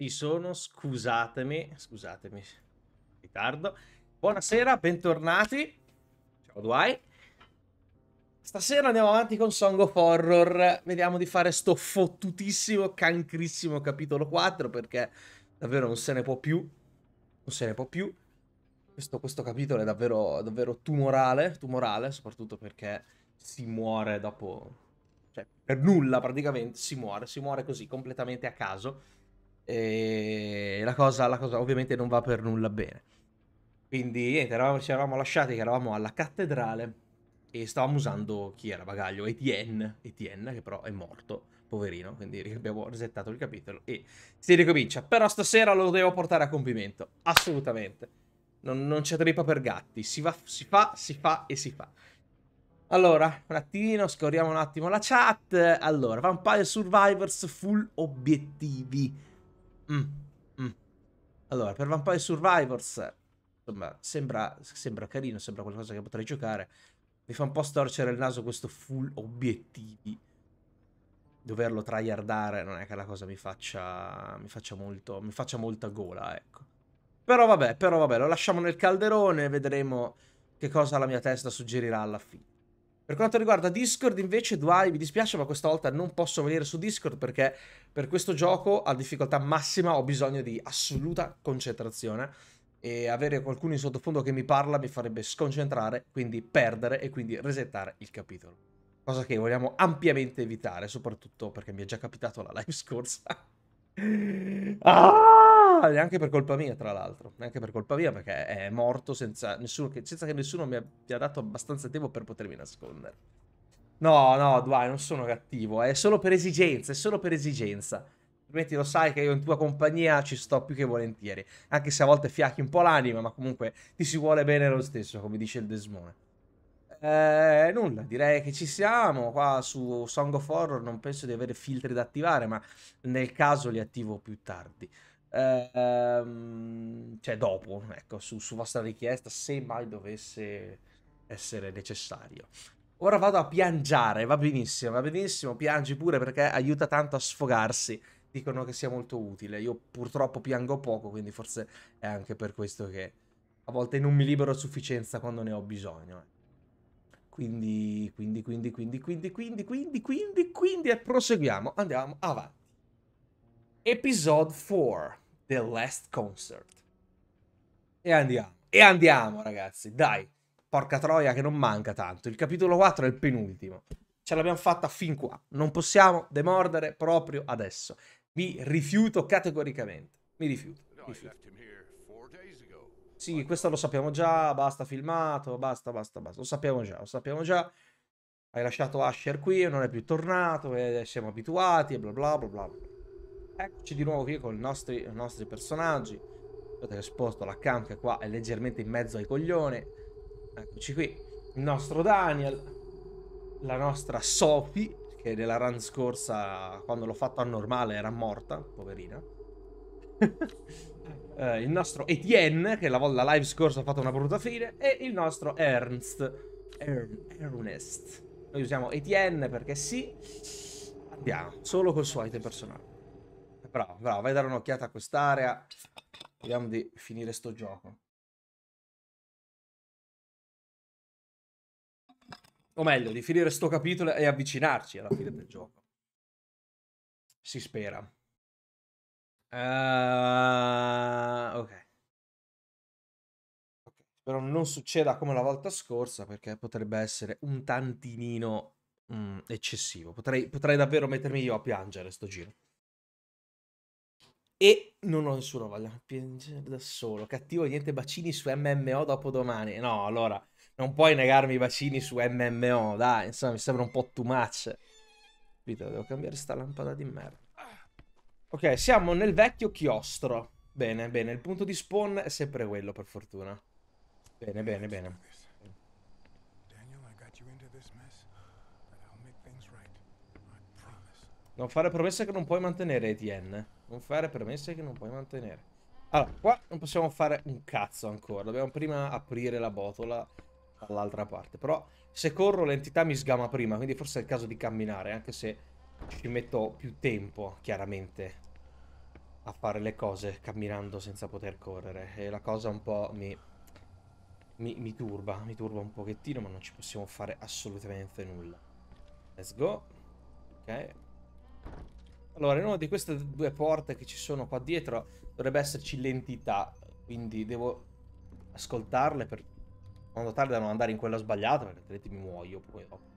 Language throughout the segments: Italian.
Ci sono, scusatemi, scusatemi, ritardo. Buonasera, bentornati. Ciao Dwight. Stasera andiamo avanti con Song of Horror. Vediamo di fare sto fottutissimo, cancrissimo capitolo 4 perché davvero non se ne può più. Non se ne può più. Questo, questo capitolo è davvero, davvero tumorale, tumorale, soprattutto perché si muore dopo... Cioè, per nulla praticamente si muore, si muore così, completamente a caso. E la cosa, la cosa ovviamente non va per nulla bene. Quindi niente, eravamo, ci eravamo lasciati che eravamo alla cattedrale e stavamo usando chi era bagaglio? Etienne, Etienne che però è morto, poverino, quindi abbiamo resettato il capitolo e si ricomincia. Però stasera lo devo portare a compimento, assolutamente. Non, non c'è trippa per gatti, si, va, si fa, si fa e si fa. Allora, un attimino, scorriamo un attimo la chat. Allora, Vampire Survivors full obiettivi. Mm, mm. Allora, per Vampire Survivors, insomma, sembra, sembra carino, sembra qualcosa che potrei giocare. Mi fa un po' storcere il naso questo full obiettivi. Doverlo tryhardare non è che la cosa mi faccia, mi faccia, molto, mi faccia molta gola, ecco. Però vabbè, però vabbè, lo lasciamo nel calderone e vedremo che cosa la mia testa suggerirà alla fine. Per quanto riguarda Discord, invece, Dwai, mi dispiace, ma questa volta non posso venire su Discord perché per questo gioco a difficoltà massima ho bisogno di assoluta concentrazione e avere qualcuno in sottofondo che mi parla mi farebbe sconcentrare, quindi perdere e quindi resettare il capitolo. Cosa che vogliamo ampiamente evitare, soprattutto perché mi è già capitato la live scorsa. ah! Neanche per colpa mia, tra l'altro. Neanche per colpa mia, perché è morto senza, nessuno senza che nessuno mi abbia dato abbastanza tempo per potermi nascondere. No, no, Dwai, non sono cattivo. È solo per esigenza, è solo per esigenza. Altrimenti lo sai che io in tua compagnia ci sto più che volentieri. Anche se a volte fiacchi un po' l'anima, ma comunque ti si vuole bene lo stesso, come dice il Desmone. Eh, nulla, direi che ci siamo. Qua su Song of Horror non penso di avere filtri da attivare, ma nel caso li attivo più tardi. Eh, cioè dopo, ecco, su, su vostra richiesta, se mai dovesse essere necessario. Ora vado a piangiare, va benissimo, va benissimo, piangi pure perché aiuta tanto a sfogarsi dicono che sia molto utile. Io purtroppo piango poco, quindi forse è anche per questo che a volte non mi libero a sufficienza quando ne ho bisogno. Quindi, quindi, quindi, quindi, quindi, quindi, quindi, quindi, quindi, e proseguiamo, andiamo avanti. Episode 4, The Last Concert. E andiamo, e andiamo ragazzi, dai, porca troia che non manca tanto. Il capitolo 4 è il penultimo. Ce l'abbiamo fatta fin qua. Non possiamo demordere proprio adesso. Mi rifiuto categoricamente. Mi rifiuto. Mi rifiuto. Sì, questo lo sappiamo già, basta filmato, basta, basta, basta. Lo sappiamo già, lo sappiamo già. Hai lasciato Asher qui, non è più tornato, e siamo abituati, e bla bla bla bla. Eccoci di nuovo qui con i nostri, i nostri personaggi. Vedete che sposto la cam che qua è leggermente in mezzo ai coglioni. Eccoci qui. Il nostro Daniel. La nostra Sophie che nella run scorsa, quando l'ho fatto a normale, era morta, poverina. eh, il nostro Etienne, che la, la live scorsa ha fatto una brutta fine, e il nostro Ernst. Ern, Ernest. Noi usiamo Etienne perché sì. Andiamo, solo col suo item personale. Bravo, bravo, vai a dare un'occhiata a quest'area. Vediamo di finire sto gioco. O meglio, di finire sto capitolo e avvicinarci alla fine del gioco. Si spera. Uh, ok. Ok, spero non succeda come la volta scorsa perché potrebbe essere un tantinino mm, eccessivo. Potrei, potrei davvero mettermi io a piangere sto giro. E non ho nessuno voglia di piangere da solo. Cattivo niente bacini su MMO dopo domani. No, allora non puoi negarmi i bacini su MMO, dai, insomma, mi sembra un po' too much. Vito, devo cambiare sta lampada di merda. Ok, siamo nel vecchio chiostro. Bene, bene, il punto di spawn è sempre quello, per fortuna. Bene, bene, bene. Non fare promesse che non puoi mantenere, Etienne. Non fare promesse che non puoi mantenere. Allora, qua non possiamo fare un cazzo ancora. Dobbiamo prima aprire la botola dall'altra parte. Però se corro l'entità mi sgama prima, quindi forse è il caso di camminare, anche se ci metto più tempo, chiaramente, a fare le cose camminando senza poter correre. E la cosa un po' mi, mi, mi turba, mi turba un pochettino, ma non ci possiamo fare assolutamente nulla. Let's go. Ok. Allora, in una di queste due porte che ci sono qua dietro dovrebbe esserci l'entità, quindi devo ascoltarle per quando tardi da non andare in quella sbagliata, perché altrimenti mi muoio poi dopo.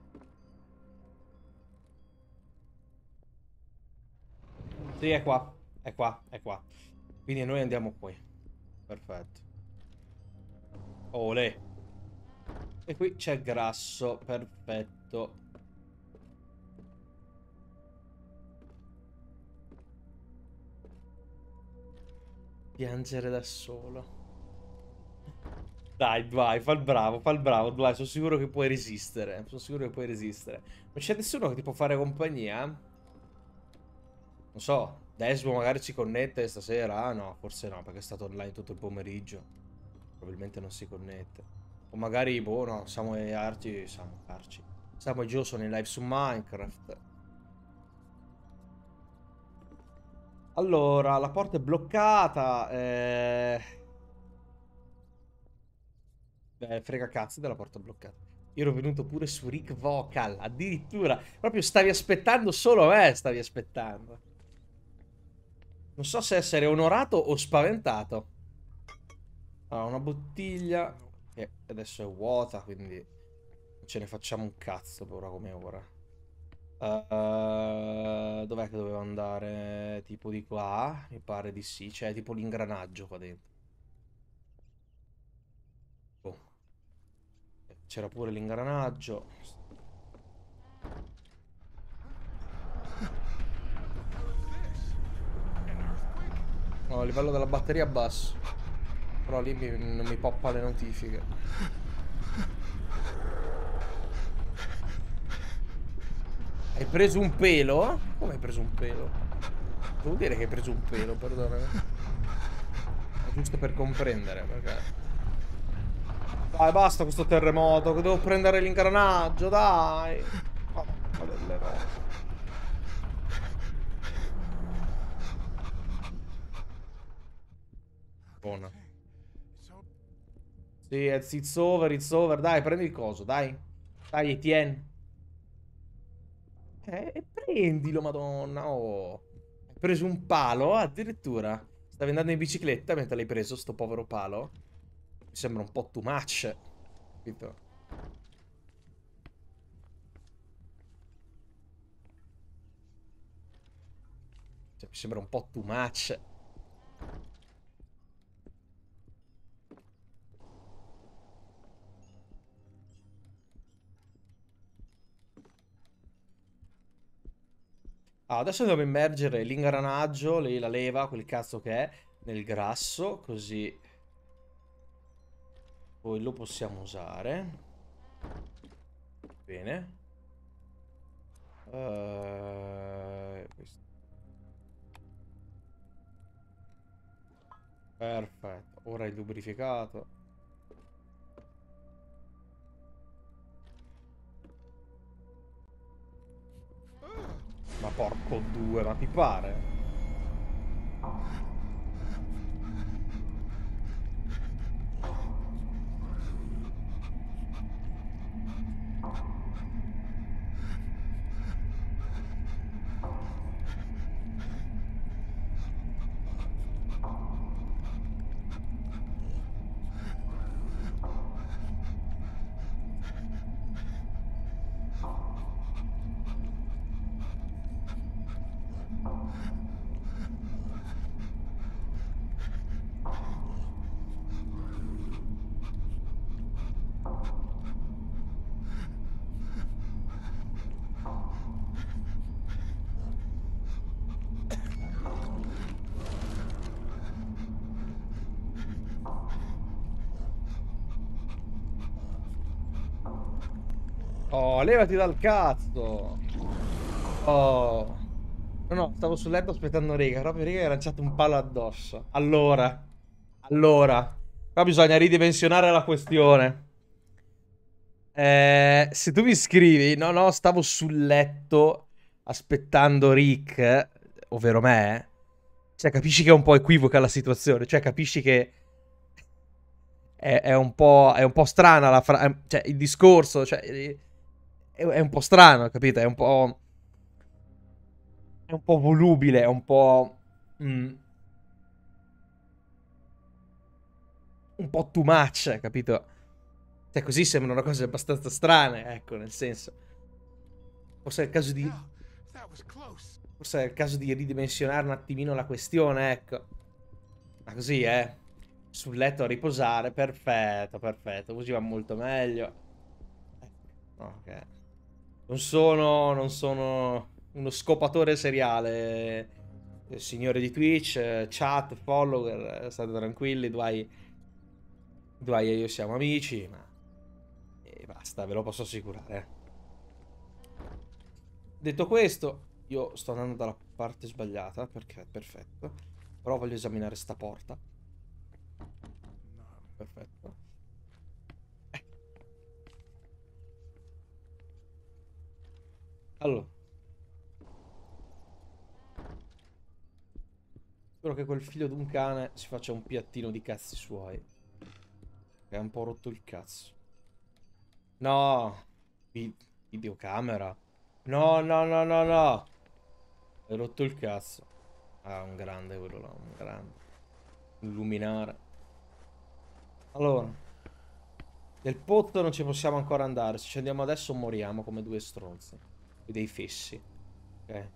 Sì, è qua. È qua, è qua. Quindi noi andiamo qui. Perfetto. Ole. E qui c'è grasso. Perfetto. Piangere da solo. Dai, vai, fa il bravo, fa il bravo, dai, sono sicuro che puoi resistere. Sono sicuro che puoi resistere. Ma c'è nessuno che ti può fare compagnia? Non so, Desmo magari ci connette stasera? Ah no, forse no, perché è stato online tutto il pomeriggio. Probabilmente non si connette. O magari, boh, no, Samu e Arci, Samu, Arci. Samu e Joe sono in live su Minecraft. Allora, la porta è bloccata. Eh... Eh, frega cazzo della porta bloccata. Io ero venuto pure su Rick Vocal, addirittura. Proprio stavi aspettando solo me, stavi aspettando. Non so se essere onorato o spaventato. Allora, una bottiglia che adesso è vuota, quindi non ce ne facciamo un cazzo per ora come ora. Uh, dov'è che dovevo andare? Tipo di qua? Mi pare di sì. C'è tipo l'ingranaggio qua dentro. Oh. C'era pure l'ingranaggio. A livello della batteria basso. Però lì mi, non mi poppa le notifiche. Hai preso un pelo? Come hai preso un pelo? Devo dire che hai preso un pelo, perdonami. È giusto per comprendere, perché... Dai, basta questo terremoto, che devo prendere l'ingranaggio, dai! Ma, ma delle rose. Buona. Sì, it's over, it's over. Dai, prendi il coso, dai. Dai, Etienne. Eh, prendilo, madonna. Oh. Hai preso un palo, addirittura. Stavi andando in bicicletta mentre l'hai preso, sto povero palo. Mi sembra un po' too much. Capito? Cioè, mi sembra un po' too much. Ah, adesso devo immergere l'ingranaggio, la leva, quel cazzo che è, nel grasso, così poi lo possiamo usare. Bene. Uh, Perfetto, ora è lubrificato. Ma porco due, ma ti pare? Oh, levati dal cazzo. Oh. No, no, stavo sul letto aspettando Riga. Proprio Riga ha lanciato un palo addosso. Allora. Allora. Qua bisogna ridimensionare la questione. Eh, se tu mi scrivi, no, no, stavo sul letto aspettando Rick, ovvero me, cioè capisci che è un po' equivoca la situazione, cioè capisci che è, è un, po', è un po' strana la frase, cioè il discorso, cioè è, è un po' strano, capito? È un po'... È un po' volubile, è un po'... Mm, un po' too much, capito? Cioè, così sembrano cose abbastanza strane, ecco, nel senso. Forse è il caso di... Forse è il caso di ridimensionare un attimino la questione, ecco. Ma così, eh. Sul letto a riposare, perfetto, perfetto. Così va molto meglio. Ok. Non sono, non sono uno scopatore seriale. Eh, signore di Twitch, eh, chat, follower, eh, state tranquilli, Dwai, Dwai e io siamo amici, ma... E basta, ve lo posso assicurare. Detto questo, io sto andando dalla parte sbagliata, perché è perfetto. Però voglio esaminare sta porta. Perfetto. Allora. Spero che quel figlio di un cane si faccia un piattino di cazzi suoi. Che ha un po' rotto il cazzo. No. Vi videocamera. No, no, no, no, no. Hai rotto il cazzo. Ah, un grande quello là, un grande. Illuminare. Allora. Nel pozzo non ci possiamo ancora andare. Se ci andiamo adesso moriamo come due stronzi. E dei fessi. Ok.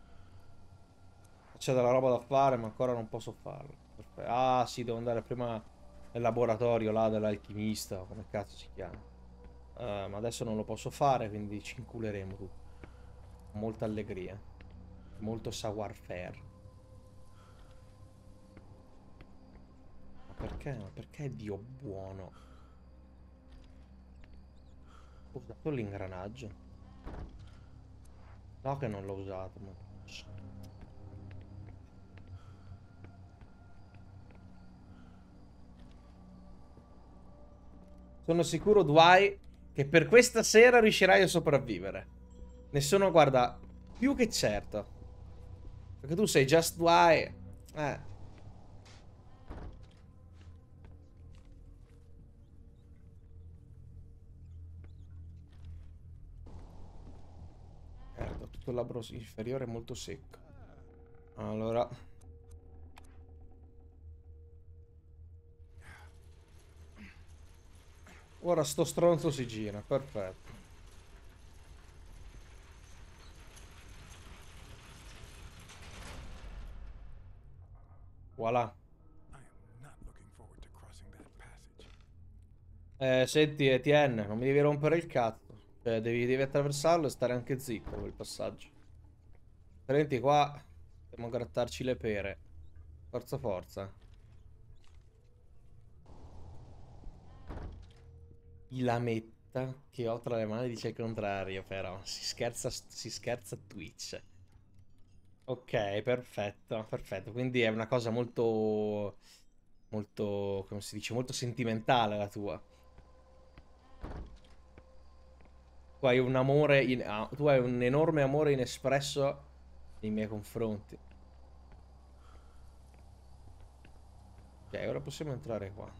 C'è della roba da fare, ma ancora non posso farlo. Perfetto. Ah, sì, devo andare prima nel laboratorio là dell'alchimista. Come cazzo si chiama. Uh, ma adesso non lo posso fare, quindi ci inculeremo tutti. Molta allegria. Molto savoir-faire. Ma perché? Ma perché Dio buono? Ho usato l'ingranaggio. No che non l'ho usato, ma... Sono sicuro, Dwight, che per questa sera riuscirai a sopravvivere. Ne sono, guarda, più che certo. Perché tu sei Just Dwight. Eh. Il labbro inferiore è molto secco. Allora... Ora sto stronzo si gira, perfetto. Voilà. Eh, senti Etienne, non mi devi rompere il cazzo. Cioè, devi, devi attraversarlo e stare anche zitto quel passaggio. Altrimenti qua dobbiamo grattarci le pere. Forza forza. I lametta che ho tra le mani dice il contrario, però. Si scherza, si scherza Twitch. Ok, perfetto, perfetto. Quindi è una cosa molto... Molto... come si dice? Molto sentimentale la tua. Tu hai un amore, in, ah, tu hai un enorme amore inespresso nei miei confronti. Ok, ora possiamo entrare qua.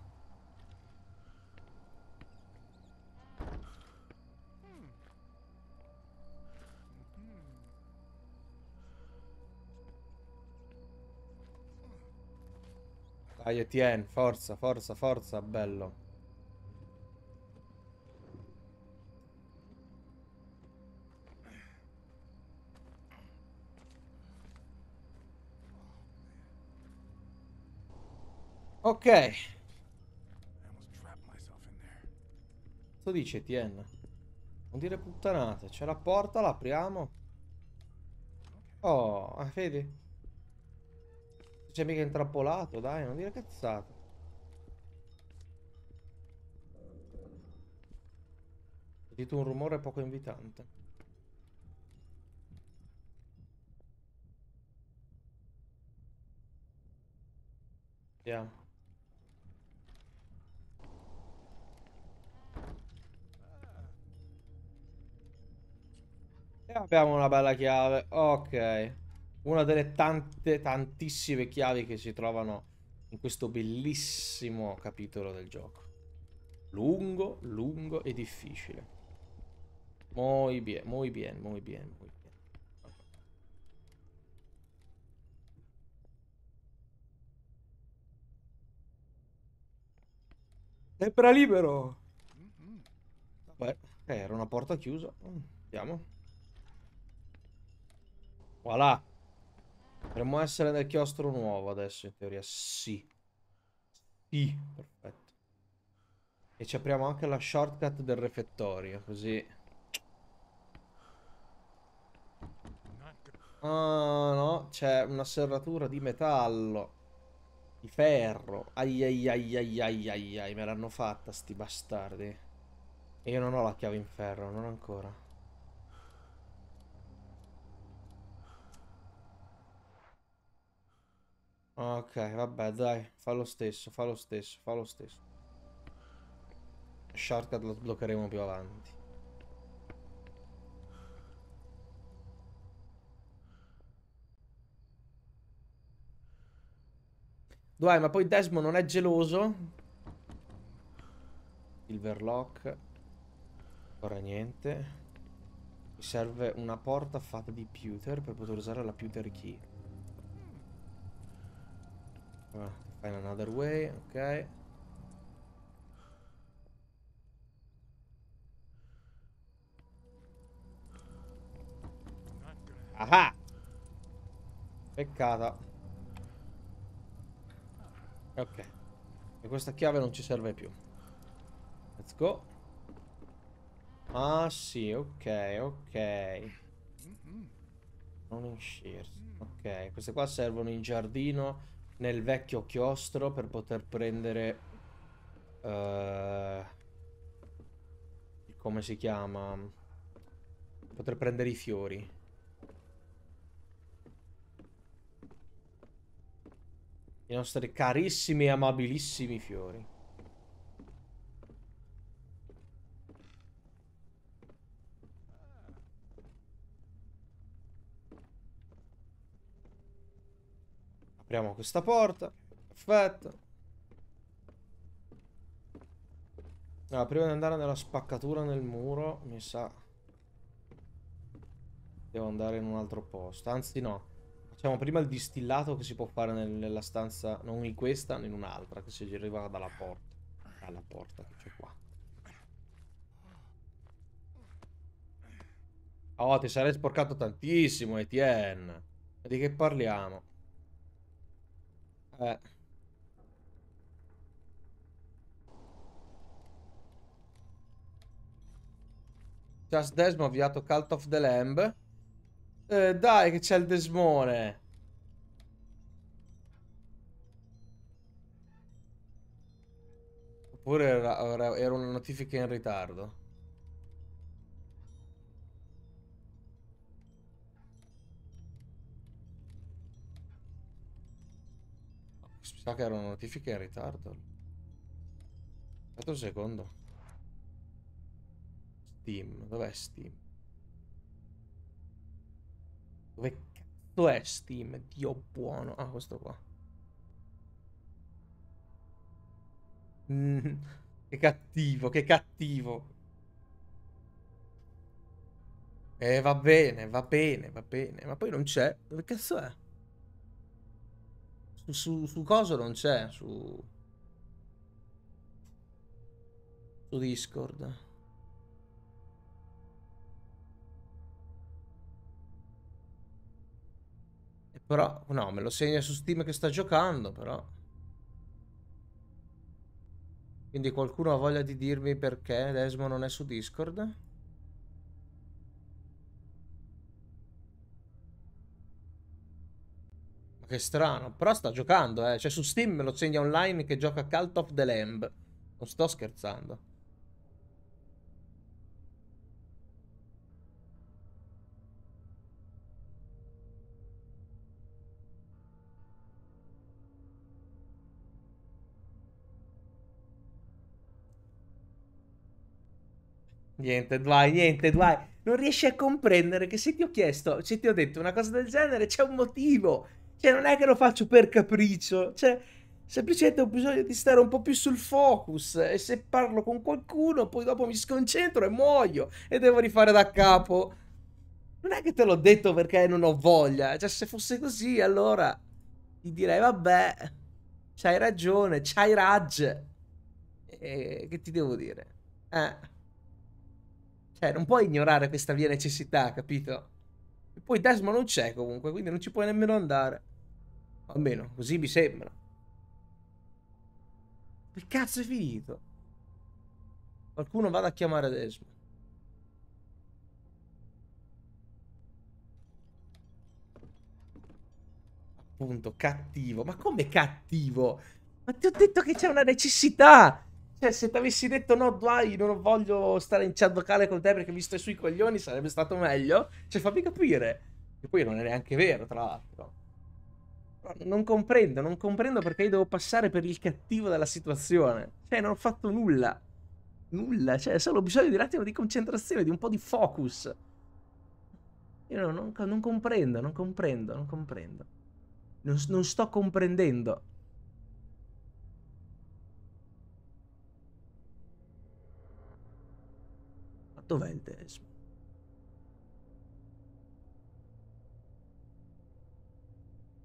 Dai Etienne, forza, forza, forza, bello. Ok. Cosa dice Tien? Non dire puttanate. C'è la porta, la apriamo. Oh, ah, vedi? C'è mica intrappolato, dai, non dire cazzate. Ho sentito un rumore poco invitante. Andiamo. E abbiamo una bella chiave. Ok. Una delle tante, tantissime chiavi che si trovano in questo bellissimo capitolo del gioco. Lungo, lungo e difficile. Muy bien, muy bien, muy bien, muy bien. Sempre libero. Vabbè, eh, era una porta chiusa. Andiamo. Voilà. Dovremmo essere nel chiostro nuovo adesso, in teoria. Sì. Sì, perfetto. E ci apriamo anche la shortcut del refettorio, così... Ah, no, c'è una serratura di metallo. Di ferro. Ai ai ai ai ai ai ai, me l'hanno fatta sti bastardi. E io non ho la chiave in ferro, non ancora. Ok, vabbè, dai, fa lo stesso, fa lo stesso, fa lo stesso. Shortcut lo sbloccheremo più avanti. Dai, ma poi Desmo non è geloso? Silverlock. Ora niente. Mi serve una porta fatta di pewter per poter usare la pewter key. Ah, find another way, ok. Ah! Peccato. Ok. E questa chiave non ci serve più. Let's go. Ah sì, ok, ok. Non in shears. Ok, queste qua servono in giardino nel vecchio chiostro per poter prendere... Uh, come si chiama? Poter prendere i fiori. I nostri carissimi e amabilissimi fiori. Apriamo questa porta. Perfetto. Allora, prima di andare nella spaccatura nel muro, mi sa... Devo andare in un altro posto. Anzi, no. Facciamo prima il distillato che si può fare nella stanza, non in questa, né in un'altra, che si arriva dalla porta. Dalla porta che c'è qua. Oh, ti sarei sporcato tantissimo, Etienne. Di che parliamo? Eh. Just Desmo ha avviato Cult of the Lamb. Eh, dai, che c'è il desmone. Oppure era, era, era una notifica in ritardo. Sa che era una notifica in ritardo. Aspetta un secondo. Steam, dov'è Steam? Dove cazzo è Steam? Dio buono. Ah, questo qua. Mm, che cattivo, che cattivo. Eh, va bene, va bene, va bene. Ma poi non c'è. Dove cazzo è? Su, su, coso non c'è, su... Su Discord. Però, no, me lo segna su Steam che sta giocando, però. Quindi qualcuno ha voglia di dirmi perché Desmo non è su Discord? Che strano. Però sta giocando, eh. Cioè su Steam me lo segna online che gioca Cult of the Lamb. Non sto scherzando. Niente, Dwight, niente, Dwight. Non riesci a comprendere che se ti ho chiesto, se ti ho detto una cosa del genere, c'è un motivo. Cioè, non è che lo faccio per capriccio. Cioè, semplicemente ho bisogno di stare un po' più sul focus. E se parlo con qualcuno, poi dopo mi sconcentro e muoio. E devo rifare da capo. Non è che te l'ho detto perché non ho voglia. Cioè, se fosse così, allora ti direi, vabbè, c'hai ragione, c'hai ragge. E che ti devo dire? Eh. Cioè, non puoi ignorare questa mia necessità, capito? E poi Desmo non c'è comunque, quindi non ci puoi nemmeno andare. Almeno, così mi sembra. Che cazzo è finito? Qualcuno vada a chiamare Desmo. Appunto, cattivo. Ma come cattivo? Ma ti ho detto che c'è una necessità. Cioè, se ti avessi detto no, Dwai, non voglio stare in chat vocale con te perché mi stai sui coglioni, sarebbe stato meglio. Cioè, fammi capire. E poi non è neanche vero, tra l'altro. Non comprendo, non comprendo perché io devo passare per il cattivo della situazione. Cioè, non ho fatto nulla. Nulla, cioè, solo bisogno di un attimo di concentrazione, di un po' di focus. Io non, non, non comprendo, non comprendo, non comprendo. Non, non sto comprendendo. Dov'è il Desmo?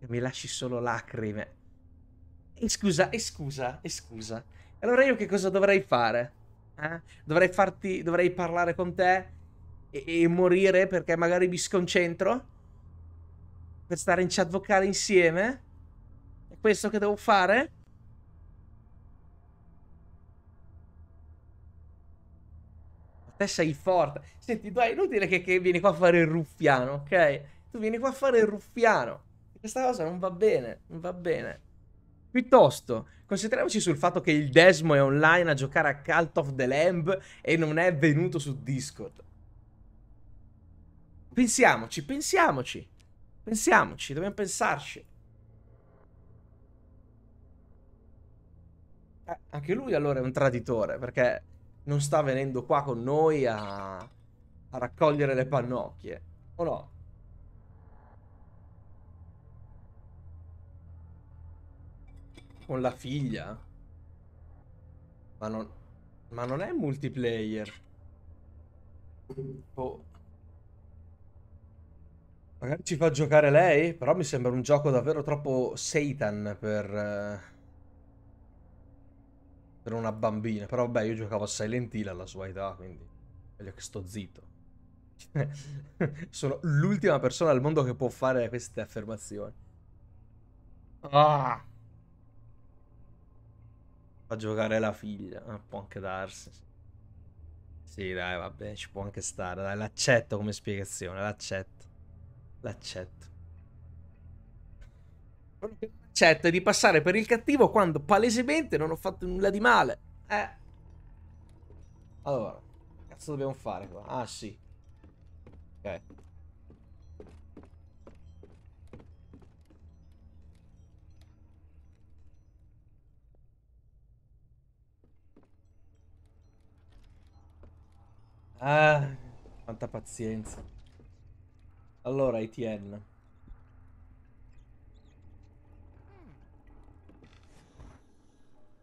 Che mi lasci solo lacrime. E scusa, e scusa, e scusa. Allora io che cosa dovrei fare? Eh? Dovrei farti, dovrei parlare con te e, e morire perché magari mi sconcentro? Per stare in chat vocale insieme? È questo che devo fare? te sei forte. Senti, dai, è inutile che, che, vieni qua a fare il ruffiano, ok? Tu vieni qua a fare il ruffiano. Questa cosa non va bene, non va bene. Piuttosto, concentriamoci sul fatto che il Desmo è online a giocare a Cult of the Lamb e non è venuto su Discord. Pensiamoci, pensiamoci. Pensiamoci, dobbiamo pensarci. Eh, anche lui allora è un traditore, perché non sta venendo qua con noi a, a raccogliere le pannocchie. O no? Con la figlia? Ma non, ma non è multiplayer. Oh. Magari ci fa giocare lei, però mi sembra un gioco davvero troppo Satan per... Uh per una bambina. Però vabbè, io giocavo a Silent Hill alla sua età, quindi meglio che sto zitto. Sono l'ultima persona al mondo che può fare queste affermazioni. Ah! Fa giocare la figlia, ah, può anche darsi. Sì, dai, vabbè, ci può anche stare. Dai, l'accetto come spiegazione, l'accetto. L'accetto. Accetto di passare per il cattivo quando palesemente non ho fatto nulla di male. Eh. Allora, che cazzo dobbiamo fare qua? Ah, sì. Ok. Ah, quanta pazienza. Allora, ITN.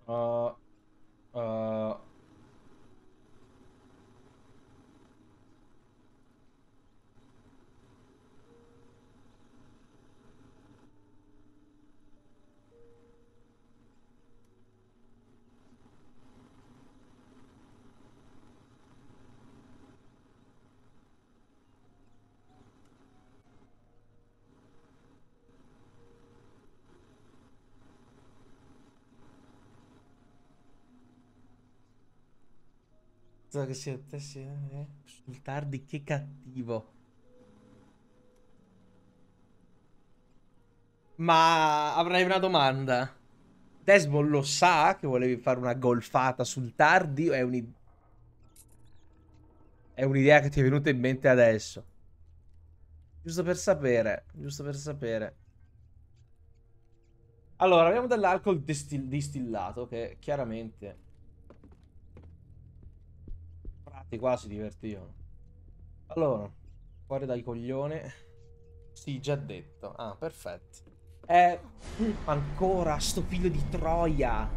Uh, uh, So che sia te sia eh? sul tardi, che cattivo. Ma avrei una domanda. Desmond lo sa che volevi fare una golfata sul tardi è un'idea? È un'idea che ti è venuta in mente adesso? Giusto per sapere, giusto per sapere. Allora, abbiamo dell'alcol distillato che chiaramente Infatti qua si divertivano. Allora, fuori dai coglioni. Sì, già detto. Ah, perfetto. Eh, ancora sto figlio di troia.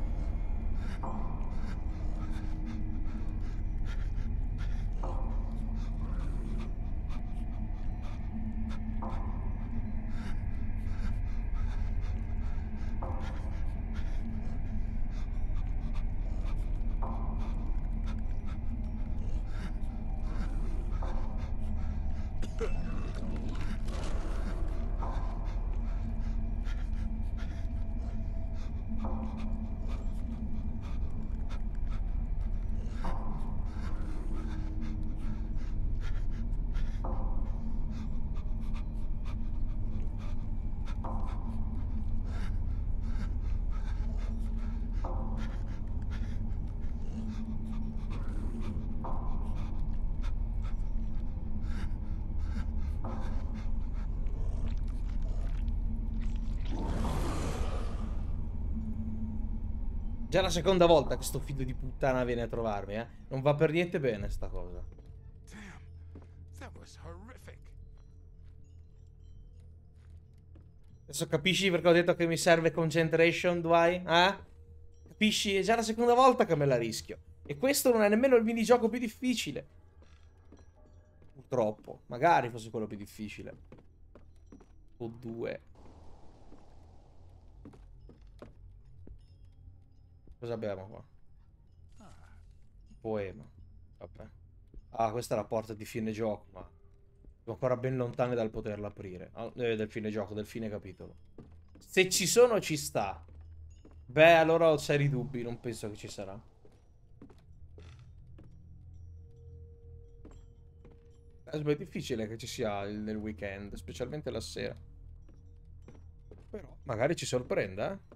Già la seconda volta che sto figlio di puttana viene a trovarmi, eh. Non va per niente bene sta cosa. Adesso capisci perché ho detto che mi serve concentration, Dwight? Eh? Capisci? È già la seconda volta che me la rischio. E questo non è nemmeno il minigioco più difficile. troppo. Magari fosse quello più difficile. O due. Cosa abbiamo qua? Poema. Vabbè. Ah, questa è la porta di fine gioco, ma... Siamo ancora ben lontani dal poterla aprire. Ah, eh, del fine gioco, del fine capitolo. Se ci sono, ci sta. Beh, allora ho seri dubbi, non penso che ci sarà. È difficile che ci sia nel weekend, specialmente la sera. Però magari ci sorprenda, eh?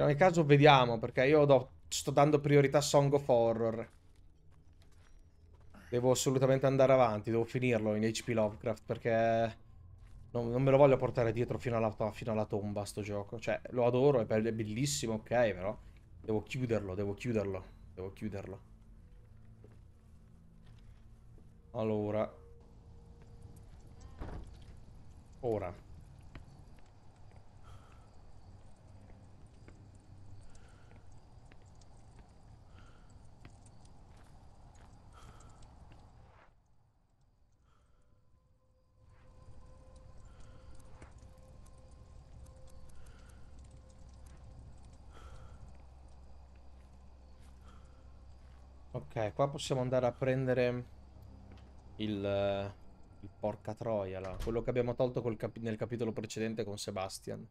In ogni caso vediamo, perché io do, sto dando priorità a Song of Horror. Devo assolutamente andare avanti, devo finirlo in HP Lovecraft, perché non, non me lo voglio portare dietro fino alla, fino alla tomba sto gioco. Cioè, lo adoro, è, bellissimo, ok, però devo chiuderlo, devo chiuderlo, devo chiuderlo. Allora. Ora. Ok, qua possiamo andare a prendere il, il porca troia, là. quello che abbiamo tolto capi nel capitolo precedente con Sebastian.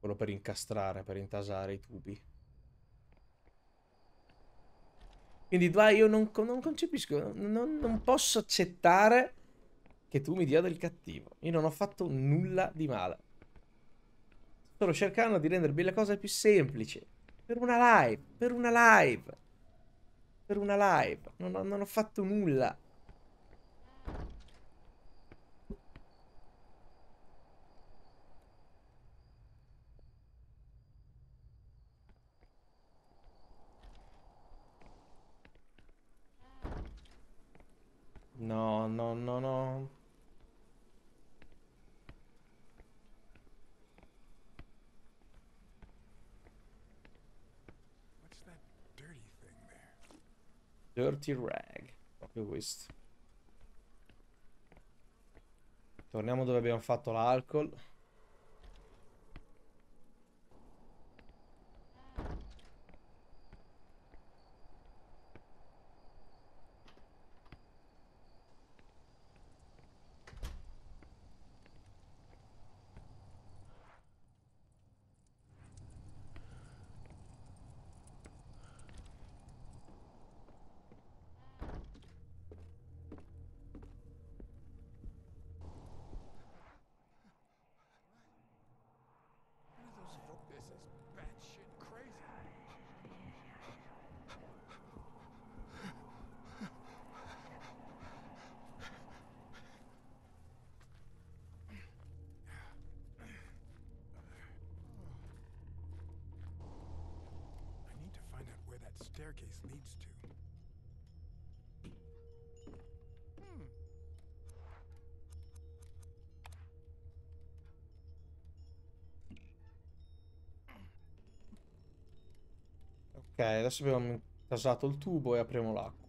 Quello per incastrare, per intasare i tubi. Quindi Dwai io non, non concepisco, non, non, posso accettare che tu mi dia del cattivo. Io non ho fatto nulla di male. Sto cercando di rendermi le cose più semplici. Per una live, per una live per una live. Non ho, non ho fatto nulla. No, no, no, no. Dirty Rag. Proprio questo. Torniamo dove abbiamo fatto l'alcol. staircase leads to. Ok, adesso abbiamo casato il tubo e apriamo l'acqua.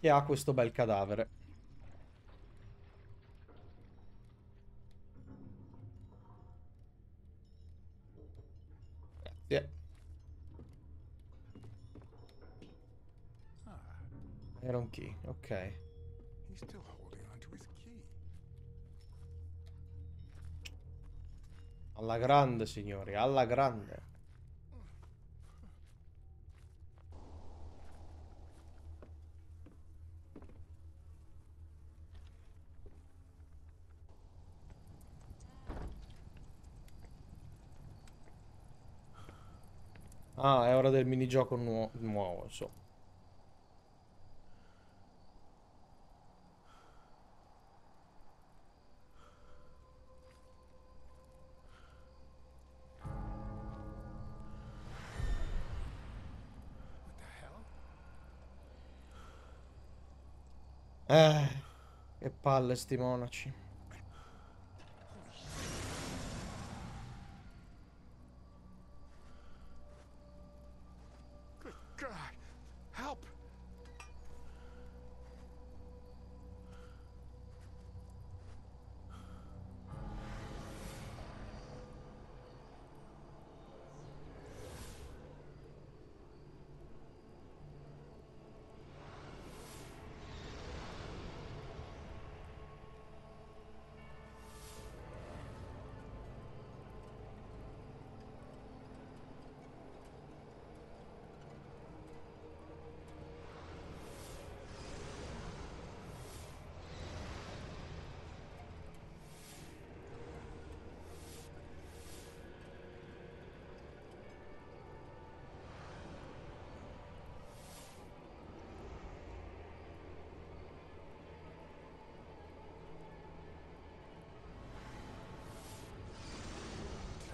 Chi ha questo bel cadavere? Yeah. Era un key, ok. Alla grande, signori, alla grande. Ah, è ora del minigioco nuo nuovo, so. Eh, che palle sti monaci.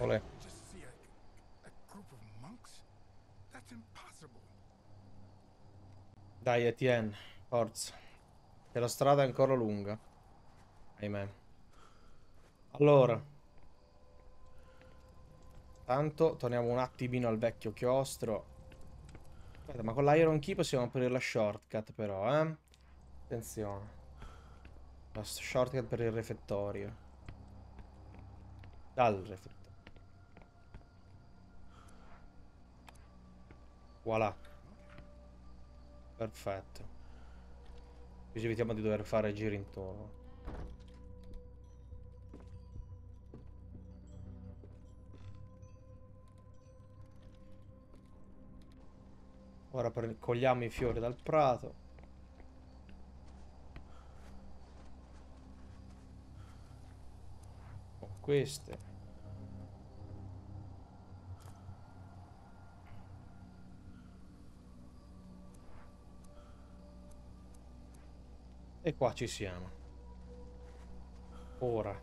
Olè. Just see a, a group of monks? That's impossible. Dai Etienne, forza. Che la strada è ancora lunga. Ahimè. Allora. Tanto torniamo un attimino al vecchio chiostro. Aspetta, ma con l'Iron Key possiamo aprire la shortcut però, eh? Attenzione. La shortcut per il refettorio. Dal refettorio. Voilà. Perfetto. Così evitiamo di dover fare giri intorno. Ora cogliamo i fiori dal prato. Con queste. E qua ci siamo. Ora.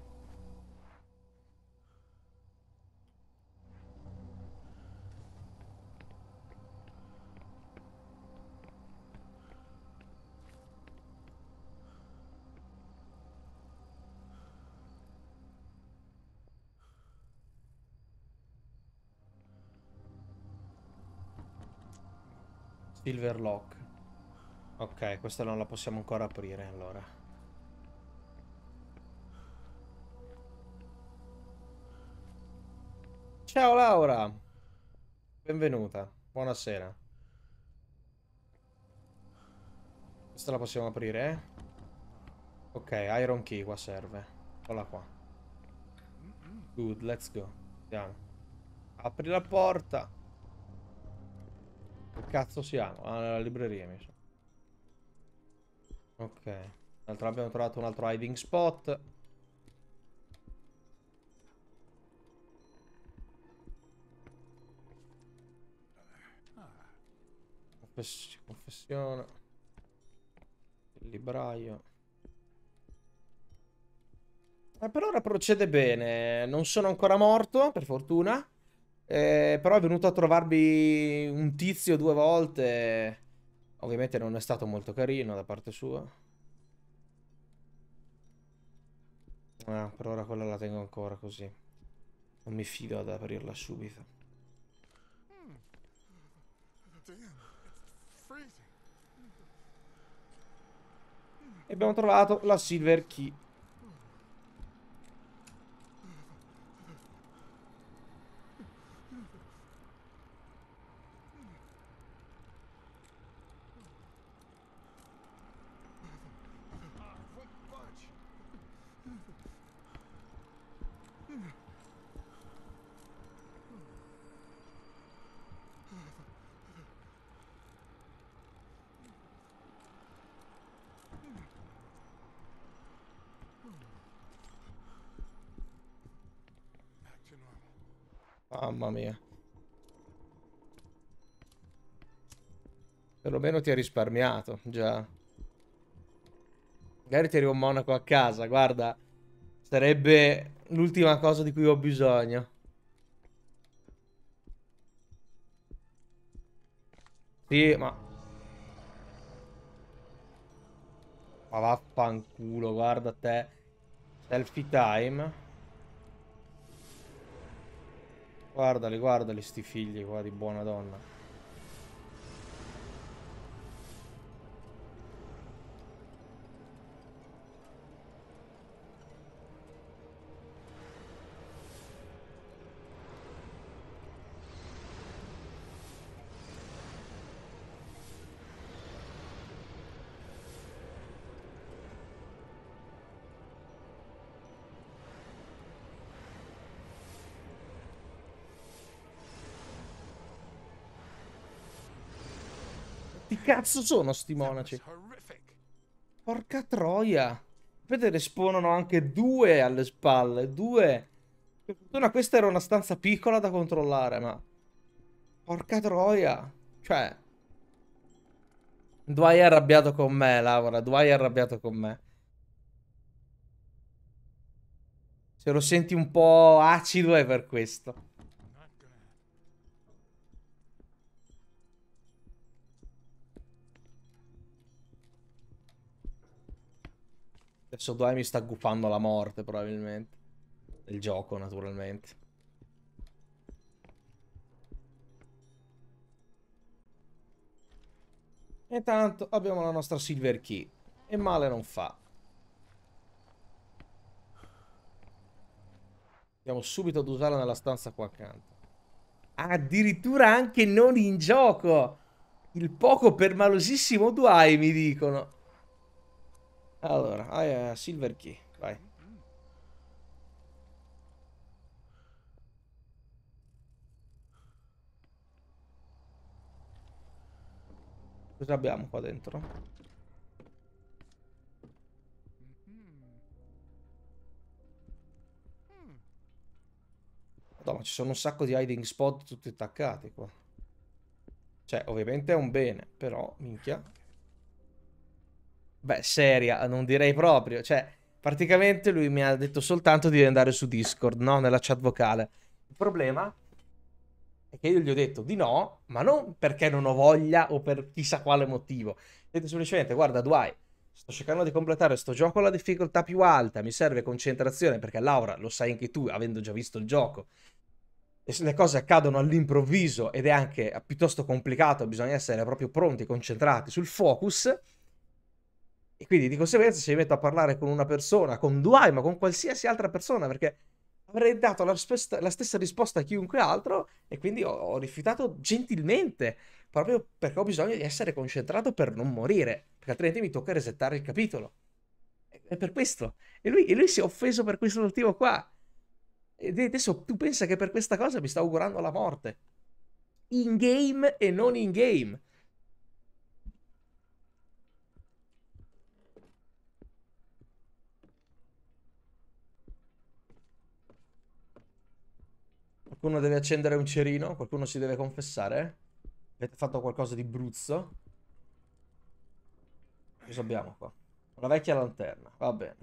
Silver Lock. Ok, questa non la possiamo ancora aprire allora. Ciao Laura! Benvenuta, buonasera. Questa la possiamo aprire, eh? Ok, Iron Key qua serve. Eccola qua. Good, let's go. Andiamo. Apri la porta. Che cazzo siamo? Ah, nella libreria mi sa. Ok. D'altro abbiamo trovato un altro hiding spot. Confess confessione. Il libraio. Eh, per ora procede bene. Non sono ancora morto, per fortuna. Eh, però è venuto a trovarmi un tizio due volte. Ovviamente non è stato molto carino da parte sua. Ah, per ora quella la tengo ancora così. Non mi fido ad aprirla subito. E abbiamo trovato la Silver Key. Mamma mia. Perlomeno ti ha risparmiato, già. Magari ti arriva un monaco a casa, guarda. Sarebbe l'ultima cosa di cui ho bisogno. Sì, ma... Ma vaffanculo, guarda te. Selfie time. Guardali, guardali sti figli qua di buona donna. Cazzo sono sti monaci? Porca troia. Vedete, spawnano anche due alle spalle. Due. Per fortuna questa era una stanza piccola da controllare, ma... Porca troia. Cioè... Dwight è arrabbiato con me, Laura. Dwight è arrabbiato con me. Se lo senti un po' acido è per questo. Adesso Dwayne mi sta guffando la morte, probabilmente. Del gioco, naturalmente. E tanto abbiamo la nostra Silver Key. E male non fa. Andiamo subito ad usarla nella stanza qua accanto. Addirittura anche non in gioco. Il poco permalosissimo Dwayne, mi dicono. Allora, ah, eh, Silver Key, vai. Cosa abbiamo qua dentro? Madonna, ci sono un sacco di hiding spot tutti attaccati qua. Cioè, ovviamente è un bene, però, minchia. Beh, seria, non direi proprio. Cioè, praticamente lui mi ha detto soltanto di andare su Discord, no? Nella chat vocale. Il problema è che io gli ho detto di no, ma non perché non ho voglia o per chissà quale motivo. Ho detto semplicemente, guarda, Dwight, sto cercando di completare sto gioco alla difficoltà più alta, mi serve concentrazione, perché Laura, lo sai anche tu, avendo già visto il gioco, le cose accadono all'improvviso ed è anche piuttosto complicato, bisogna essere proprio pronti, concentrati sul focus. E quindi di conseguenza se mi metto a parlare con una persona, con Dwight, ma con qualsiasi altra persona, perché avrei dato la, spesta- la stessa risposta a chiunque altro e quindi ho, ho rifiutato gentilmente, proprio perché ho bisogno di essere concentrato per non morire, perché altrimenti mi tocca resettare il capitolo. È per questo. E lui, e lui si è offeso per questo motivo qua. E adesso tu pensa che per questa cosa mi sta augurando la morte. In game e non in game. Qualcuno deve accendere un cerino? Qualcuno si deve confessare? Avete fatto qualcosa di bruzzo? Cosa abbiamo qua? Una vecchia lanterna, va bene.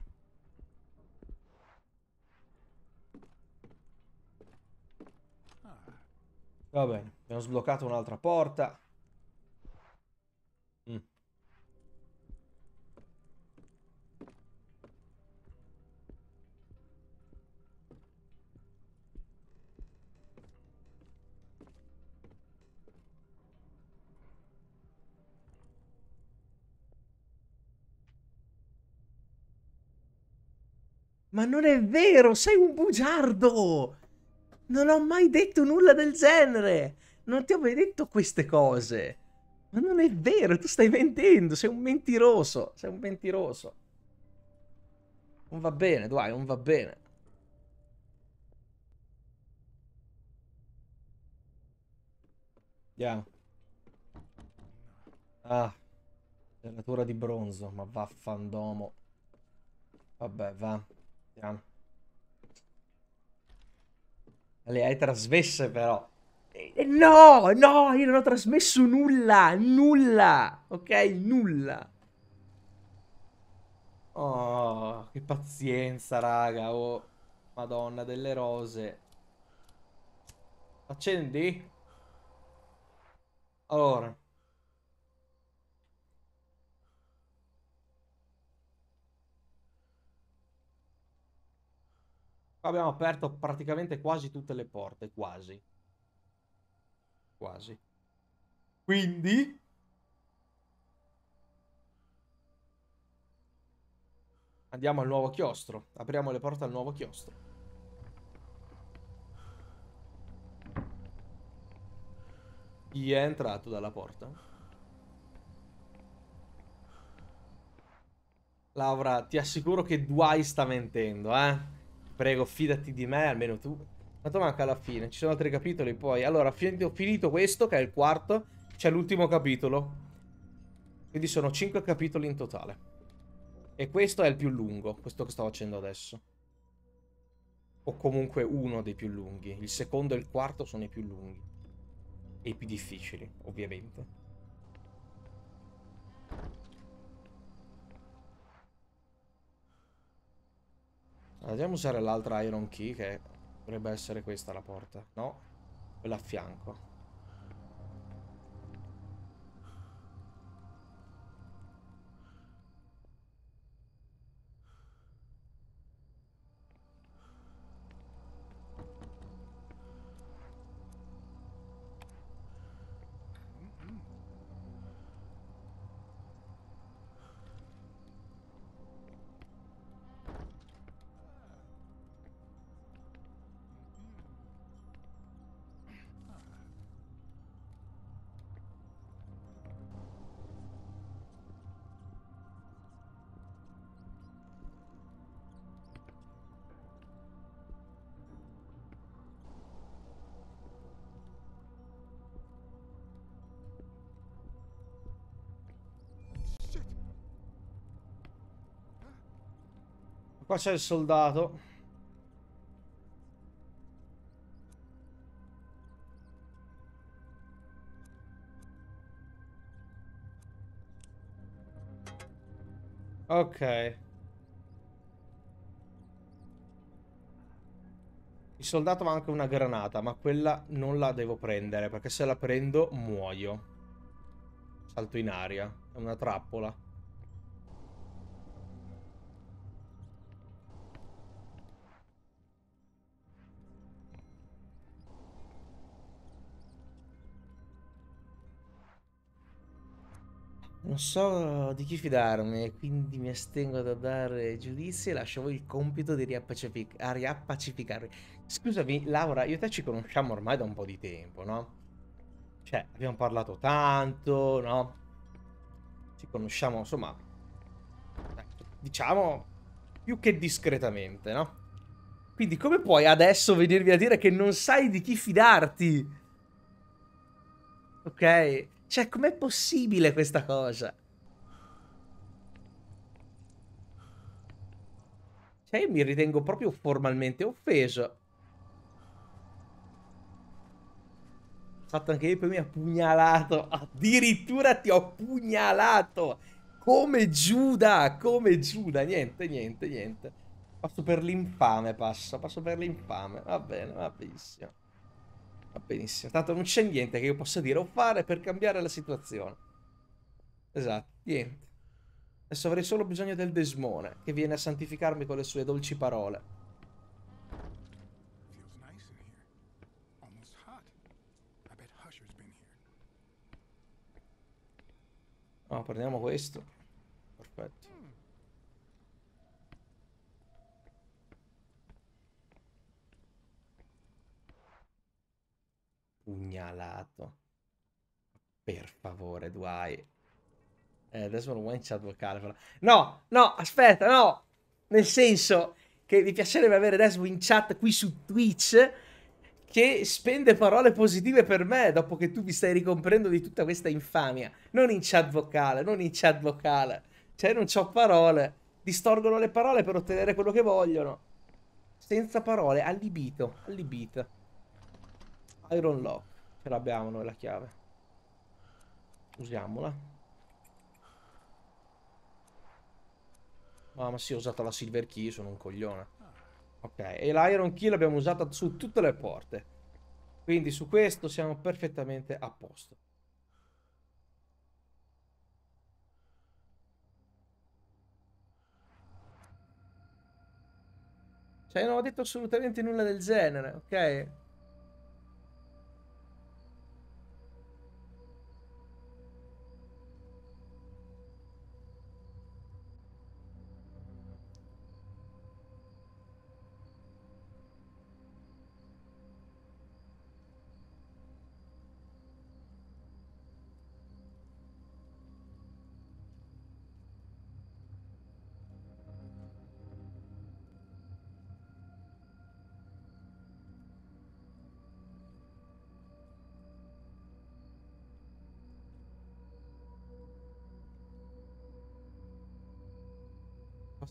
Va bene, abbiamo sbloccato un'altra porta. Ma non è vero, sei un bugiardo! Non ho mai detto nulla del genere! Non ti ho mai detto queste cose! Ma non è vero, tu stai mentendo, sei un mentiroso, sei un mentiroso. Non va bene, Dwight, non va bene. Andiamo. Ah, serratura di bronzo, ma vaffandomo. Vabbè, va. Andiamo. Le hai trasmesse però. Eh, No, no, io non ho trasmesso nulla, nulla, ok? Nulla. Oh, che pazienza, raga. Oh, Madonna delle rose. Accendi? Allora. Qua abbiamo aperto praticamente quasi tutte le porte, quasi. Quasi. Quindi... Andiamo al nuovo chiostro. Apriamo le porte al nuovo chiostro. Chi è entrato dalla porta? Laura, ti assicuro che Dwight sta mentendo, eh? Prego, fidati di me, almeno tu. Quanto manca alla fine? Ci sono altri capitoli poi. Allora, finito, finito questo, che è il quarto, c'è l'ultimo capitolo. Quindi sono 5 capitoli in totale. E questo è il più lungo, questo che sto facendo adesso. O comunque uno dei più lunghi. Il secondo e il quarto sono i più lunghi. E i più difficili, ovviamente. Andiamo a usare l'altra Iron Key che dovrebbe essere questa la porta. No? Quella a fianco. Qua c'è il soldato. Ok. Il soldato anche una granata, ma quella non la devo prendere, perché se la prendo muoio. Salto in aria. È una trappola. Non so di chi fidarmi, quindi mi astengo da dare giudizi e lascio a voi il compito di riappacific- riappacificarvi. Scusami, Laura, io e te ci conosciamo ormai da un po' di tempo, no? Cioè, abbiamo parlato tanto, no? Ci conosciamo, insomma, diciamo, più che discretamente, no? Quindi come puoi adesso venirmi a dire che non sai di chi fidarti? Ok? Cioè, com'è possibile questa cosa? Cioè, io mi ritengo proprio formalmente offeso. Fatto anche io poi mi ha pugnalato. Addirittura ti ho pugnalato. Come Giuda, come Giuda. Niente, niente, niente. Passo per l'infame, passo. Passo per l'infame. Va bene, va benissimo. Va benissimo. Tanto non c'è niente che io possa dire o fare per cambiare la situazione. Esatto, niente. Adesso avrei solo bisogno del desmone che viene a santificarmi con le sue dolci parole. Feels nice in here. Almost hot. I bet Husher's been here. No, prendiamo questo. Perfetto. Pugnalato. Per favore, Dwight. Eh, adesso vuoi in chat vocale. però. No, no, aspetta, no. Nel senso che mi piacerebbe avere Desmo in chat qui su Twitch che spende parole positive per me dopo che tu mi stai ricomprendo di tutta questa infamia. Non in chat vocale, non in chat vocale. Cioè, non c'ho parole. Distorgono le parole per ottenere quello che vogliono. Senza parole, allibito, allibito. Iron Lock. Ce l'abbiamo noi la chiave. Usiamola. Ah, ma sì, ho usato la Silver Key, sono un coglione. Ok, e l'Iron Key l'abbiamo usata su tutte le porte. Quindi su questo siamo perfettamente a posto. Cioè, non ho detto assolutamente nulla del genere, ok?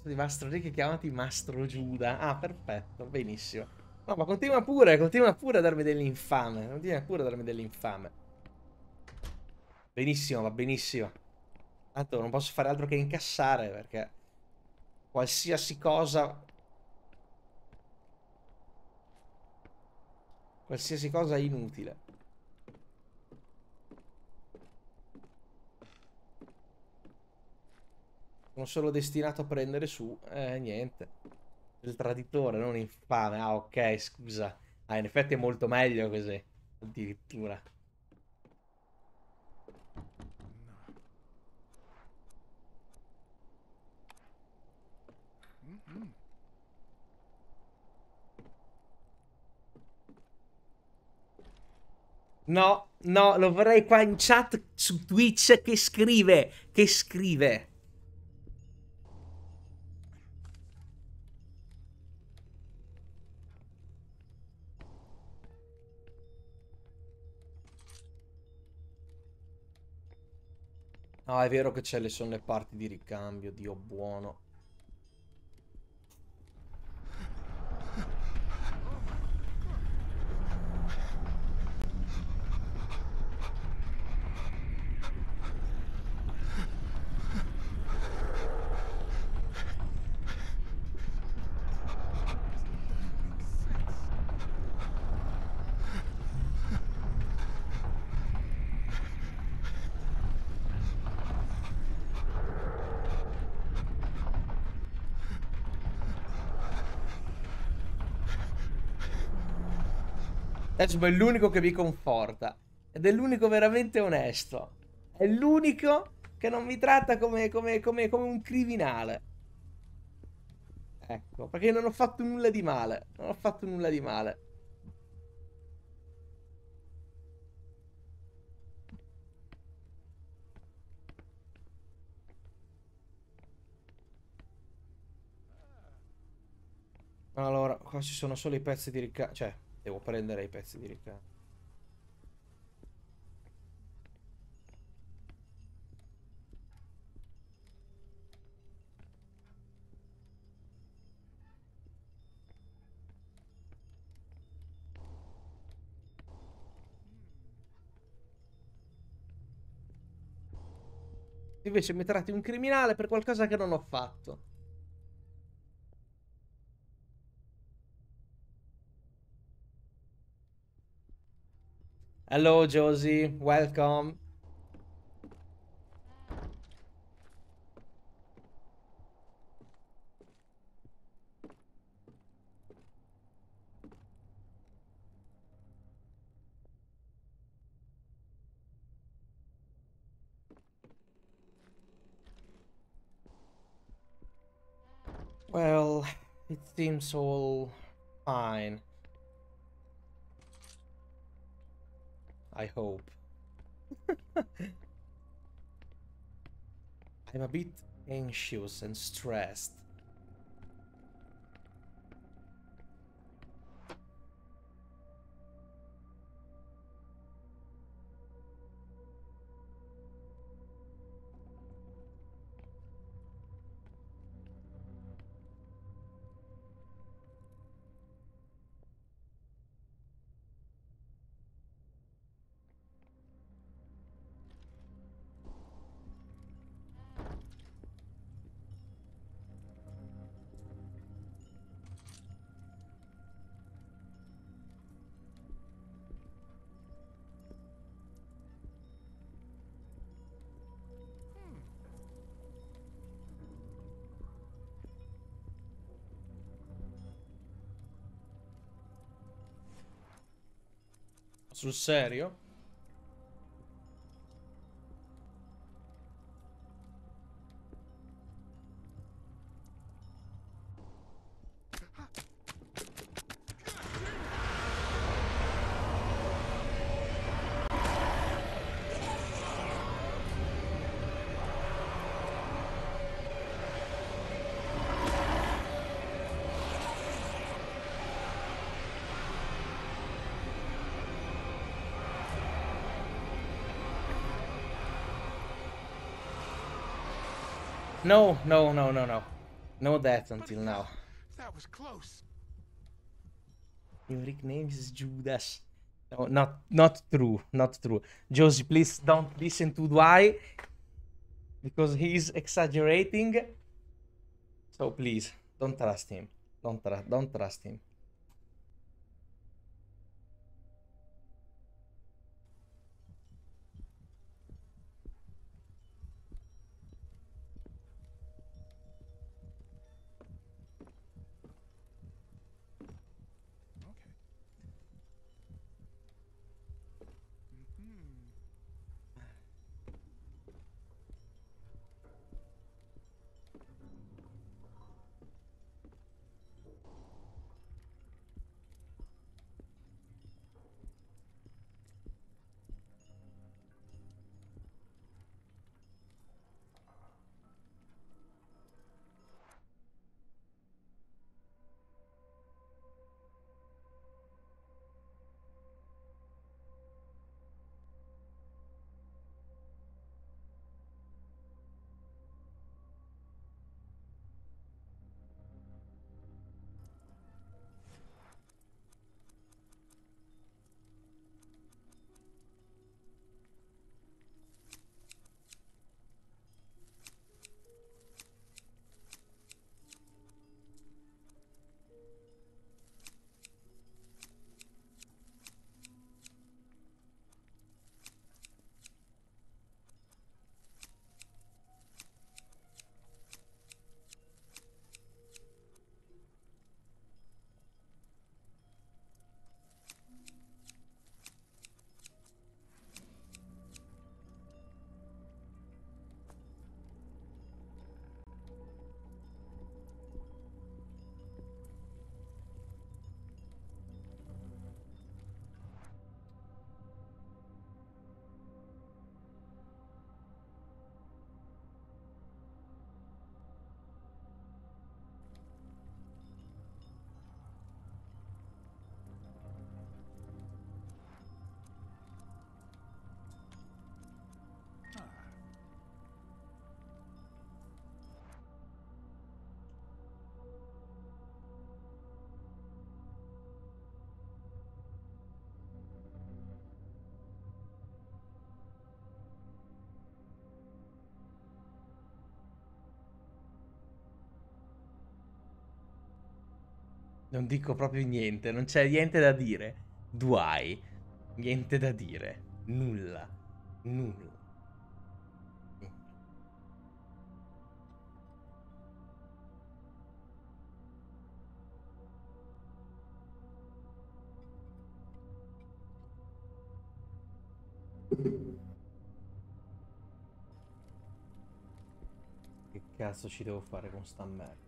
di Mastro Re chiamati Mastro Giuda. Ah, perfetto, benissimo. No, ma continua pure, continua pure a darmi dell'infame. Continua pure a darmi dell'infame. Benissimo, va benissimo. Tanto non posso fare altro che incassare perché qualsiasi cosa... Qualsiasi cosa è inutile. Sono solo destinato a prendere su. Eh, niente. Il traditore, non infame. Ah, ok, scusa. Ah, in effetti è molto meglio così. Addirittura. No, no, lo vorrei qua in chat su Twitch che scrive, che scrive. No, è vero che c'è le sono le parti di ricambio, Dio buono. Edgebo è l'unico che mi conforta. Ed è l'unico veramente onesto. È l'unico che non mi tratta come, come, come, come un criminale. Ecco, perché non ho fatto nulla di male. Non ho fatto nulla di male. Allora, qua ci sono solo i pezzi di ricambio. Cioè, devo prendere i pezzi di ricambio. Invece mi tratti un criminale per qualcosa che non ho fatto. Hello, Josie. Welcome. Well, it seems all fine. I hope. I'm a bit anxious and stressed. Sul serio? No, no, no, no, no. No death until now. That was close. Your nickname is Judas. No, not not true, not true. Josie, please don't listen to Dwight because he's exaggerating. So please, don't trust him. Don't trust. Don't trust him. Non dico proprio niente, non c'è niente da dire. Duai. Niente da dire. Nulla. Nulla. Che cazzo ci devo fare con sta merda?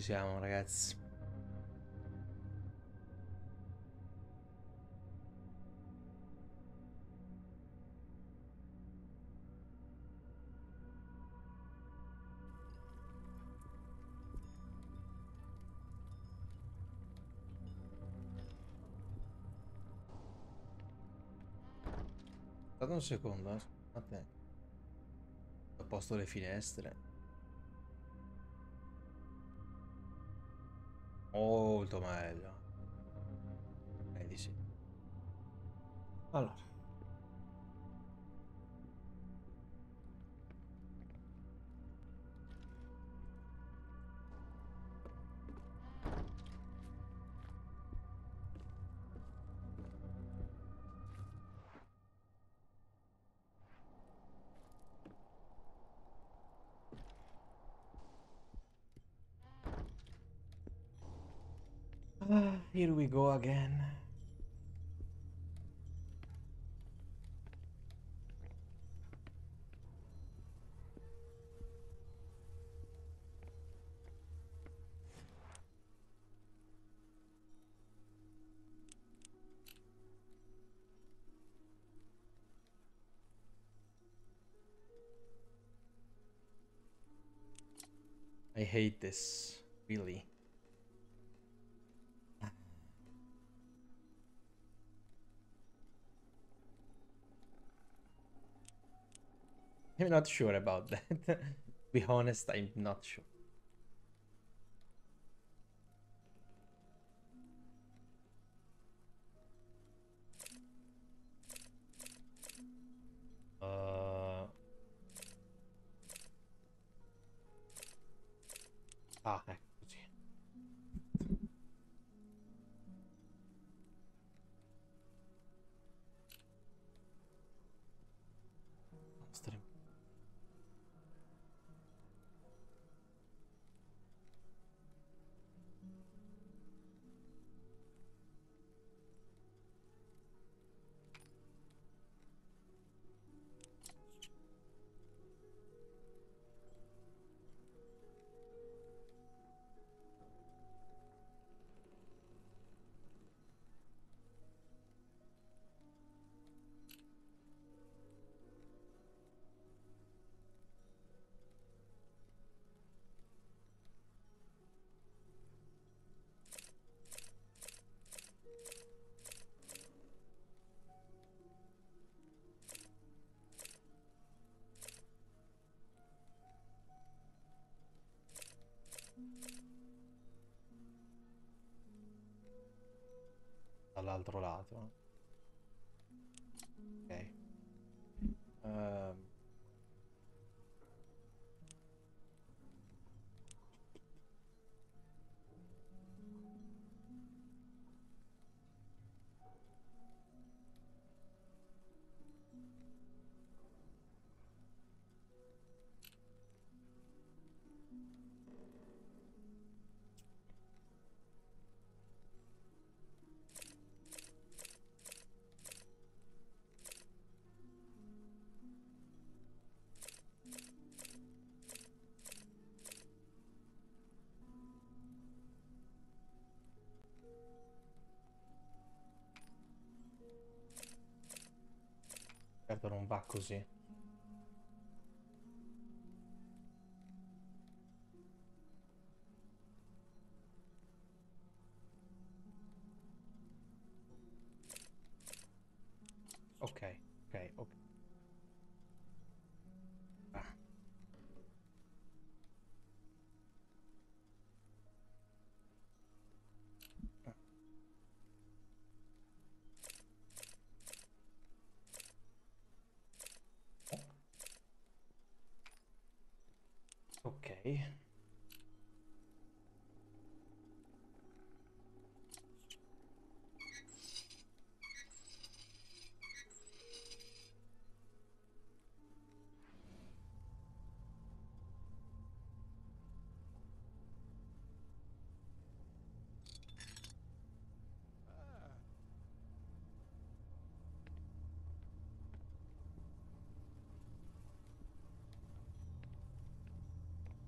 Ci siamo, ragazzi. Un secondo, eh. Ho posto le finestre. Molto meglio. Eh di sì. Allora. Here we go again. I hate this, really. I'm not sure about that. to be honest, I'm not sure. Uh... Ah, ecco Dall'altro lato. Ok. Ehm. Non va così. Yeah.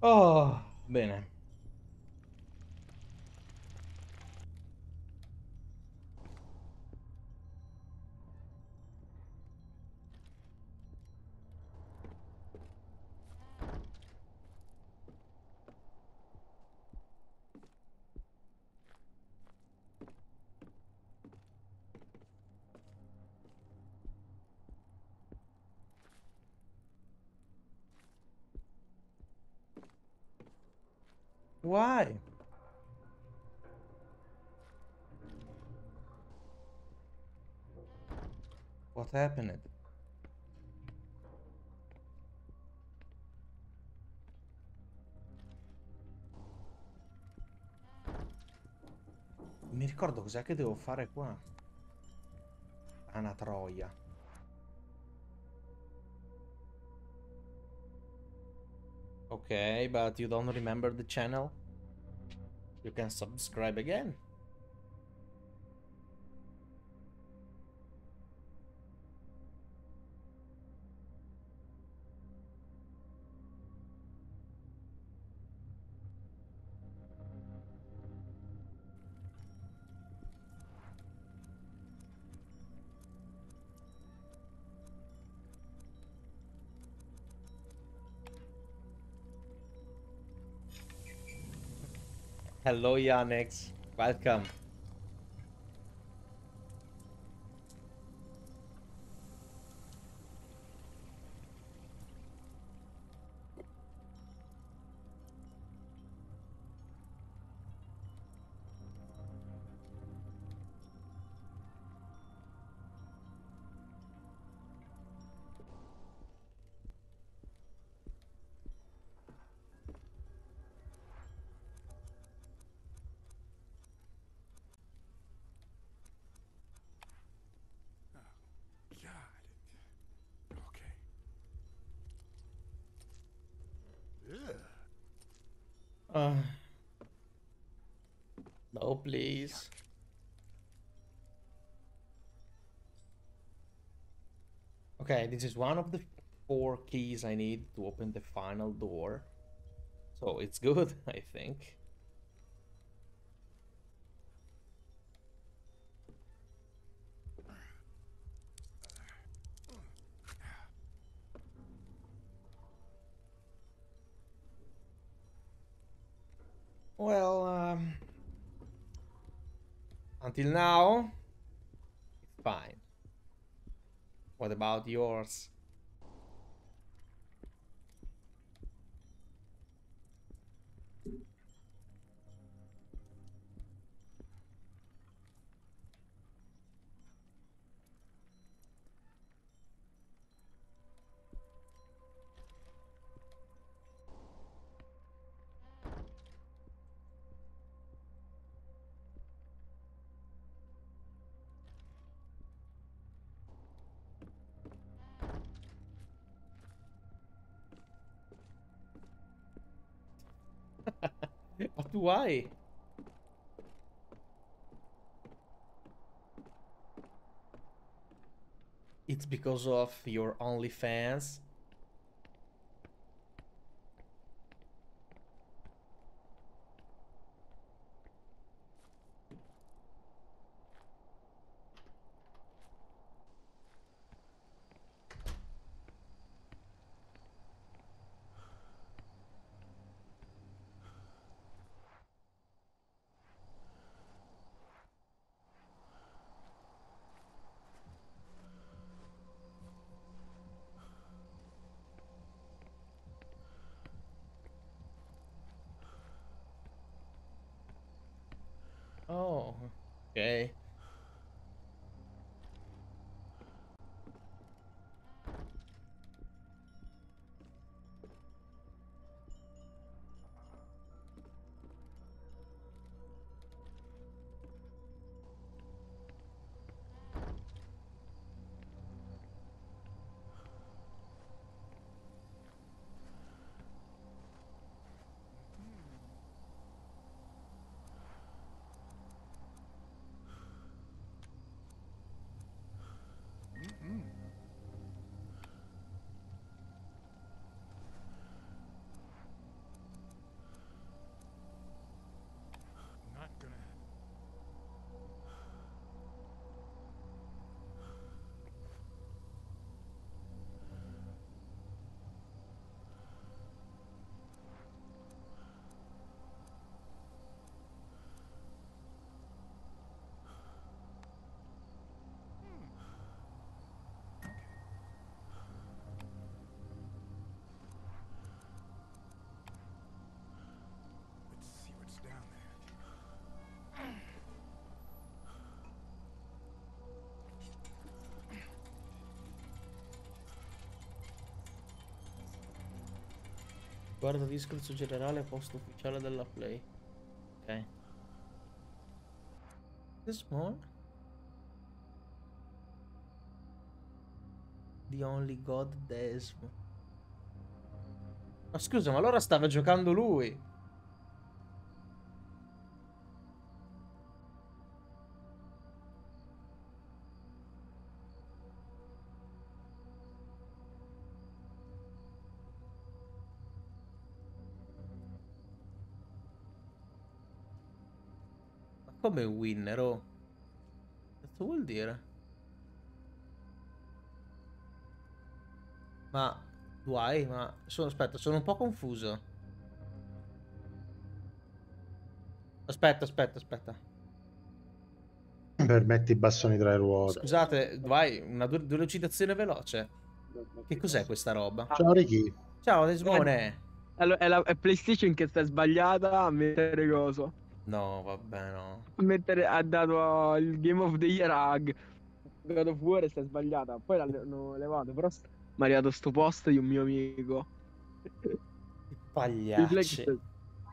Oh, bene. Why? What happened? Mi ricordo cos'è che devo fare qua. Ana troia. Okay, but you don't remember the channel? You can subscribe again. Hello, Yannick. Welcome. Okay, this is one of the four keys I need to open the final door. So it's good, I think. Well, um, until now, it's fine. What about yours? Why? It's because of your OnlyFans? Guarda discorso generale posto ufficiale della Play. Ok. This one. The only god Desmo. Ma scusa, ma allora stava giocando lui. Come winner, oh? Cosa vuol dire? Ma, Duai, ma... Sono, aspetta, sono un po' confuso. Aspetta, aspetta, aspetta. Permetti i bastoni tra le ruote. Scusate, Duai, una delucidazione veloce. Che cos'è questa roba? Ciao Ricky. Ciao, Desmone. Allora, è, la, è PlayStation che sta sbagliata a mettere coso. No, vabbè, no. Mettere, ha dato il Game of the Year a God of War e sta sbagliata. Poi l'hanno levato, però st- mi è arrivato sto post di un mio amico. Pagliacci.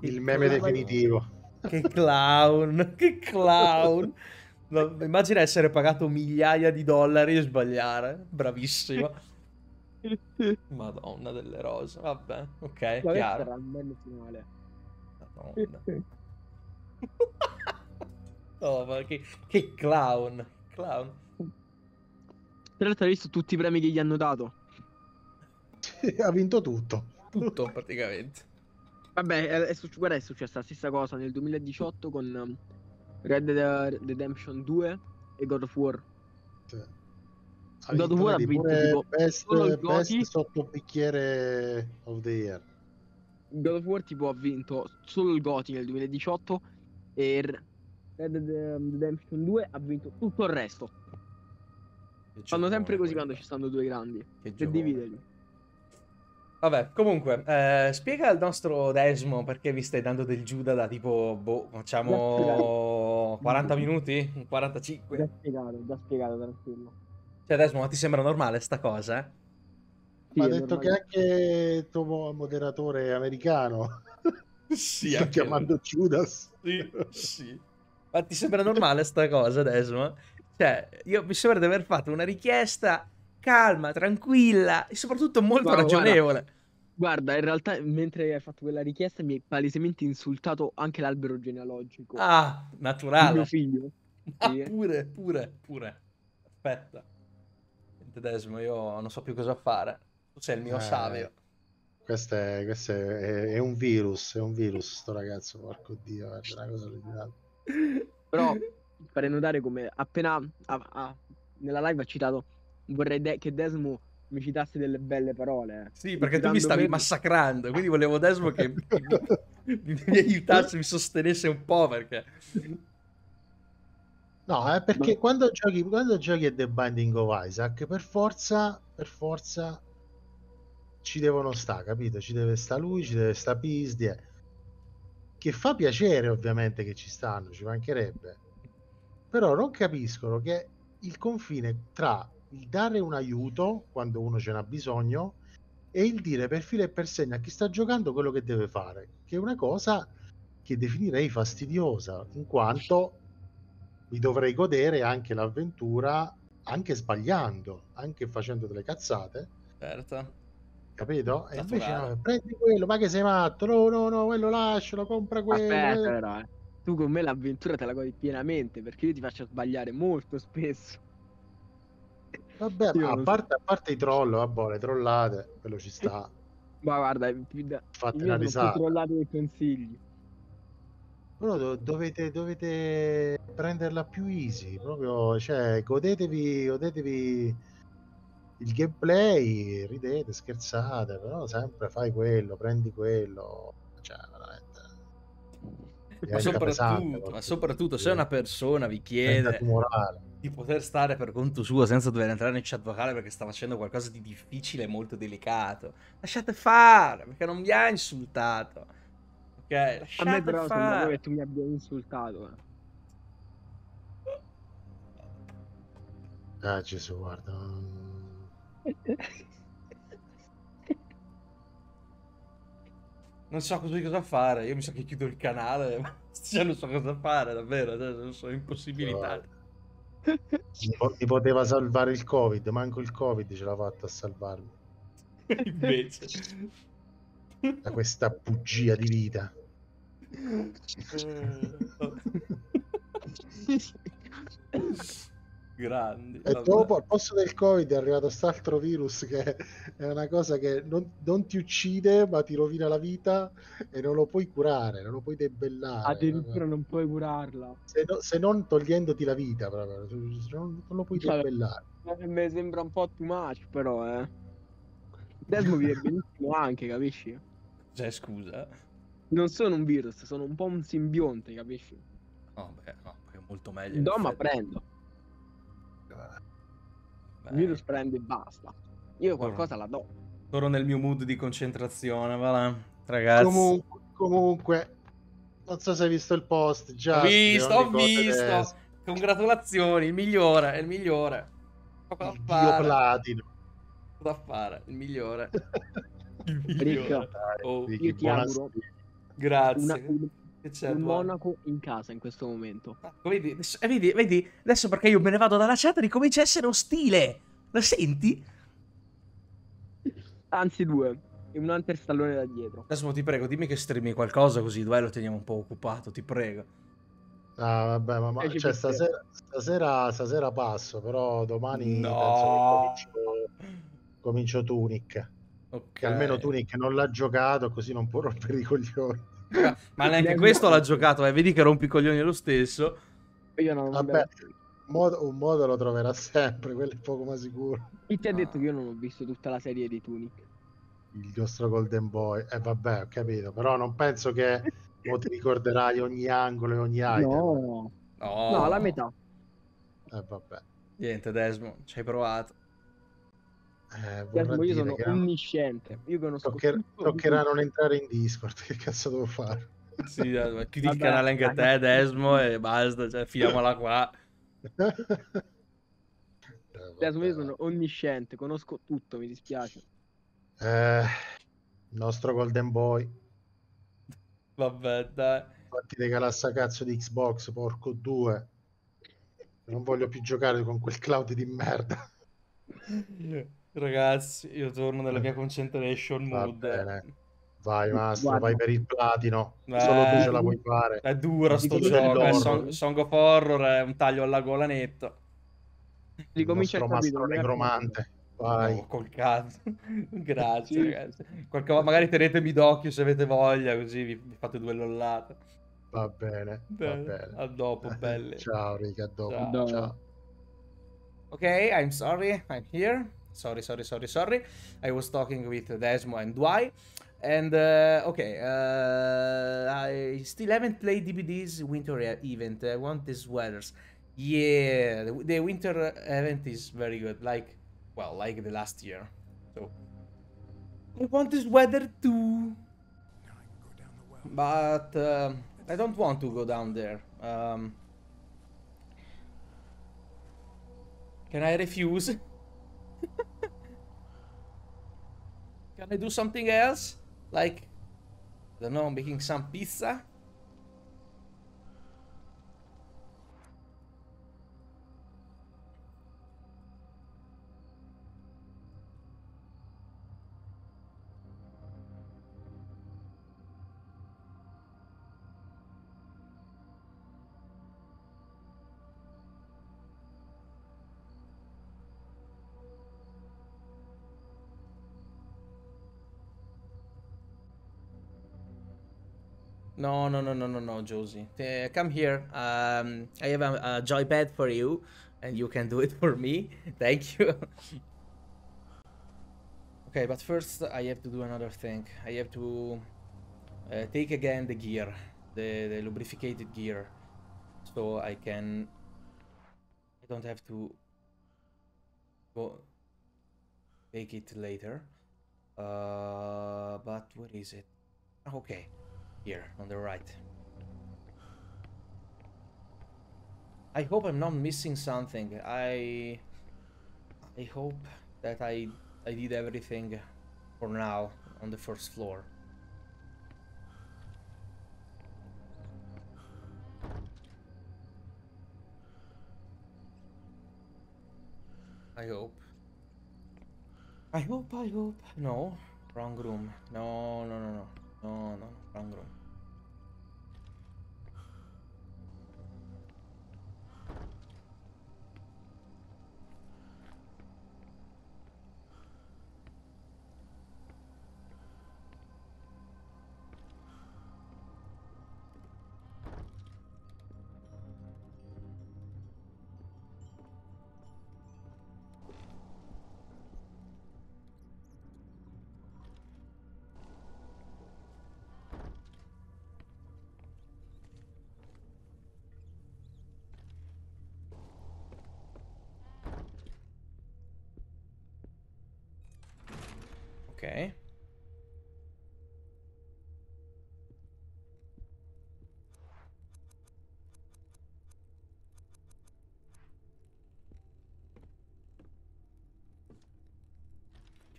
Il meme definitivo. Che clown, che clown. No, immagina essere pagato migliaia di dollari e sbagliare. Bravissimo. Madonna delle rose. Vabbè, ok, Questo chiaro. il. Madonna. Oh, ma che, che clown. Clown. Tra l'altro hai visto tutti i premi che gli hanno dato? ha vinto tutto. Tutto praticamente. Vabbè, è, è guarda, è successa la stessa cosa nel 2018 con um, Red Dead Redemption 2 e God of War. Sì. God of War ha vinto tipo best, solo il best Goti. sotto bicchiere of the year. God of War tipo ha vinto solo il GOTY nel 2018 e Red Dead Redemption 2 ha vinto tutto il resto. Che Fanno sempre così quando ci stanno due grandi. Che giocone. dividerli. Vabbè, comunque, eh, spiega al nostro Desmo perché vi stai dando del Giuda da tipo, boh, facciamo 40 minuti? Un Già 45? spiegato, già spiegato, tranquillo. Cioè, Desmo, ma ti sembra normale sta cosa, eh? Sì, Ma ha detto che normale. anche il tuo mo- moderatore americano Sì, sta chiamando Judas. Sì, sì. Ma ti sembra normale sta cosa, Desmo? Cioè, io mi sembra di aver fatto una richiesta calma, tranquilla e soprattutto molto Guarda, ragionevole. Guarda, in realtà mentre hai fatto quella richiesta mi hai palesemente insultato anche l'albero genealogico. Ah, naturale. mio figlio. Ah, Sì. pure, pure, pure. Aspetta. Niente, Desmo, io non so più cosa fare. Tu sei il mio Eh, savio. Questo, è, questo è- è un virus, è un virus sto ragazzo, porco dio, guarda, è una cosa allucinante. Però farei notare come appena ha- ha- nella live ha citato vorrei de- che Desmo mi citasse delle belle parole. eh. Sì, perché tu mi stavi me- massacrando, quindi volevo Desmo che mi, mi, mi aiutasse, mi sostenesse un po' perché... No, è perché Ma- quando giochi, quando giochi a The Binding of Isaac, per forza, per forza ci devono sta, capito? Ci deve sta lui, ci deve sta Pisdie. Che fa piacere, ovviamente, che ci stanno, ci mancherebbe. Però non capiscono che il confine tra il dare un aiuto quando uno ce n'ha bisogno e il dire per filo e per segno a chi sta giocando quello che deve fare, che è una cosa che definirei fastidiosa, in quanto mi dovrei godere anche l'avventura, anche sbagliando, anche facendo delle cazzate, Certo. Capito? E invece no, prendi quello, ma che sei matto? No, no, no, quello lascialo, compra quello. Aspetta, eh. però, eh. Tu con me l'avventura te la godi pienamente perché io ti faccio sbagliare molto spesso. Vabbè, ma a parte, a parte i troll, vabbè, le trollate, quello ci sta. Ma guarda, più da- Fate una risata. trollato dei consigli. Però do- dovete, dovete prenderla più easy, proprio, cioè, godetevi, godetevi il gameplay, ridete, scherzate, però sempre fai quello, prendi quello, cioè, veramente. Ma pesante, soprattutto, ma soprattutto se una persona vi chiede di poter stare per conto suo senza dover entrare in chat vocale perché sta facendo qualcosa di difficile e molto delicato, lasciate fare perché non vi ha insultato. Ok, A me lasciate però fare. che tu mi abbia insultato. eh. Ah, Gesù, guarda. non- Non so così cosa fare. Io mi sa che chiudo il canale. Cioè, non so cosa fare, davvero. cioè, non sono impossibilitato. Mi, po- mi poteva salvare il covid, manco il covid ce l'ha fatta a salvarmi Invece. da questa bugia di vita. Grandi. E vabbè. dopo al posto del covid è arrivato quest'altro virus che è una cosa che non, non ti uccide ma ti rovina la vita e non lo puoi curare, non lo puoi debellare. Addirittura non puoi curarla. Se, no- se non togliendoti la vita proprio, non, non lo puoi Cioè, debellare. Eh, Mi sembra un po' too much, però, eh. Desmo vive benissimo anche, capisci? Cioè, scusa. Non sono un virus, sono un po' un simbionte, capisci? No, beh, no, è molto meglio. in Do ma prendo. Beh, Il virus prende e basta. Io qualcosa la do. Sono nel mio mood di concentrazione, va là. Ragazzi. Comunque, comunque, non so se hai visto il post. Già, ho visto, ho visto. Congratulazioni, il migliore, è il migliore. Il dio fare. platino. Poco da fare, il migliore. Il migliore. Oh, io ti auguro grazie. una- un, Che c'è, monaco in casa in questo momento. Ecco, vedi, adesso, eh, vedi, vedi, adesso perché io me ne vado dalla chat ricomincia a essere ostile. Lo senti? Anzi, due. E un hunter stallone da dietro. Adesso ti prego, dimmi che streami qualcosa così dov'è lo teniamo un po' occupato, ti prego. Ah, vabbè, ma, ma- ci cioè, stasera, stasera, stasera passo, però domani No. penso che comincio, comincio Tunic. Ok. Che almeno Tunic non l'ha giocato, così non può rompere i coglioni. Ma- neanche questo l'ha giocato, eh. vedi che rompi i coglioni lo stesso. Io non Vabbè, modo- un modo lo troverà sempre, quello è poco ma sicuro. Chi ti ha Ah. detto che io non ho visto tutta la serie di Tunic? Il nostro Golden Boy. E vabbè, ho capito, però non penso che ti ricorderai ogni angolo e ogni item. No. No, No, la metà. Eh, vabbè. Niente, Desmo, ci hai provato. Eh, Desmo, io sono che onnisciente. Io conosco toccher- tutto- toccherà non entrare in Discord, che cazzo devo fare? Sì, eh, chiudi il Vabbè, canale anche a te, Desmo, e basta, cioè, finiamola qua. Eh, Desmo, io sono onnisciente, conosco tutto, mi dispiace. Eh, il nostro Golden Boy. Vabbè, dai. Fatti regalare sta cazzo di Xbox, porco due. Non voglio più giocare con quel cloud di merda. Ragazzi, io torno nella mia concentration Va mood. bene. Vai, Mastro, Guarda. vai per il platino. Eh, Solo tu ce la puoi fare. È duro sto Dico gioco, è dell'horror. Song, Song of Horror, è un taglio alla gola netto. Ricomincia il mastro negromante. Vai. No, col cazzo. Grazie, Sì. ragazzi. Qualche magari tenetemi d'occhio se avete voglia, così vi, vi fate due lollate. Va bene, va Bene, bene. A dopo, belli. Ciao, Rica, a dopo. Ciao. Ciao. Okay, I'm sorry, I'm here. Sorry, sorry, sorry, sorry. I was talking with Desmo and Dwight. And uh, okay, uh, I still haven't played DBD's winter event. I want these weathers. Yeah, the, winter event is very good. Like, well, like the last year. So, I want this weather too. But uh, I don't want to go down there. Um, can I refuse? can I do something else? Like, I don't know, making some pizza? No, no, no, no, no, no, Josie. Uh, come here. Um, I have a, a joypad for you, and you can do it for me. Thank you. okay, but first I have to do another thing. I have to uh, take again the gear, the, the lubricated gear, so I can. I don't have to go take it later. Uh, but where is it? Okay here on the right. I hope I'm not missing something. I I hope that I I did everything for now on the first floor. I hope. I hope, I hope. No, wrong room. No, no, no, no. No, no, wrong room.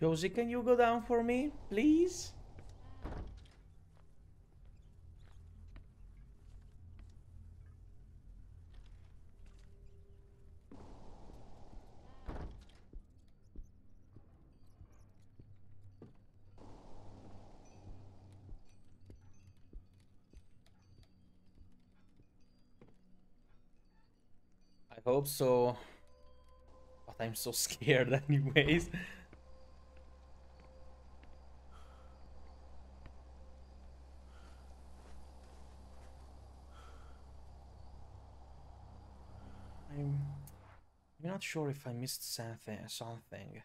Josie, can you go down for me, please? I hope so. But I'm so scared anyways. I'm I'm not sure if I missed something something.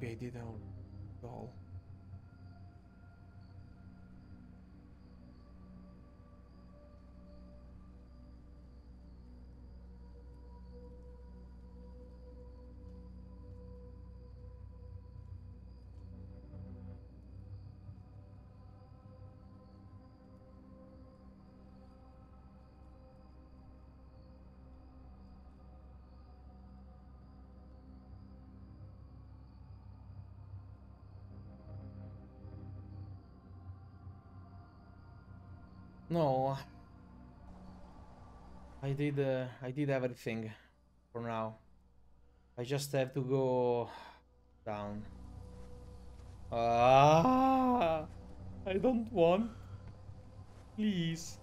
Maybe I did all. all. No. I did uh, I did everything for now. I just have to go down. Ah, I don't want. Please,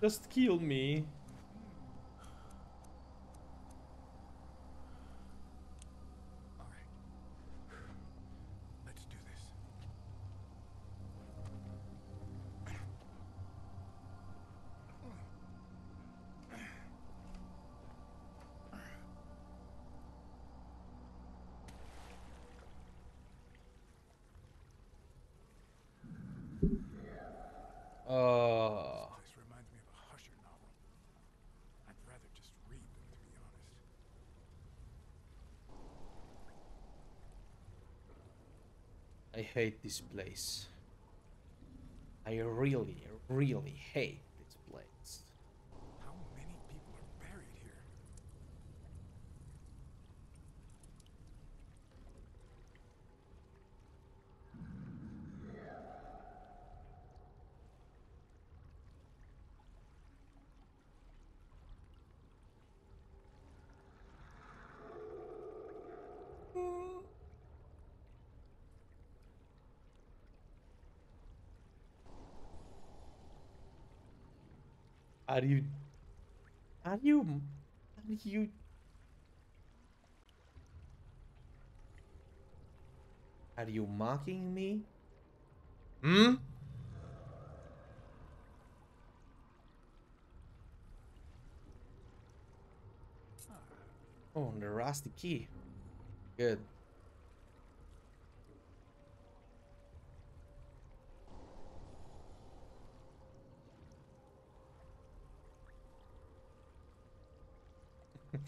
just kill me. All right. Let's do this. Oh, This reminds me of a Husher novel. I'd rather just read them, to be honest. I hate this place. I really, really hate this place. How many people are buried here? Are you? Are you? Are you? Are you mocking me? Hmm? Oh, the rusty key. Good.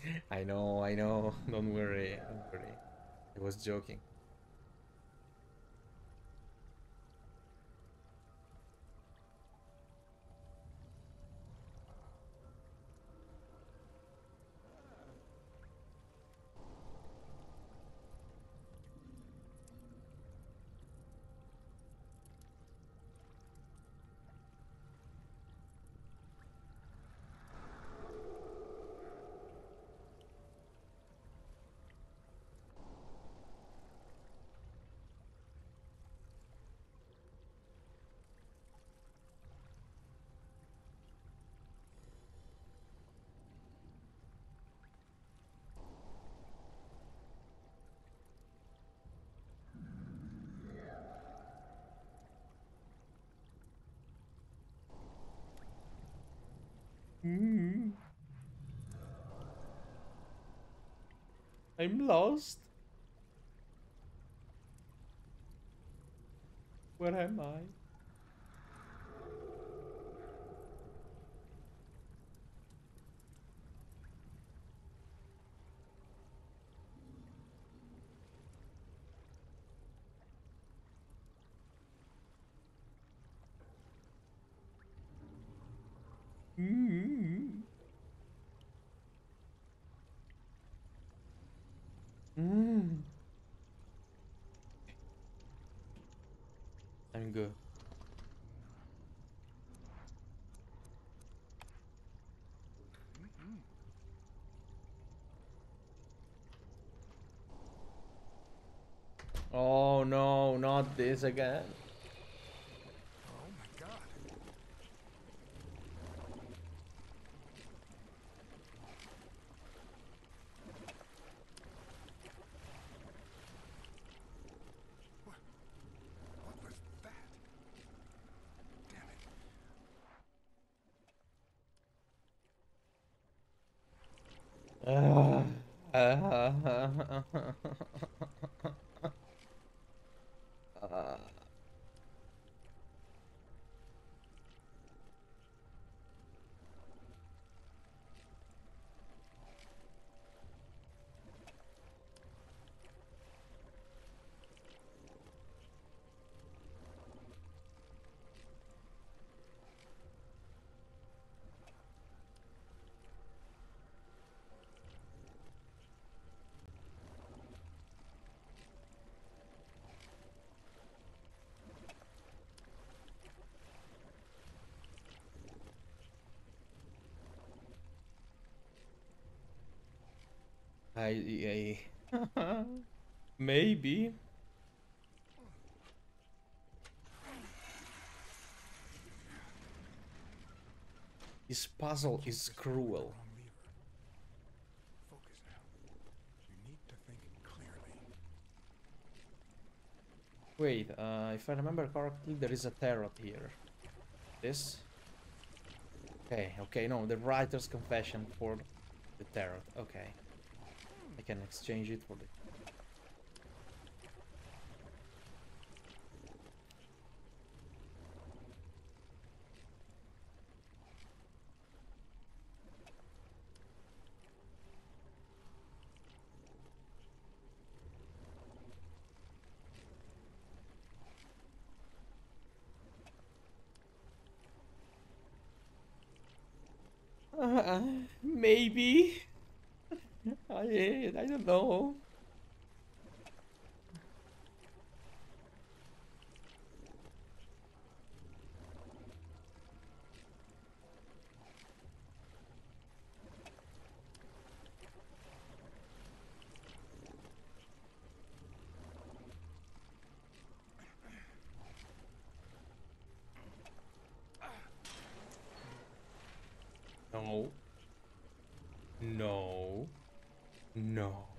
I know, I know. Don't worry, don't worry. I was joking. I'm lost. Where am I? Mm. Mm. I'm. Oh no, not this again. Oh my god. What? What was that? Damn it. Ah. Ah. I, I maybe. This puzzle is cruel. Focus now. You need to think clearly. Wait, uh, if I remember correctly, there is a tarot here. This? Okay, okay, no, the writer's confession for the tarot. Okay. I can exchange it for the. Uh, maybe. I I don't know. No. No. No. It's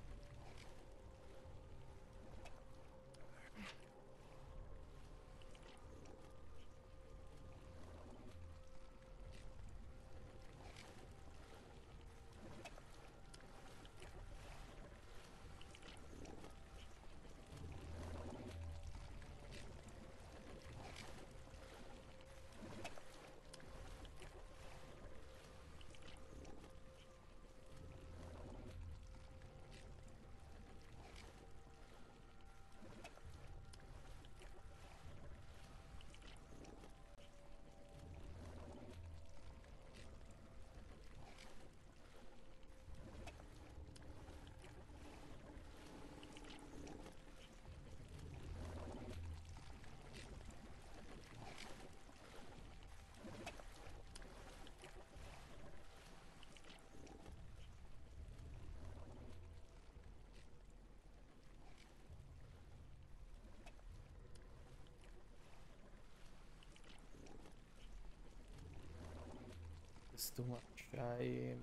too much. I.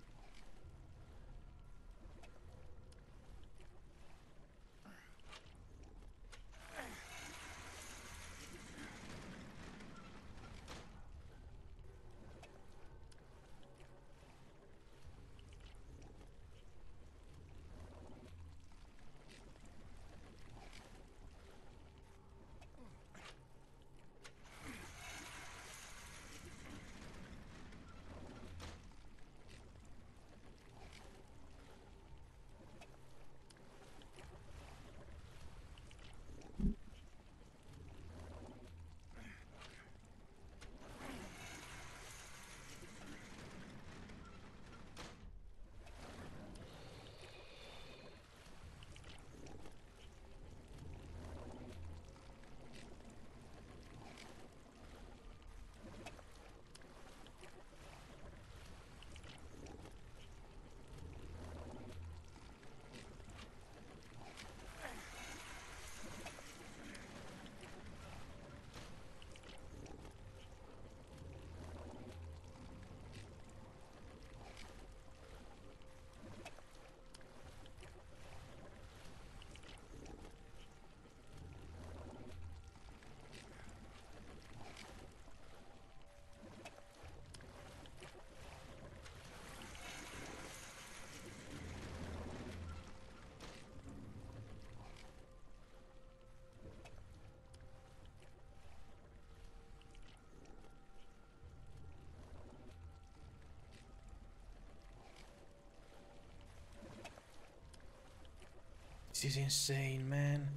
is insane, man.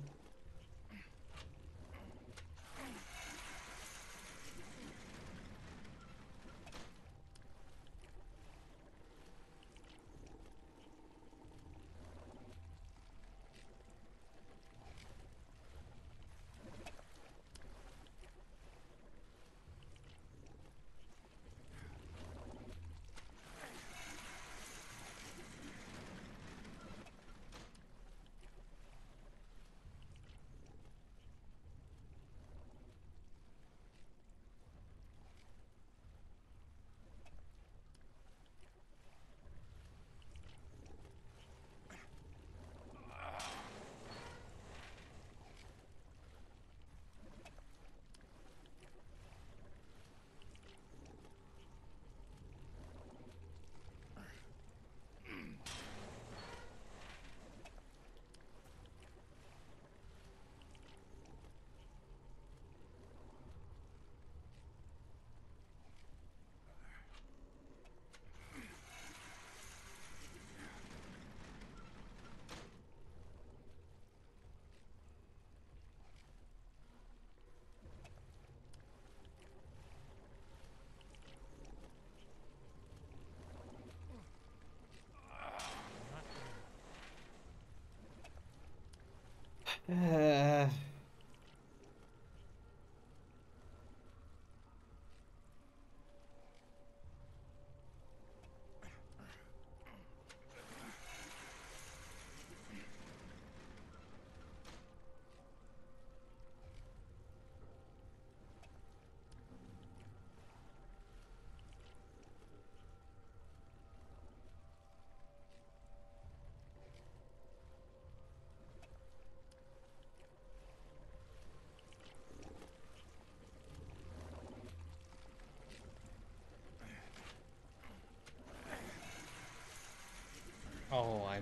Uh,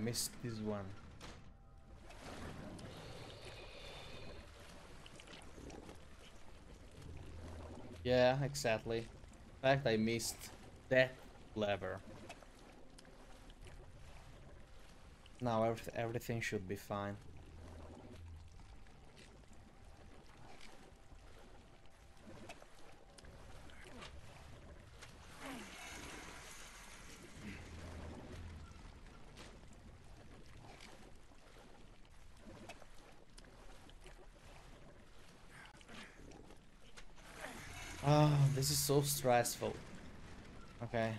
missed this one. Yeah, exactly. In fact, I missed that lever. Now everyth everything should be fine. Ah, this is so stressful. Okay.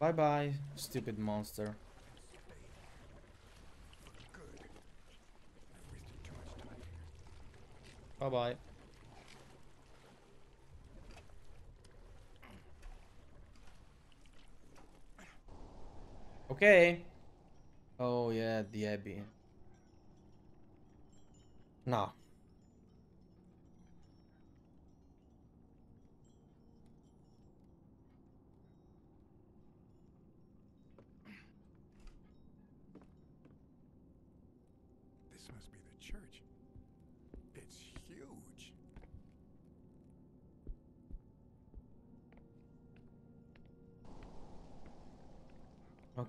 Bye bye, stupid monster. Bye bye. Okay. Oh yeah, the Abbey. No. This must be the church. It's huge.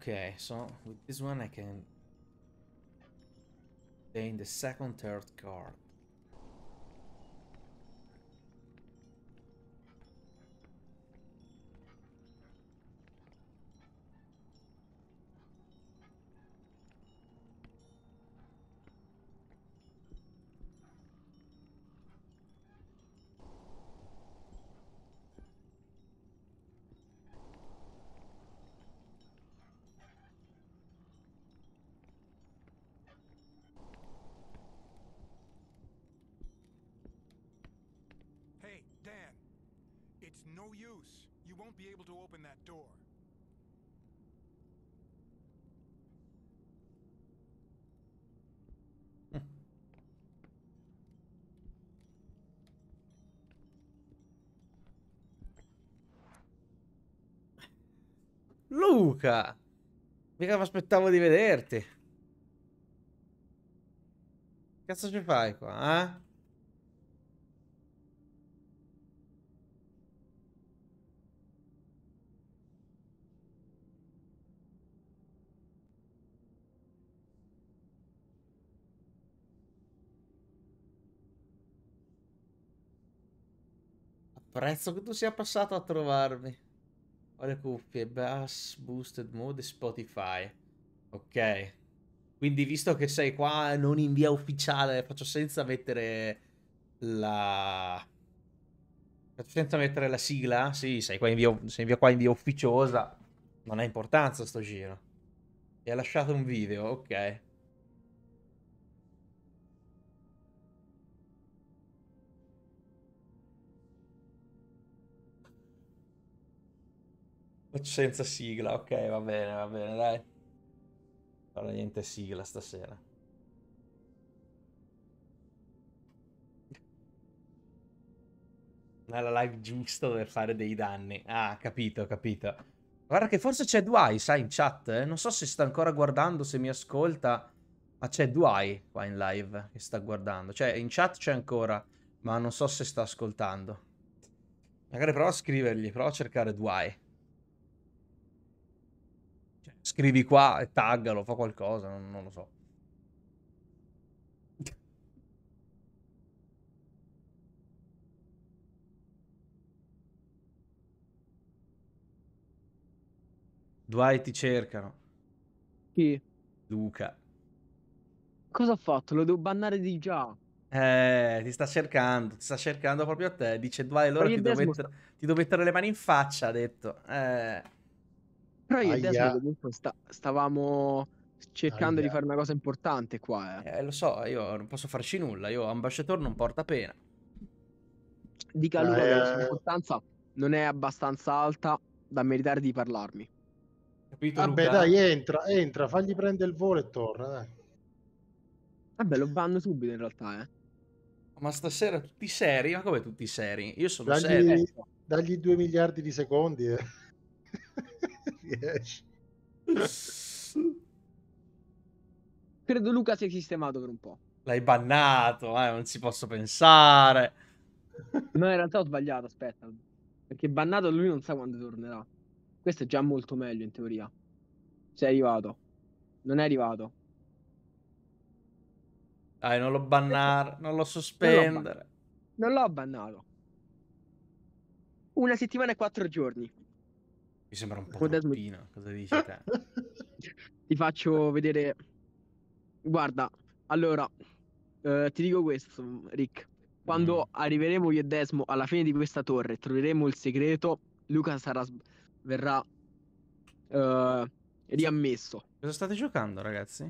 Okay, so with this one I can gain the second, third card. Won't be able to open that door. Luca! Mica mi aspettavo di vederti. Cazzo ci fai qua, eh? Prezzo che tu sia passato a trovarmi. Quale cuffie? Bass, Boosted Mode Spotify. Ok. Quindi visto che sei qua non in via ufficiale, faccio senza mettere la... Faccio senza mettere la sigla? Sì, sei qua in via, sei via qua in via ufficiosa. Non ha importanza sto giro. E ha lasciato un video, ok. Senza sigla, ok, va bene, va bene, dai. Allora, niente sigla stasera. La live giusta per fare dei danni. Ah, capito, capito. Guarda che forse c'è Duai, sai, in chat. Eh? Non so se sta ancora guardando, se mi ascolta. Ma c'è Duai qua in live che sta guardando. Cioè, in chat c'è ancora, ma non so se sta ascoltando. Magari prova a scrivergli, prova a cercare Duai. Scrivi qua e taggalo, fa qualcosa, non, non lo so. Dwight ti cercano. Chi? Luca. Cosa ho fatto? Lo devo bannare di già. Eh, ti sta cercando, ti sta cercando proprio a te. Dice Dwight, allora ti devo, mettere, ti devo mettere le mani in faccia, ha detto. Eh, Però io e Aia. Desmo comunque sta- stavamo cercando di Aia. fare una cosa importante qua, eh. eh, lo so, io non posso farci nulla. Io ambasciatore non porta pena. Dica a Luca che la sua Eh. importanza non è abbastanza alta da meritare di parlarmi. Capito, Vabbè, Luca? dai, entra, entra, fagli prendere il volo e torna, dai. Vabbè, lo banno subito in realtà, eh. Ma stasera tutti seri? Ma come tutti seri? Io sono Dagli, serio. dagli 2 miliardi di secondi e riesci. Credo Luca sia sistemato per un po'. L'hai bannato, eh, non ci posso pensare. No, in realtà ho sbagliato, aspetta. Perché bannato lui non sa quando tornerà. Questo è già molto meglio in teoria. Sei arrivato. Non è arrivato. Dai, non lo bannare, non lo sospendere. Non l'ho bannato. Una settimana e quattro giorni. Mi sembra un po' troppino. Cosa dici te? Ti faccio vedere. Guarda, allora, eh, ti dico questo, Rick. Quando Mm. arriveremo io e Desmo alla fine di questa torre, troveremo il segreto. Luca sarà, verrà eh, riammesso. Cosa state giocando, ragazzi?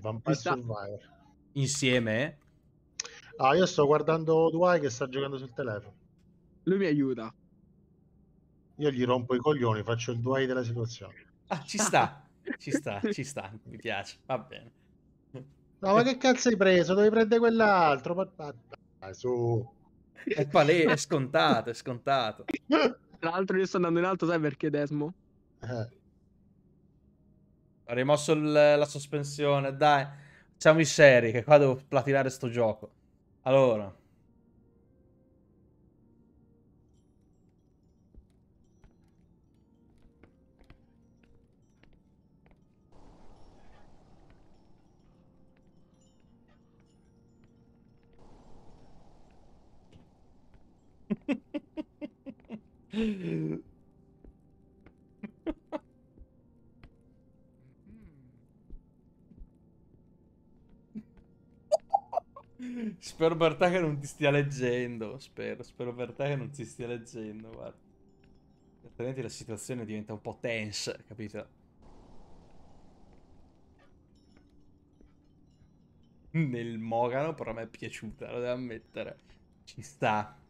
Vampire sta- Survivor. Insieme? Ah, io sto guardando Dwight che sta giocando sul telefono. Lui mi aiuta. Io gli rompo i coglioni, faccio il Dwight della situazione. Ah, ci sta. Ci sta, ci sta. Mi piace. Va bene. No, ma che cazzo hai preso? Dovevi prendere quell'altro. ma- ma- Dai, su. È palese, è scontato, è scontato. Tra l'altro, io sto andando in alto, sai perché, Desmo? Eh, Ho rimosso il- la sospensione, dai. Facciamo i seri, che qua devo platinare sto gioco. Allora. Spero per te che non ti stia leggendo. Spero, spero per te che non ti stia leggendo. Guarda. Altrimenti la situazione diventa un po' tense, capito? Nel Mogano, però a me è piaciuta, lo devo ammettere. Ci sta.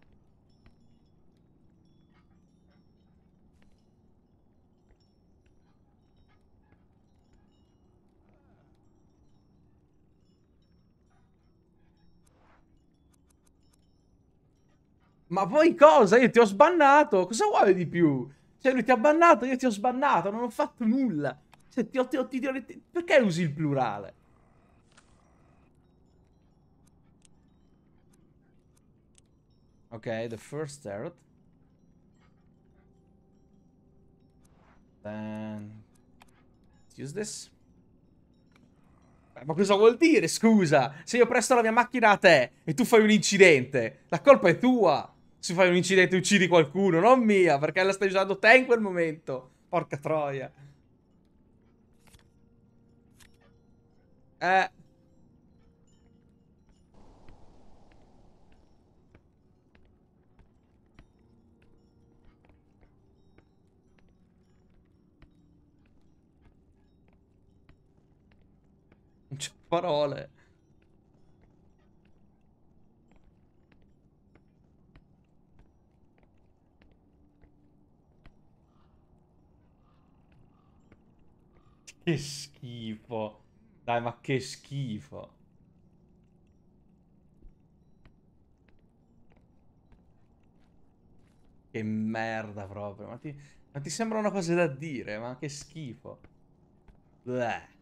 Ma poi cosa? Io ti ho sbannato. Cosa vuoi di più? Cioè, lui ti ha bannato, io ti ho sbannato, non ho fatto nulla. Cioè, ti ho, ti ho- ti- ti Perché usi il plurale? Ok, the first tarot. Then... let's use this. Eh, Ma cosa vuol dire, scusa? Se io presto la mia macchina a te e tu fai un incidente, la colpa è tua. Se fai un incidente uccidi qualcuno, non mia, perché la stai usando te in quel momento. Porca troia. Eh. Non c'è parole. Che schifo. Dai, ma che schifo. Che merda proprio. Ma ti, ma ti sembrano cose da dire, ma che schifo. Bleh.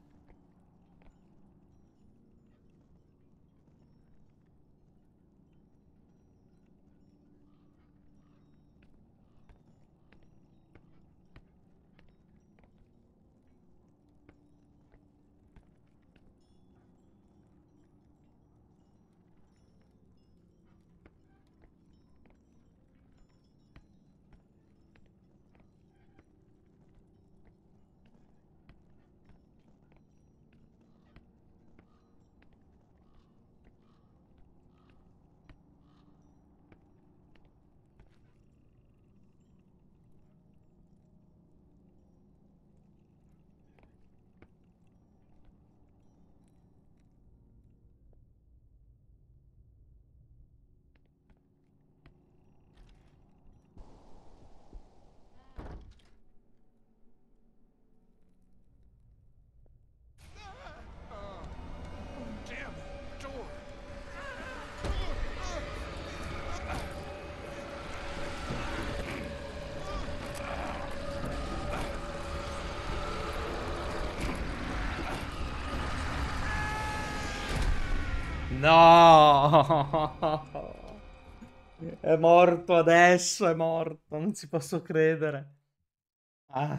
Damn it! Door! No! È morto adesso, è morto, non ci posso credere. Ah.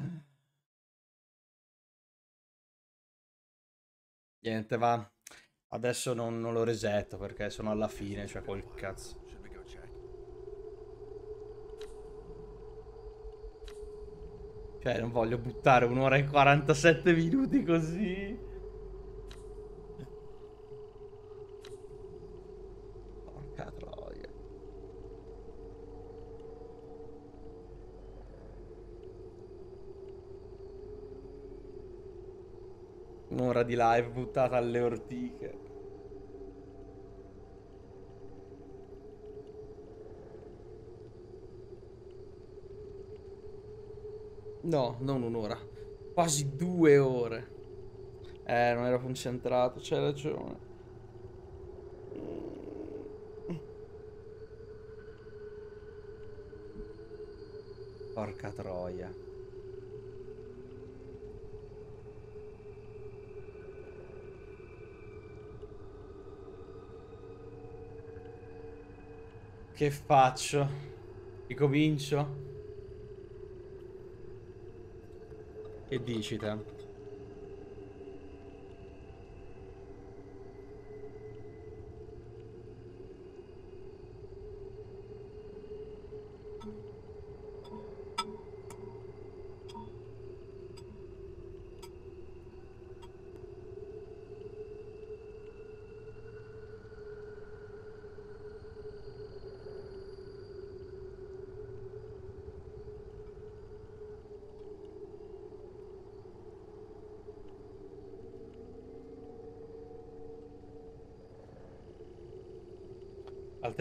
Niente, va. Adesso non, non lo resetto perché sono alla fine, cioè col cazzo. Cioè, non voglio buttare un'ora e 47 minuti così. Porca troia. Un'ora di live buttata alle ortiche. No, non un'ora. Quasi due ore. Eh, non ero concentrato, c'hai ragione. Porca troia. Che faccio? Ricomincio? Che dici te?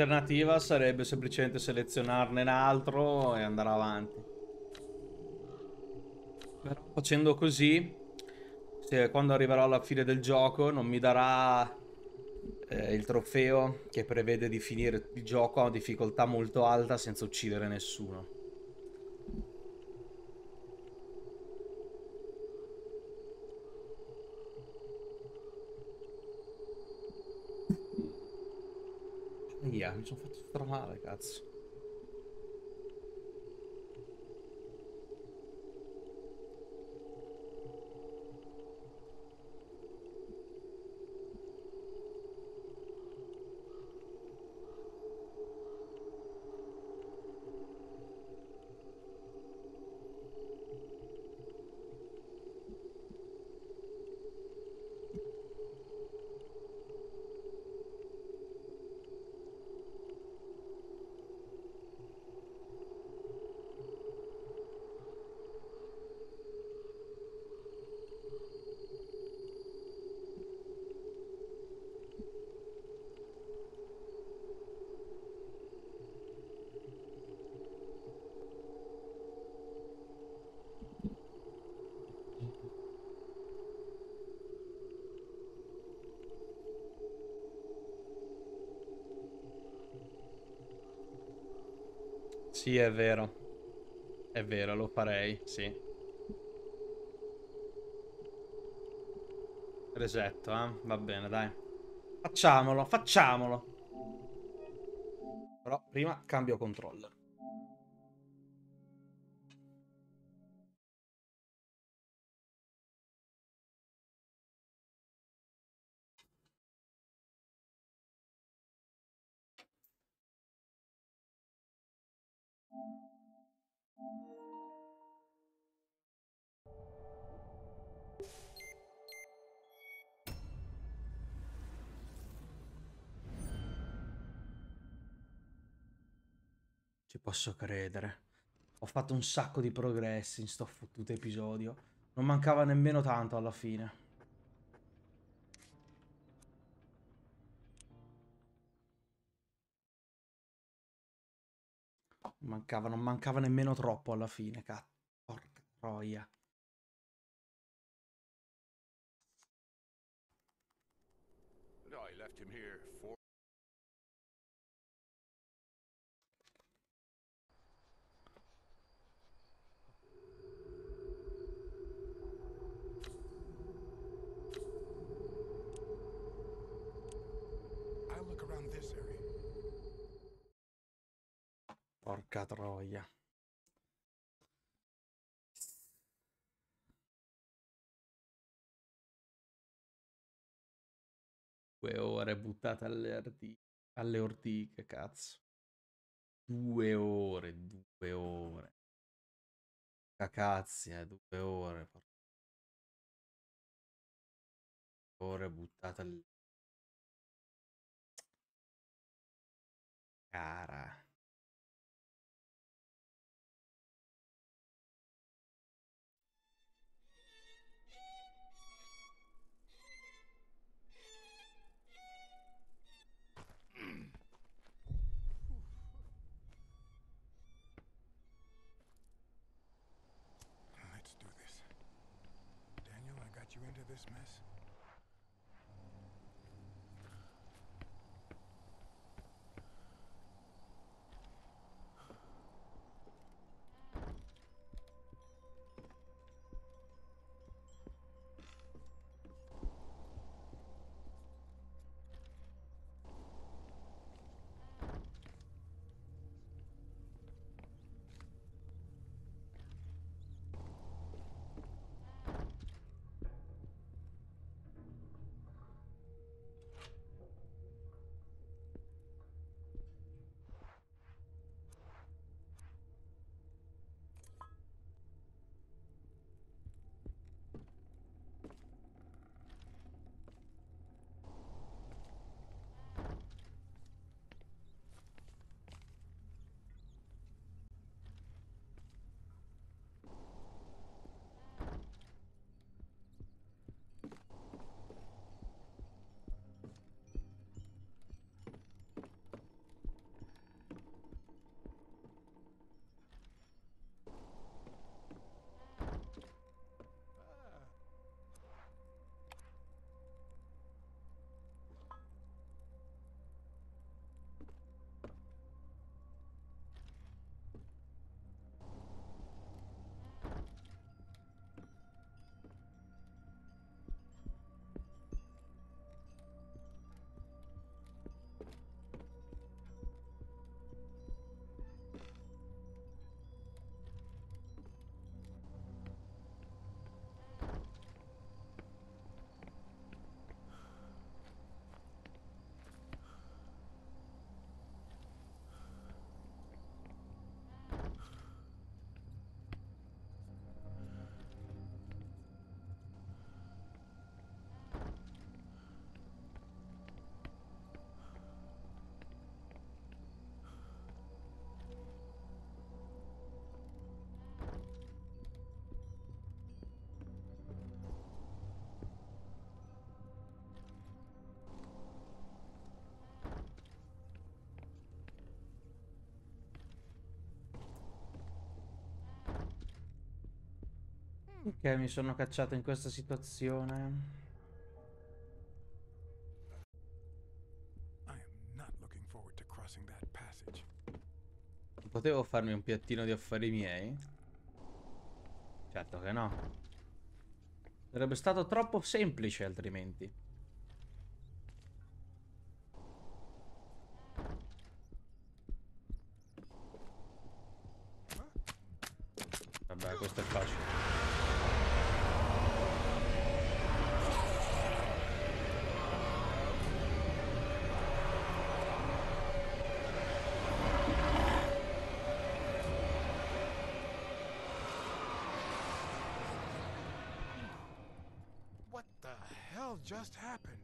L'alternativa sarebbe semplicemente selezionarne un altro e andare avanti. Però facendo così, quando arriverò alla fine del gioco non mi darà eh, il trofeo che prevede di finire il gioco a difficoltà molto alta senza uccidere nessuno. Mi sono fatto stramale, cazzo. Sì, è vero. È vero, lo farei, sì. Resetto, eh? Va bene, dai. Facciamolo, facciamolo. Però prima cambio controller. Credere. Ho fatto un sacco di progressi in sto fottuto episodio. Non mancava nemmeno tanto alla fine. Mancava, non mancava nemmeno troppo alla fine, cazzo. Porca troia. No, I left him here for. I'll look around this area. Porca troia. Due ore buttate alle, orti- alle ortiche, cazzo. Due ore, due ore. Cacazzi, eh, due ore. porca- Ore buttate alle... Cara. This mess. Ok, mi sono cacciato in questa situazione. Potevo farmi un piattino di affari miei? Certo che no. Sarebbe stato troppo semplice altrimenti. Hell just happened?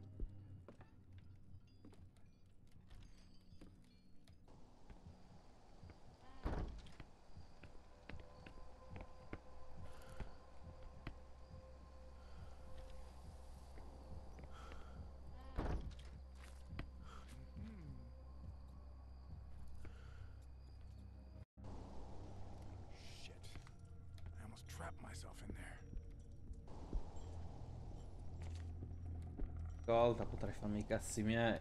Shit. I almost trapped myself in there. Ascolta, potrei farmi i cazzi miei.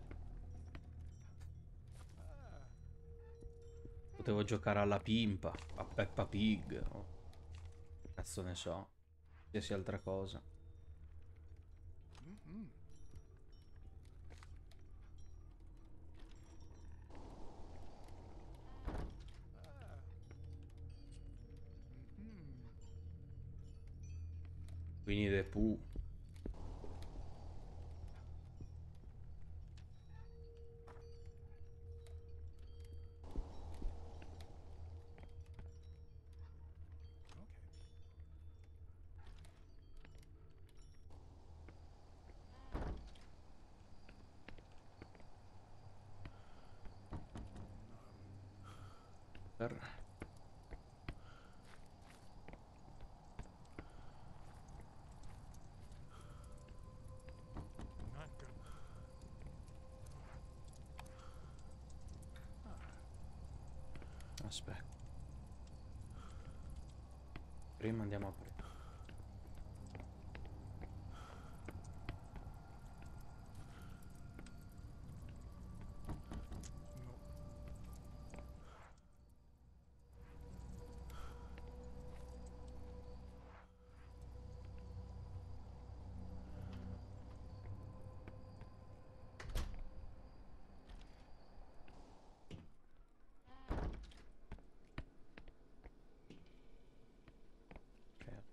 Potevo giocare alla pimpa, a Peppa Pig. o- Cazzo ne so. Qualsiasi altra cosa. Winnie the Pooh. siempre.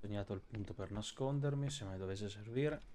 Segnato il punto per nascondermi se mai dovesse servire.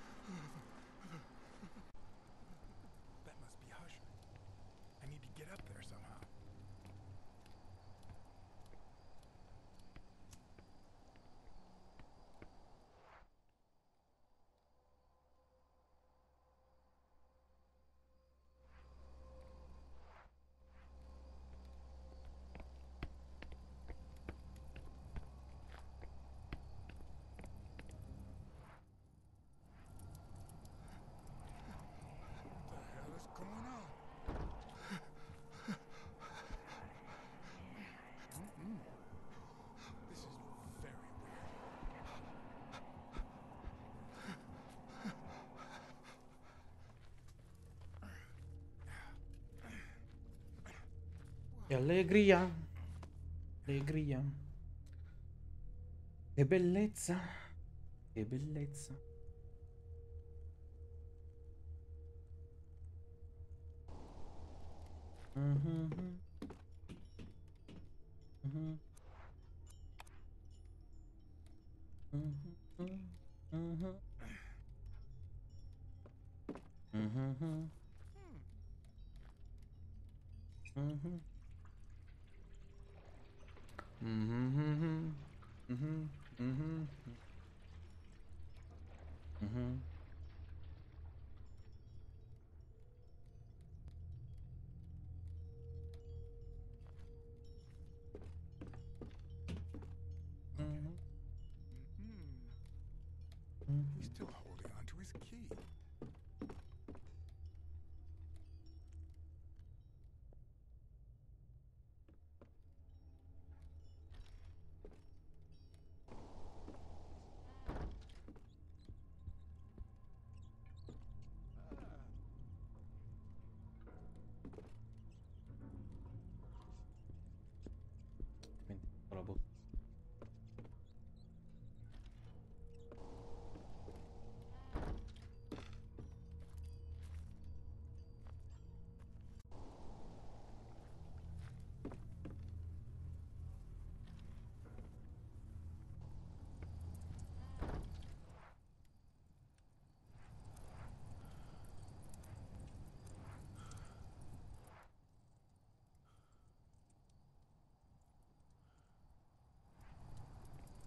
E allegria. Allegria. Che bellezza. Che bellezza. Mm-hmm.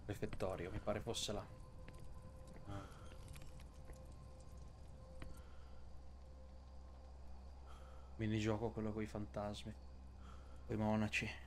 Refettorio, mi pare fosse là. Ah. Minigioco quello con i fantasmi. Con i monaci.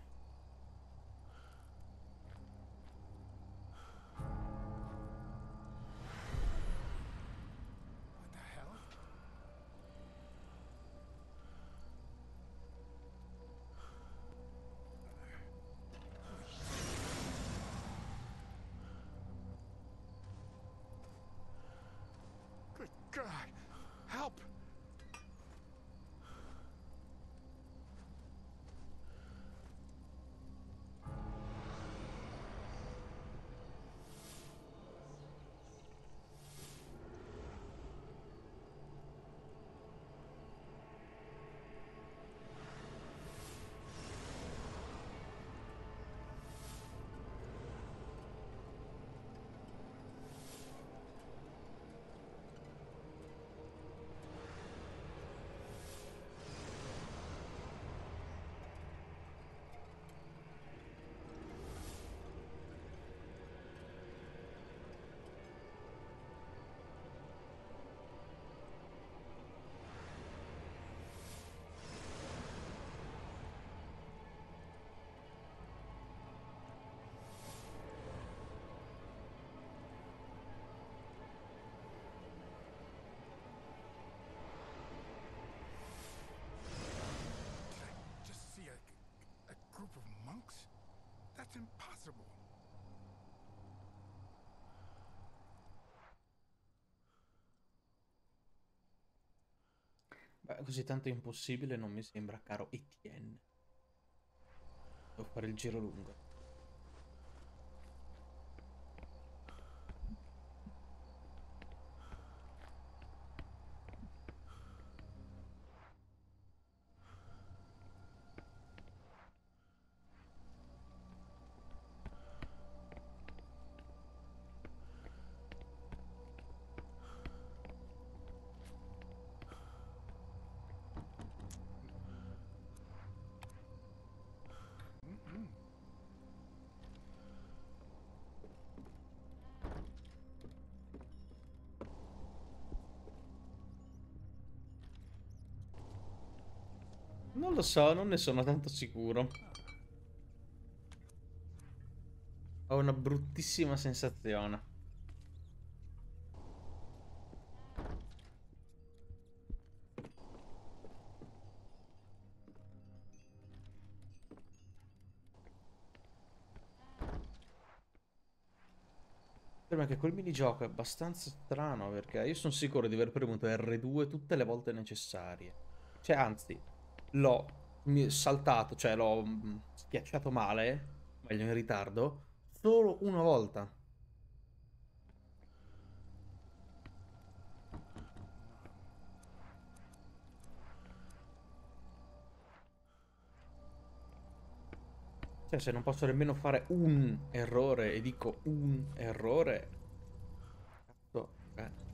Impossible. Beh, così tanto impossibile non mi sembra, caro Etienne. Devo fare il giro lungo. Lo so, non ne sono tanto sicuro. Ho una bruttissima sensazione. Sembra che quel minigioco è abbastanza strano perché io sono sicuro di aver premuto R2 tutte le volte necessarie. Cioè, anzi, l'ho saltato, cioè l'ho mm, schiacciato male, meglio in ritardo, solo una volta. Cioè, se non posso nemmeno fare un errore e dico un errore... Cazzo, eh.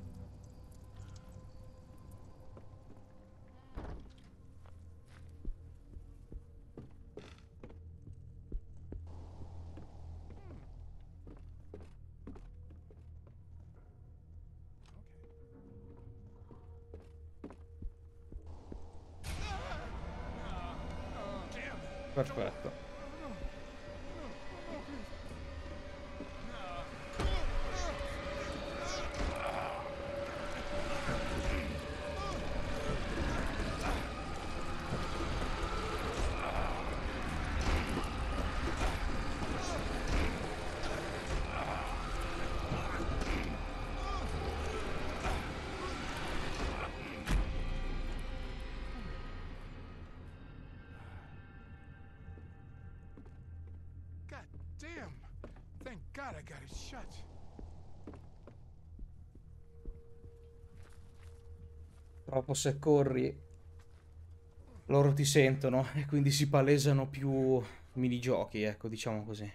God I got it shut. Troppo se corri, loro ti sentono e quindi si palesano più minigiochi, ecco, diciamo così.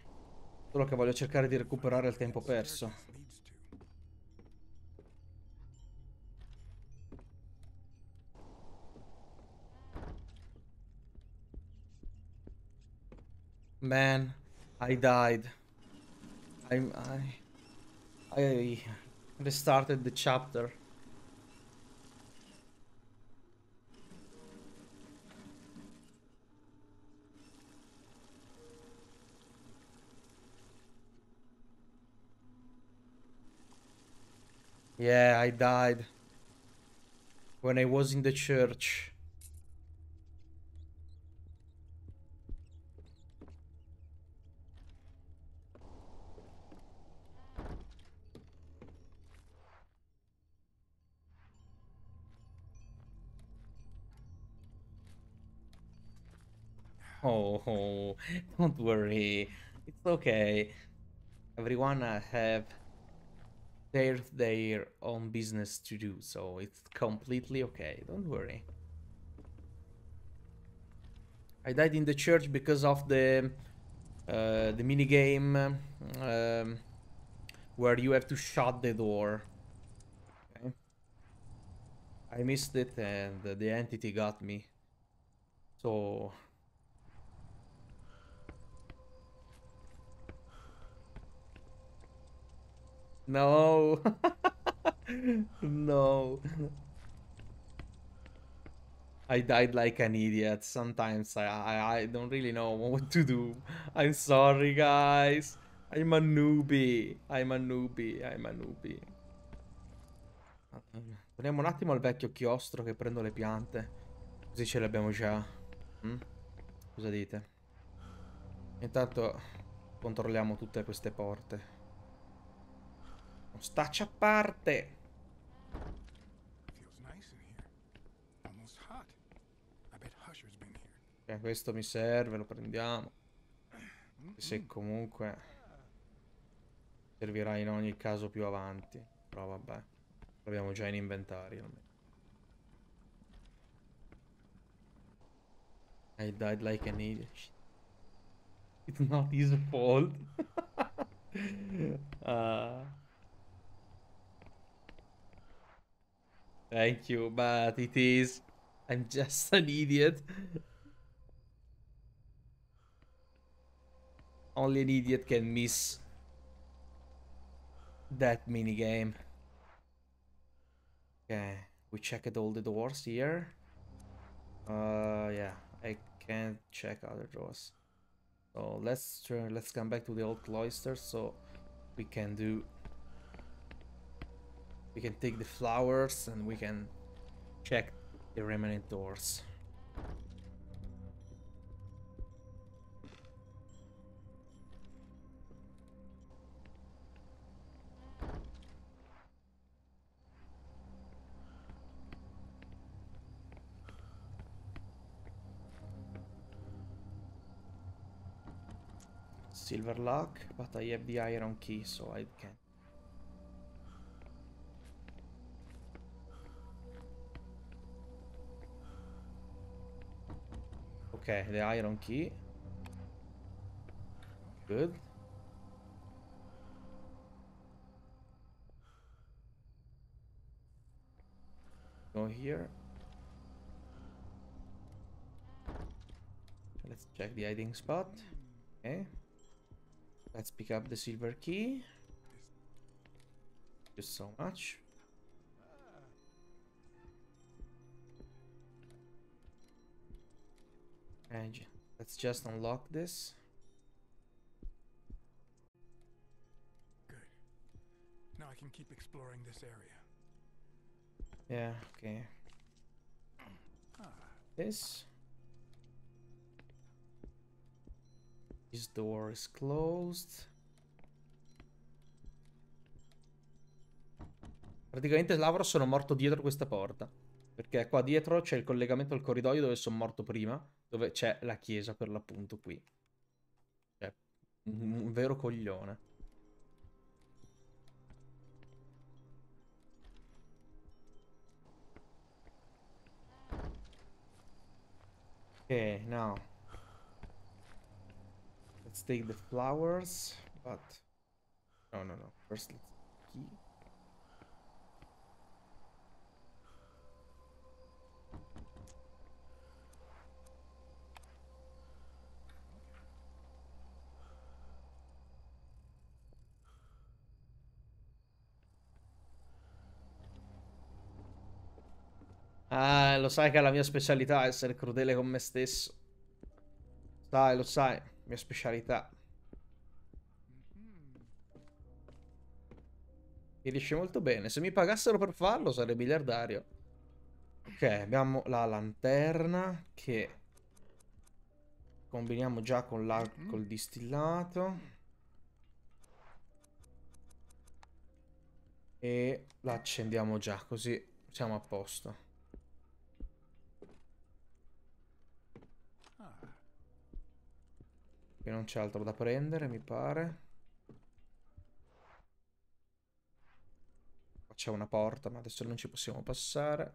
Solo che voglio cercare di recuperare il tempo perso. Man, I died. I I I restarted the chapter. Yeah, I died when I was in the church. Oh, don't worry. It's okay. Everyone uh, have their their own business to do, so it's completely okay. Don't worry. I died in the church because of the uh, the mini game um, where you have to shut the door. Okay. I missed it, and the entity got me. So No. no. I died like an idiot. Sometimes I, I, I don't really know what to do. I'm sorry, guys. I'm a newbie. I'm a newbie. I'm a newbie. Prendiamo un attimo il vecchio chiostro che prendo le piante. Così ce le abbiamo già. Mm? Cosa dite? Intanto controlliamo tutte queste porte. Staccia a parte. Questo mi serve, lo prendiamo. Se comunque servirà in ogni caso più avanti. Però vabbè, l'abbiamo già in inventario. almeno. I died like an idiot. It's not his fault. Ah. Thank you, but it is. I'm just an idiot. Only an idiot can miss that minigame. Okay, we checked all the doors here. Uh, yeah, I can't check other doors. So let's turn. Let's come back to the old cloister so we can do. We can take the flowers and we can check the remaining doors. Silver lock, but I have the iron key, so I can. Okay, the iron key. Good. Go here. Let's check the hiding spot. Okay. Let's pick up the silver key. Just so much. And let's just unlock this. Good. Now I can keep exploring this area. Yeah, okay. This. This door is closed. Praticamente Lavro sono morto dietro questa porta. Perché qua dietro c'è il collegamento al corridoio dove sono morto prima. Dove c'è la chiesa per l'appunto qui. Cioè, un, vero coglione. Okay, now let's take the flowers, but no, no, no. First, let's key. Ah, lo sai che è la mia specialità essere crudele con me stesso. Sai, lo sai, mia specialità. Mi riesce molto bene. Se mi pagassero per farlo sarei miliardario. Ok, abbiamo la lanterna che combiniamo già con l'alcol distillato. E la accendiamo già, così siamo a posto. ah, Qui non c'è altro da prendere, mi pare. Qua c'è una porta, ma adesso non ci possiamo passare.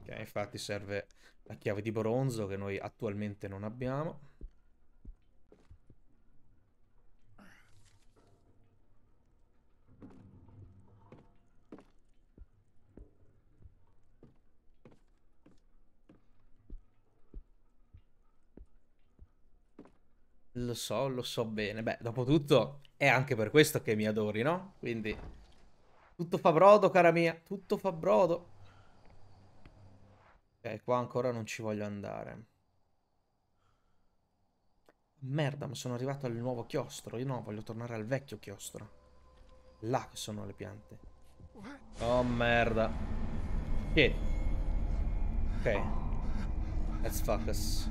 Ok, infatti serve la chiave di bronzo che noi attualmente non abbiamo. Lo so, lo so bene. Beh, dopo tutto è anche per questo che mi adori, no? Quindi tutto fa brodo, cara mia, tutto fa brodo. Ok, qua ancora non ci voglio andare. Merda, ma sono arrivato al nuovo chiostro. Io no, voglio tornare al vecchio chiostro. Là che sono le piante. Oh merda. Shit. Ok. Let's focus.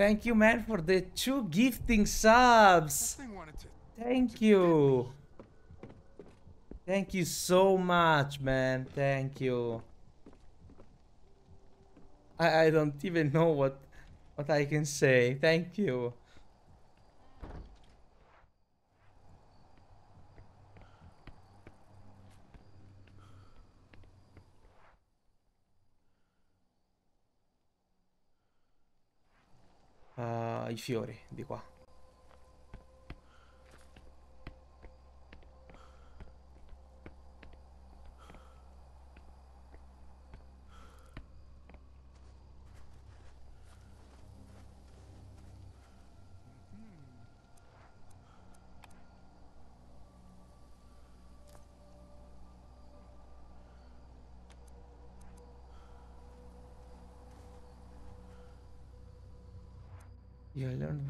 Thank you, man, for the two gifting subs. This thing wanted to. Thank you. Thank you so much, man. Thank you. I, I don't even know what what I can say. Thank you. I fiori di qua.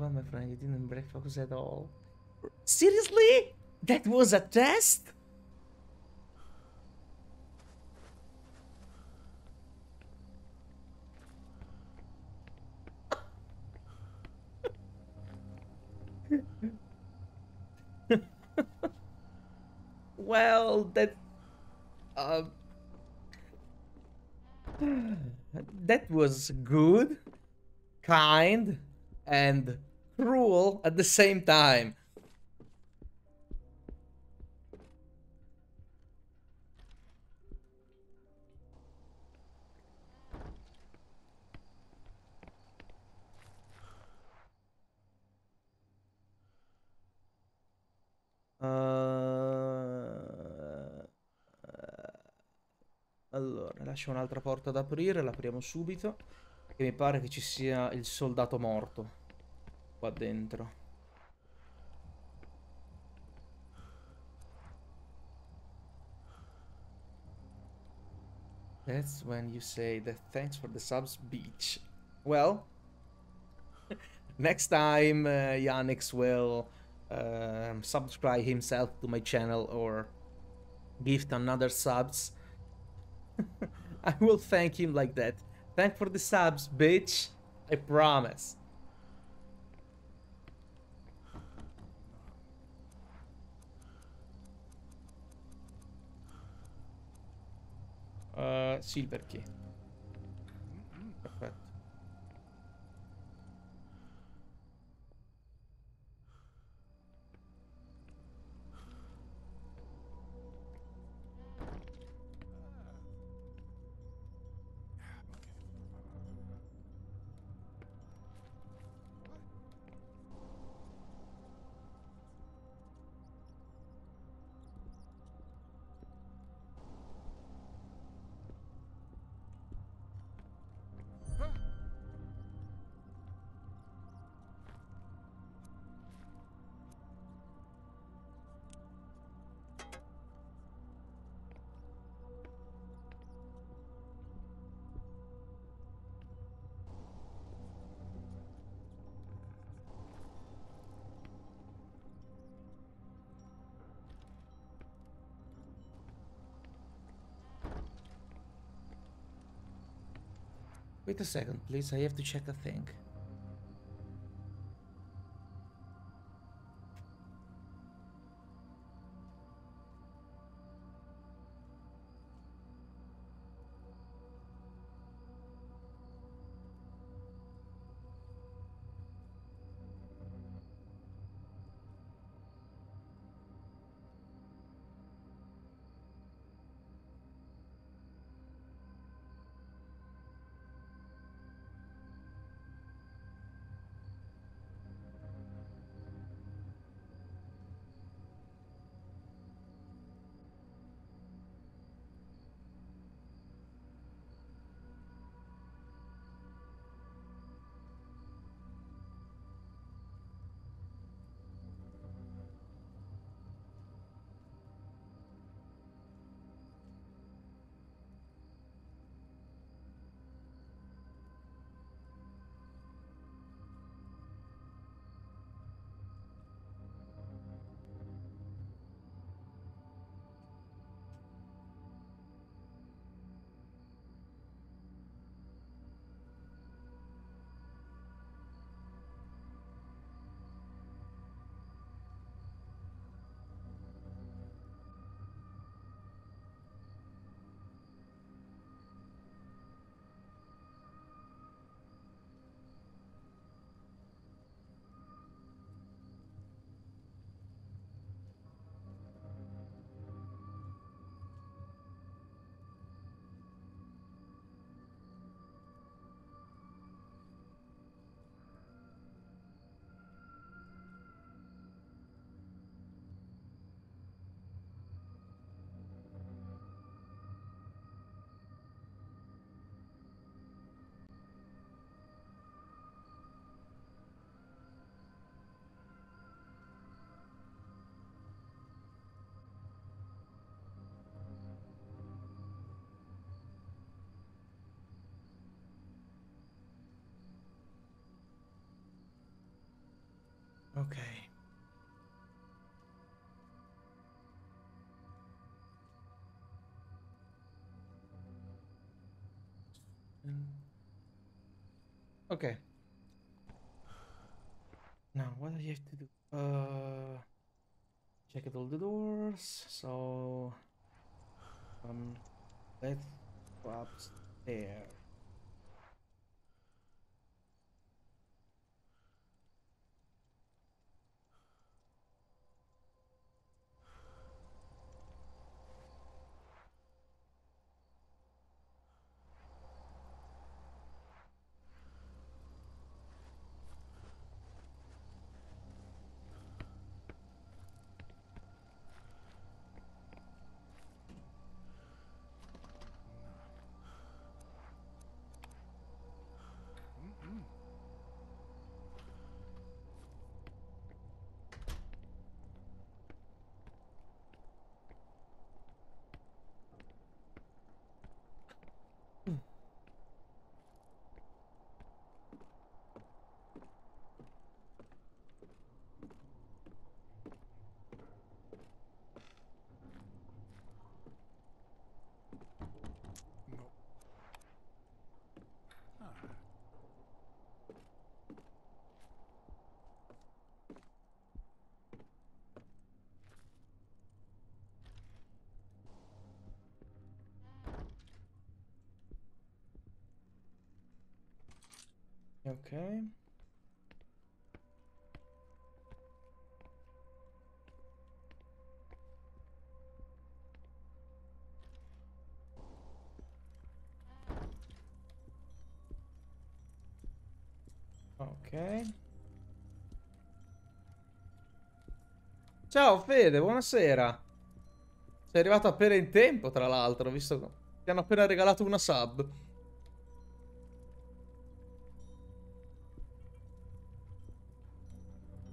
Well, my friend. You didn't break focus at all. Seriously? That was a test? well, that. Uh, that was good, kind, and cruel at the same time. Uh, allora, lascio un'altra porta da aprire, l'apriamo subito. Che mi pare che ci sia il soldato morto qua dentro. That's when you say that thanks for the subs beach. Well, next time uh, Yannick will um, subscribe himself to my channel or gift another subs, I will thank him like that. Thank for the subs, bitch. I promise. Uh, silver key. Perfetto. A second, please. I have to check a thing. Ok. Okay. Now, what do you have to do? Uh, check out all the doors. So, um, let's go upstairs. Okay. Ok. Ciao Fede, buonasera. Sei arrivato appena in tempo, tra l'altro, visto che ti hanno appena regalato una sub.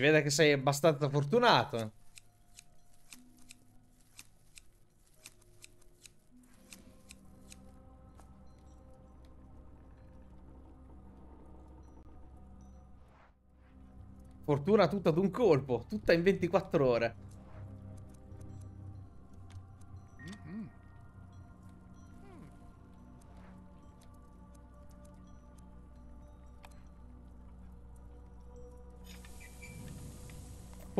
Si vede che sei abbastanza fortunato. Fortuna tutta d'un colpo, tutta in 24 ore.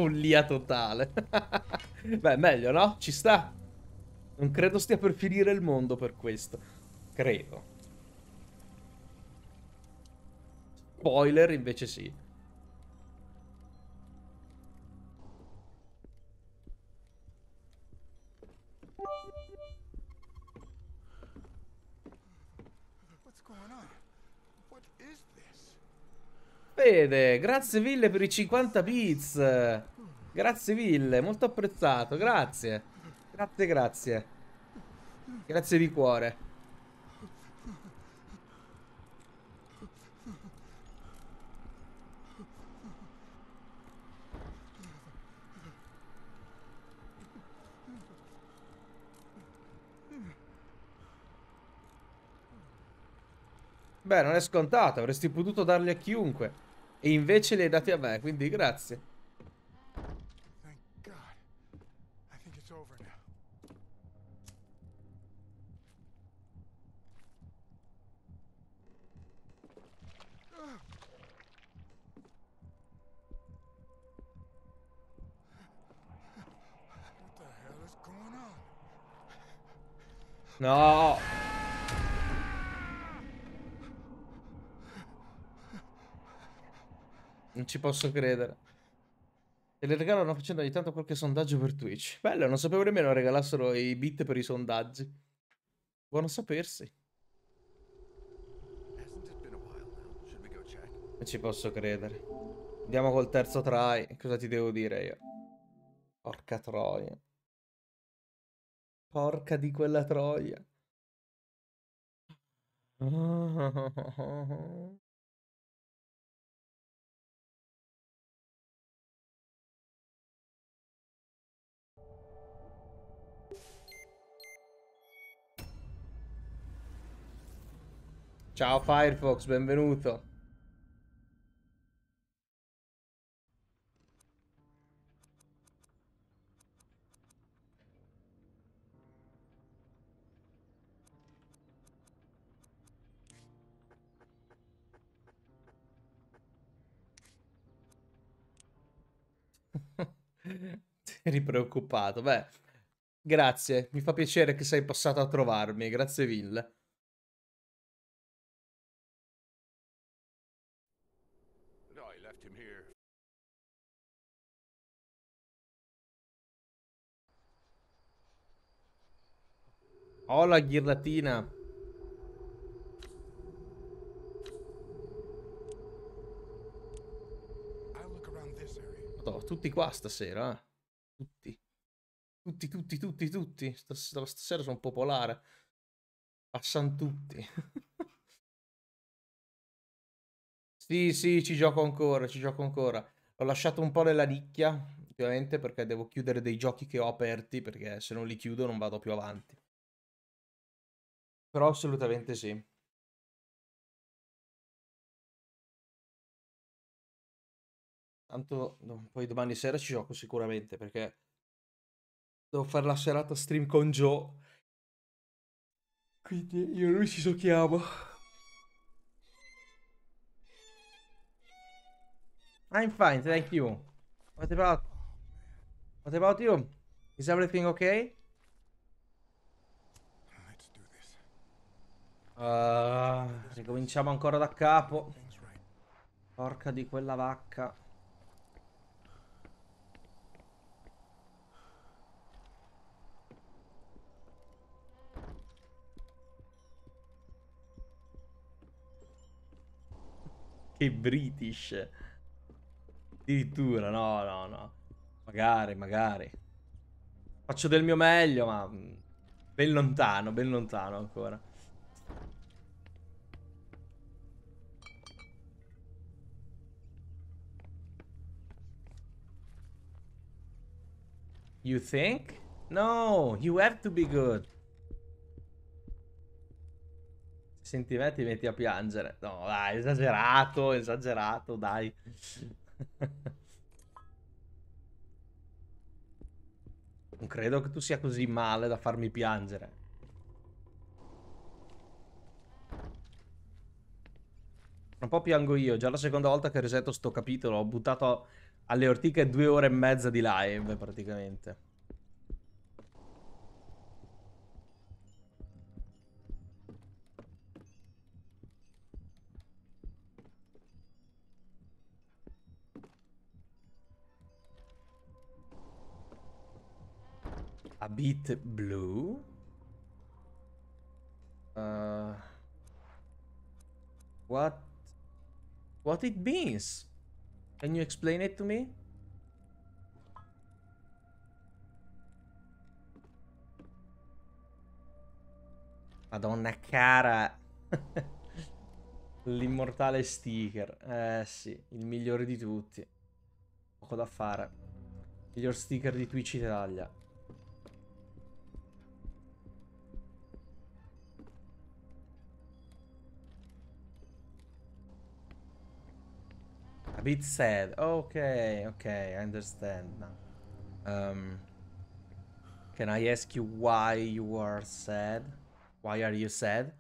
Follia totale. Beh, meglio, no? Ci sta. Non credo stia per finire il mondo per questo. Credo. Spoiler, invece sì. Fede, grazie mille per i 50 bits. Grazie mille, molto apprezzato, grazie. Grazie, grazie. Grazie di cuore. Beh, non è scontato, avresti potuto darli a chiunque. E invece li hai dati a me, quindi grazie. Thank God. I think it's over now. Ah! What the hell is going on? No. Non ci posso credere. Te le regalano facendo ogni tanto qualche sondaggio per Twitch. Bello, non sapevo nemmeno regalassero i bit per i sondaggi. Buono sapersi. Non ci posso credere. Andiamo col terzo try. Cosa ti devo dire io? Porca troia. Porca di quella troia. Ciao Firefox, benvenuto. Eri preoccupato. Beh, grazie. Mi fa piacere che sei passato a trovarmi. Grazie mille. No, I left him here. Ho la ghirlatina. Tutti qua stasera. eh. Tutti. Tutti, tutti, tutti, tutti. Stas- Stasera sono popolare. Passano tutti. Sì, sì, ci gioco ancora, ci gioco ancora. L'ho lasciato un po' nella nicchia, ovviamente, perché devo chiudere dei giochi che ho aperti, perché se non li chiudo non vado più avanti. Però assolutamente sì. Tanto poi domani sera ci gioco sicuramente, perché devo fare la serata stream con Joe. Quindi io e lui ci giochiamo. I'm fine, thank you. What about What about you? Is everything okay? Let's do this. Ah, ricominciamo ancora da capo. Porca di quella vacca. Che British. Addirittura, no, no, no. Magari, magari. Faccio del mio meglio, ma mm, ben lontano, ben lontano ancora. You think? No, you have to be good. Se senti me ti metti a piangere. No, dai, esagerato, esagerato, dai. Non credo che tu sia così male da farmi piangere. Un po' piango io, già la seconda volta che resetto sto capitolo, ho buttato alle ortiche due ore e mezza di live praticamente. A bit blue. Uh, what? What it means? Can you explain it to me? Madonna cara. L'immortale sticker. Eh sì, il migliore di tutti. Poco da fare. Miglior sticker di Twitch Italia. A bit sad. Okay, okay, I understand now. Um, can I ask you why you are sad? Why are you sad?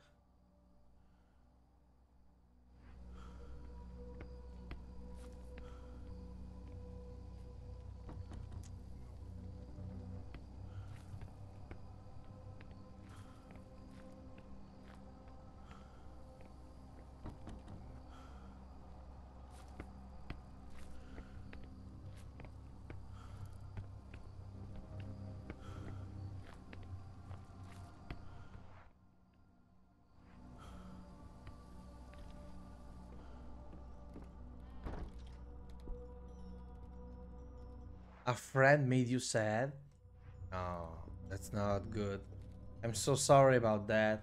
Friend made you sad? No, that's not good. I'm so sorry about that.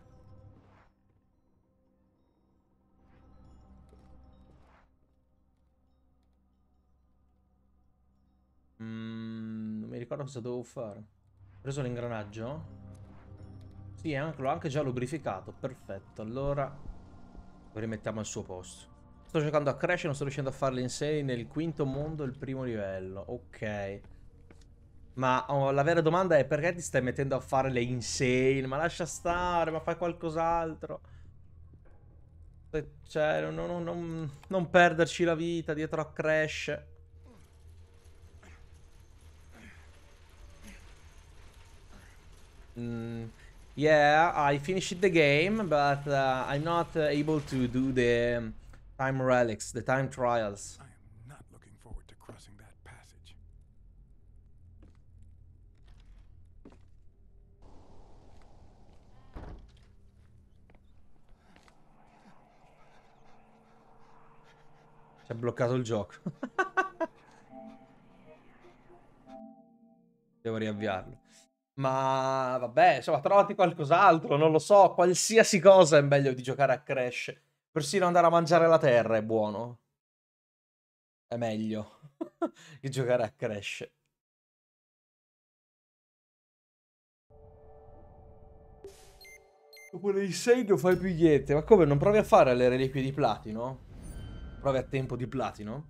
Mm, non mi ricordo cosa dovevo fare. Ho preso l'ingranaggio? Sì, anche- l'ho anche già lubrificato. Perfetto, allora lo rimettiamo al suo posto. Sto giocando a Crash e non sto riuscendo a farle in 6 nel quinto mondo il primo livello. Ok. Ma oh, la vera domanda è perché ti stai mettendo a fare le insane? Ma lascia stare, ma fai qualcos'altro. Cioè, non, non- non- non perderci la vita dietro a Crash. Mm, yeah, I finished the game, but uh, I'm not able to do the time relics, the time trials. I am not looking forward to crossing that passage. Si è bloccato il gioco. Devo riavviarlo. Ma vabbè, insomma, trovati qualcos'altro, non lo so, qualsiasi cosa è meglio di giocare a Crash. Persino andare a mangiare la terra è buono. È meglio che giocare a Crash. Dopo le 6 non fai più niente. Ma come, non provi a fare le reliquie di platino? Provi a tempo di platino?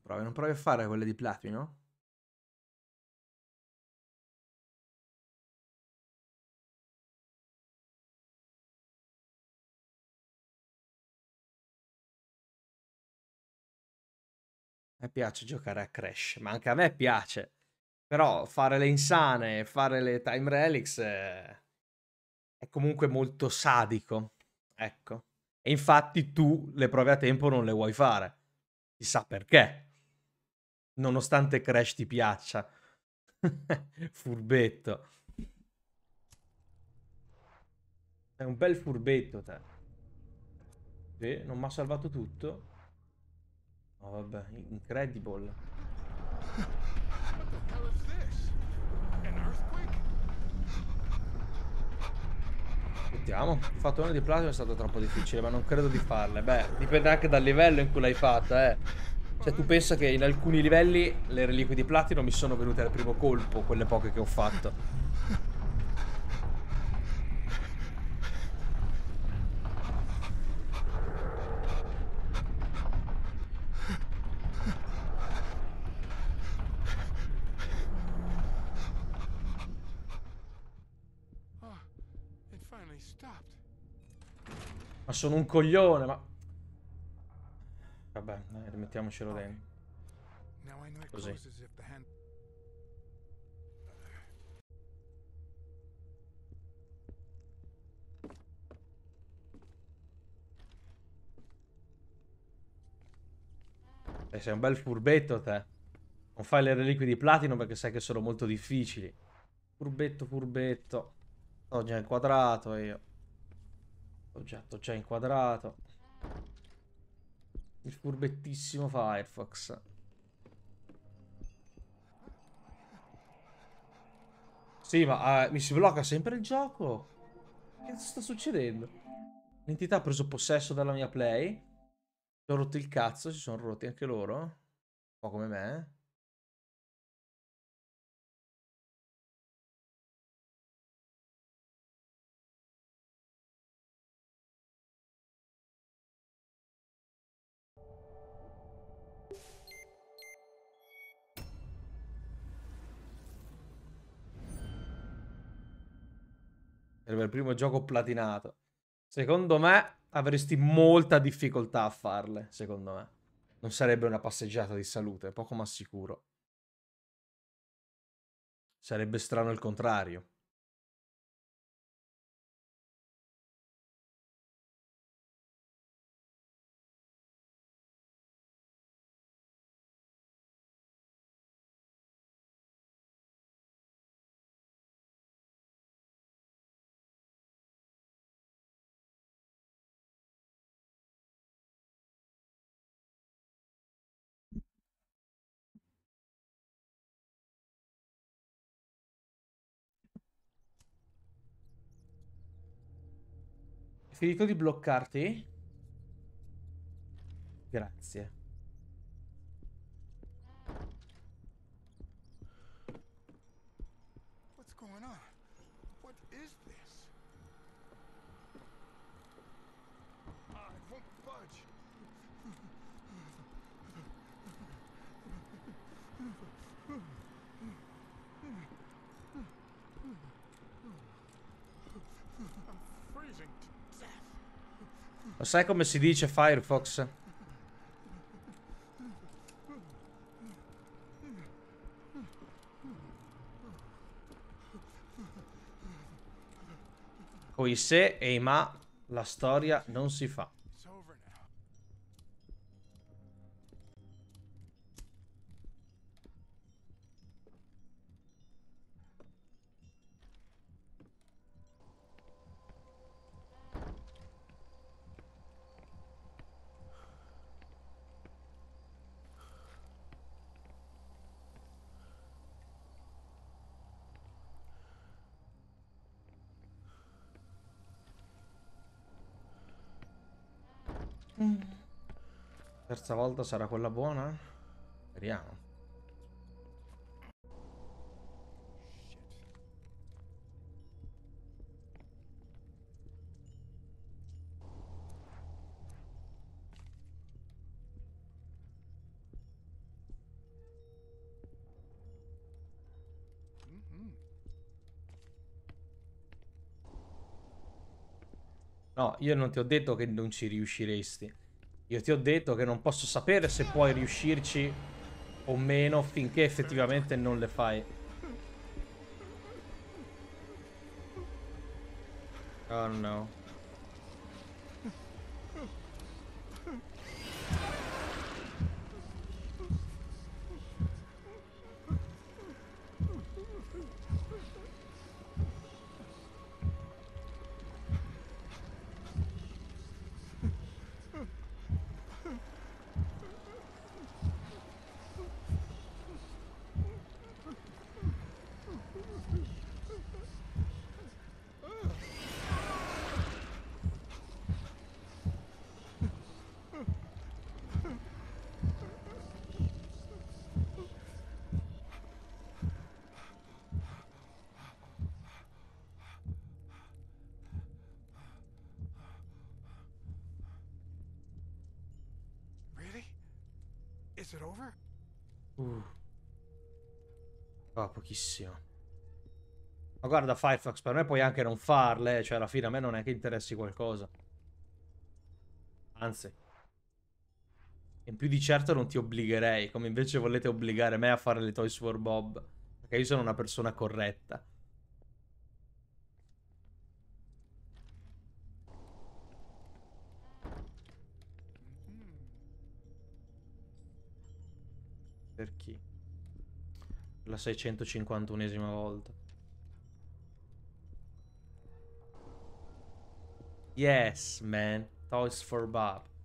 Provi, non provi a fare quelle di platino? Me piace giocare a Crash, ma anche a me piace. Però fare le insane, fare le time relics è, è comunque molto sadico. Ecco. E infatti tu le prove a tempo non le vuoi fare. Chissà perché. Nonostante Crash ti piaccia. furbetto. È un bel furbetto te. Sì, non mi ha salvato tutto. Oh, vabbè, incredible. What the hell is this? An earthquake? Aspettiamo. Il fatto uno di platino è stato troppo difficile, ma non credo di farle. Beh, dipende anche dal livello in cui l'hai fatta, eh. Cioè, tu pensa che in alcuni livelli le reliquie di platino mi sono venute al primo colpo, quelle poche che ho fatto. Oh, it finally stopped. Ma sono un coglione, ma... Vabbè, dai, rimettiamocelo dentro. Così. hand. Eh, sei un bel furbetto te. Non fai le reliquie di platino perché sai che sono molto difficili. Furbetto, furbetto. Ho già inquadrato io. Ho già, inquadrato. Il furbettissimo Firefox. Sì, ma eh, mi si blocca sempre il gioco. Che cazzo sta succedendo? L'entità ha preso possesso della mia play. Si sono rotti il cazzo, si sono rotti anche loro. Un po' come me. Sarebbe il primo gioco platinato. Secondo me avresti molta difficoltà a farle, secondo me. Non sarebbe una passeggiata di salute, poco ma sicuro. Sarebbe strano il contrario. Finito di bloccarti? Grazie. What's going on? What is this? Ah, it won't budge. I'm freezing to death. Lo sai come si dice Firefox? Coi se e i ma la storia non si fa. It's over now. Terza volta sarà quella buona? Speriamo. No, io non ti ho detto che non ci riusciresti. Io ti ho detto che non posso sapere se puoi riuscirci o meno finché effettivamente non le fai. Oh no. Really? Is it over? Uh. Ah, pochissimo. Ma guarda Firefox, per me puoi anche non farle, cioè alla fine a me non è che interessi qualcosa. Anzi. In più di certo non ti obbligherei, come invece volete obbligare me a fare le Toys for Bob. Perché io sono una persona corretta. Per chi? Per la 651esima volta. Yes, man. Toys for Bob.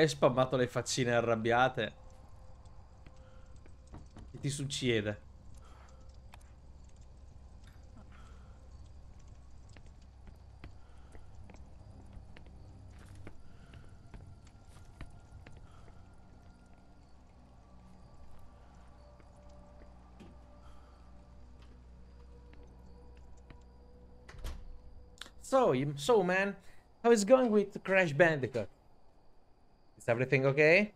Hai spammato le faccine arrabbiate. Che ti succede? So, so man, how is going with Crash Bandicoot? Is everything okay?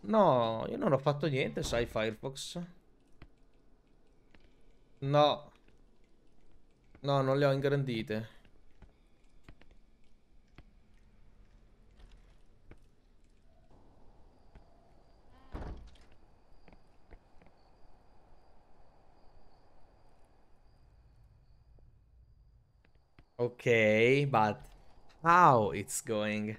No, io non ho fatto niente, sai, Firefox. No. No, non le ho ingrandite. Okay, but how it's going?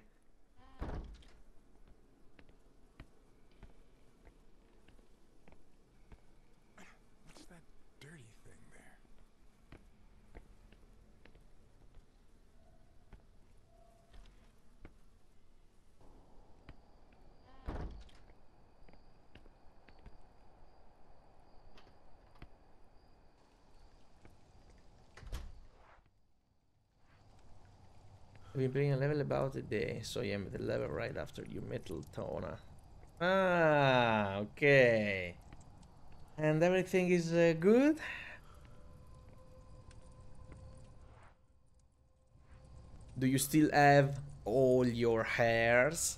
What's that dirty thing there? We bring a level about a day, so you am the level right after your metal toner. Ah, okay. And everything is uh, good? Do you still have all your hairs?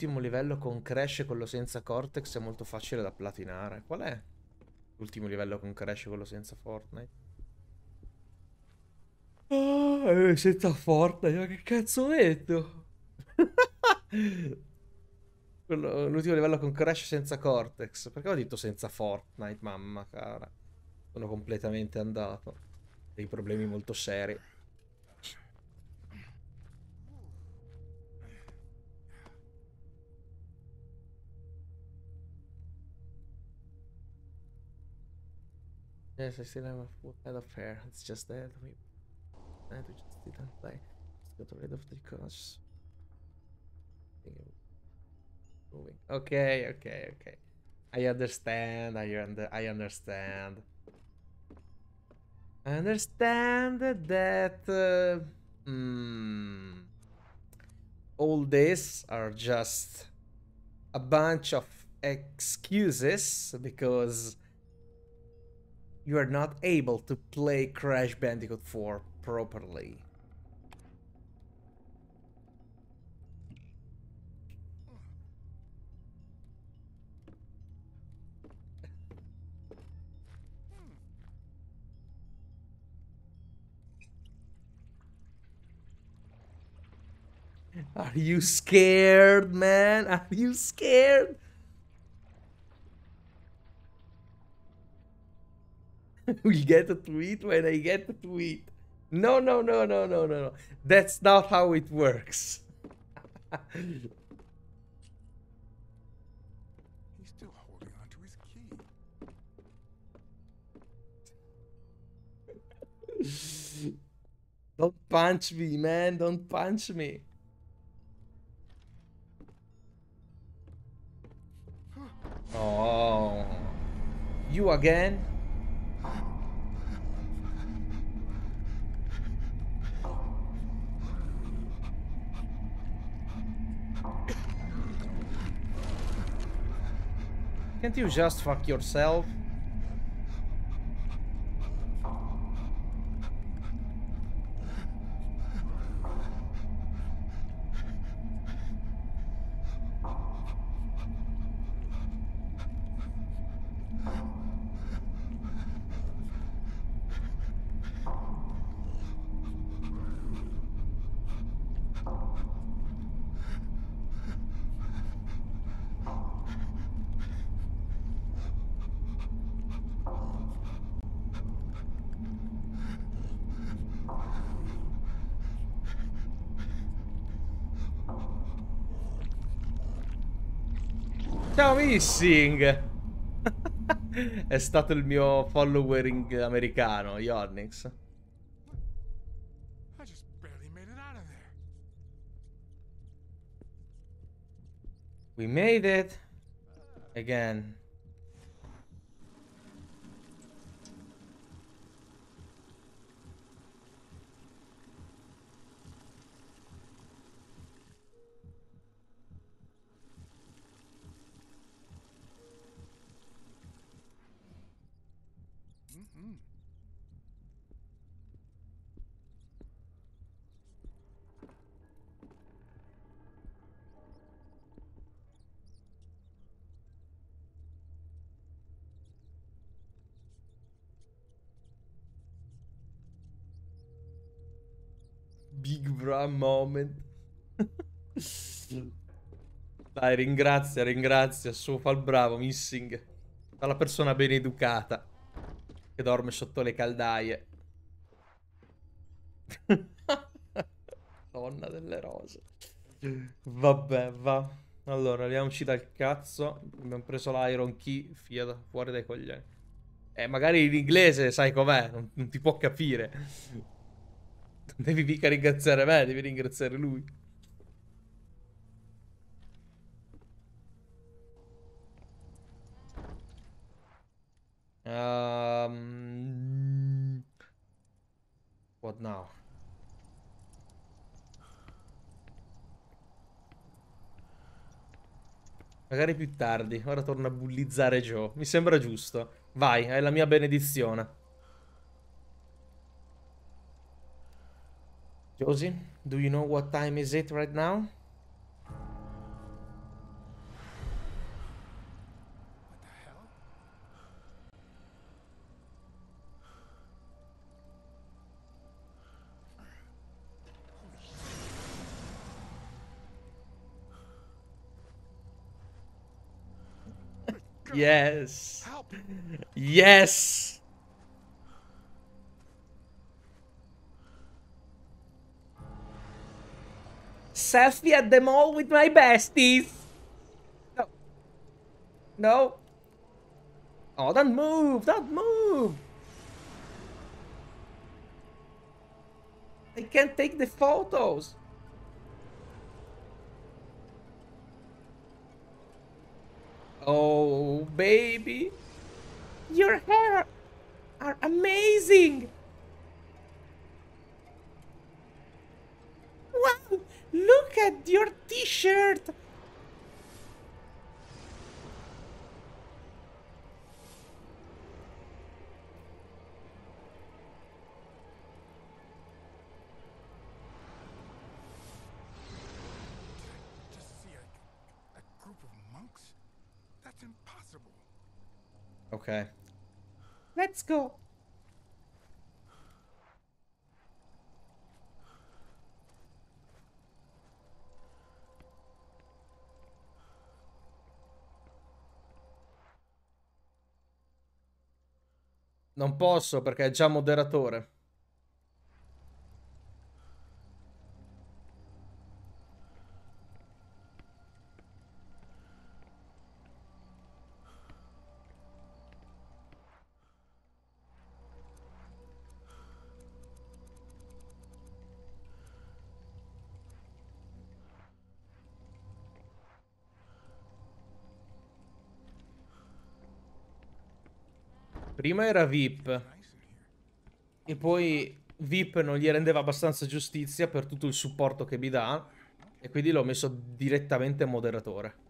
L'ultimo livello con Crash e quello senza Cortex è molto facile da platinare. Qual è? L'ultimo livello con Crash e quello senza Fortnite? Ah, eh, senza Fortnite, ma che cazzo ho detto? L'ultimo livello con Crash senza Cortex. Perché ho detto senza Fortnite, mamma cara? Sono completamente andato. Dei problemi molto seri. Yes, I still have a head of hair. It's just that we, that we just didn't play. Just got rid of the cause. Moving. Okay, okay, okay. I understand. I under I understand. I understand that uh, hmm, all this are just a bunch of excuses because you are not able to play Crash Bandicoot 4 properly. Are you scared, man? Are you scared? we'll get a tweet when I get a tweet. No, no, no, no, no, no, no. That's not how it works. He's still holding onto his key. Don't punch me, man. Don't punch me. Oh. You again? Can't you just fuck yourself? Missing! È stato il mio followering americano, there. We made it. Again. A moment. Dai, ringrazia, ringrazia. Su, fa il bravo, missing. Fa la persona ben educata. Che dorme sotto le caldaie. Donna delle rose. Vabbè, va. Allora, leviamoci dal cazzo. Abbiamo preso l'Iron Key. Fia fuori dai coglioni. Eh, magari in inglese sai com'è. Non, non ti può capire. Non devi mica ringraziare me, devi ringraziare lui. Um, what now? Magari più tardi. Ora torno a bullizzare Joe. Mi sembra giusto. Vai, hai la mia benedizione. Josie, do you know what time is it right now? What the hell? Yes. Help! Yes. Selfie at the mall with my besties. No. No. Oh, don't move. Don't move. I can't take the photos. Oh, baby. Your hair are amazing. Okay. Let's go. Non posso perché è già moderatore. Prima era VIP. E poi VIP non gli rendeva abbastanza giustizia per tutto il supporto che mi dà. E quindi l'ho messo direttamente moderatore.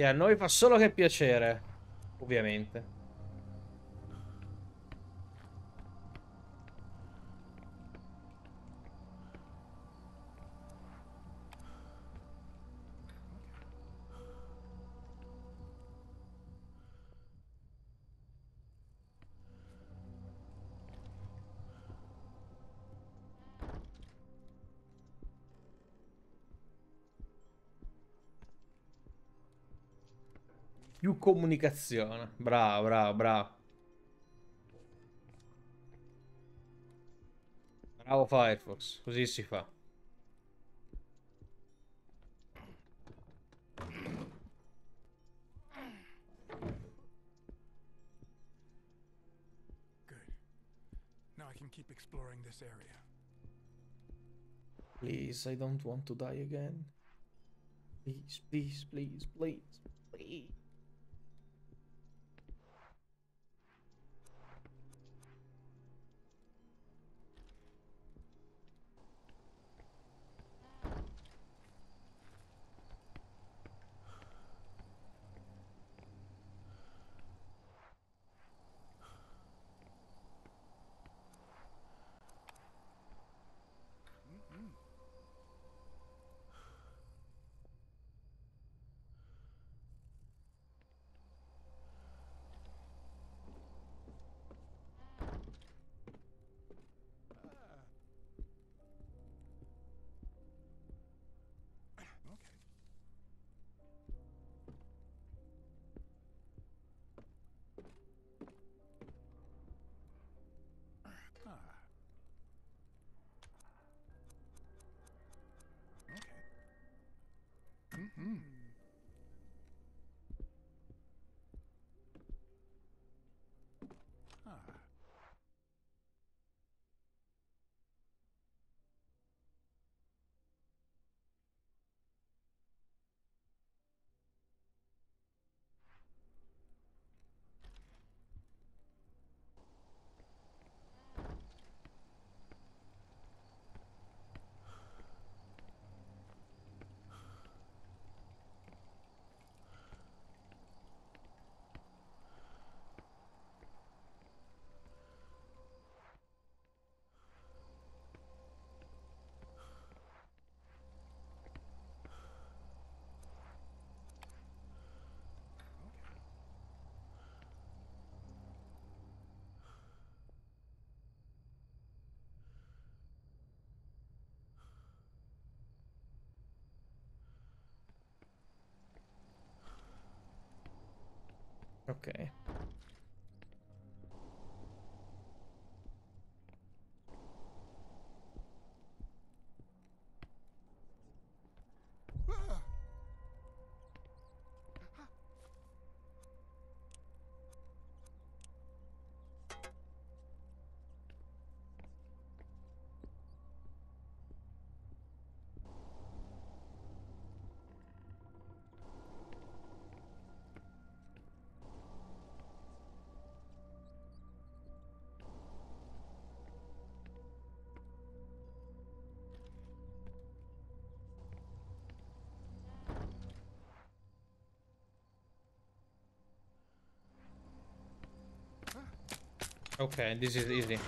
E a noi fa solo che piacere. Ovviamente. Comunicazione. Bravo, bravo, bravo. Bravo Firefox, così si fa. Keep exploring this area. Please, I don't want to die again. Please, please, please, please, please. Okay. Okay, this is easy.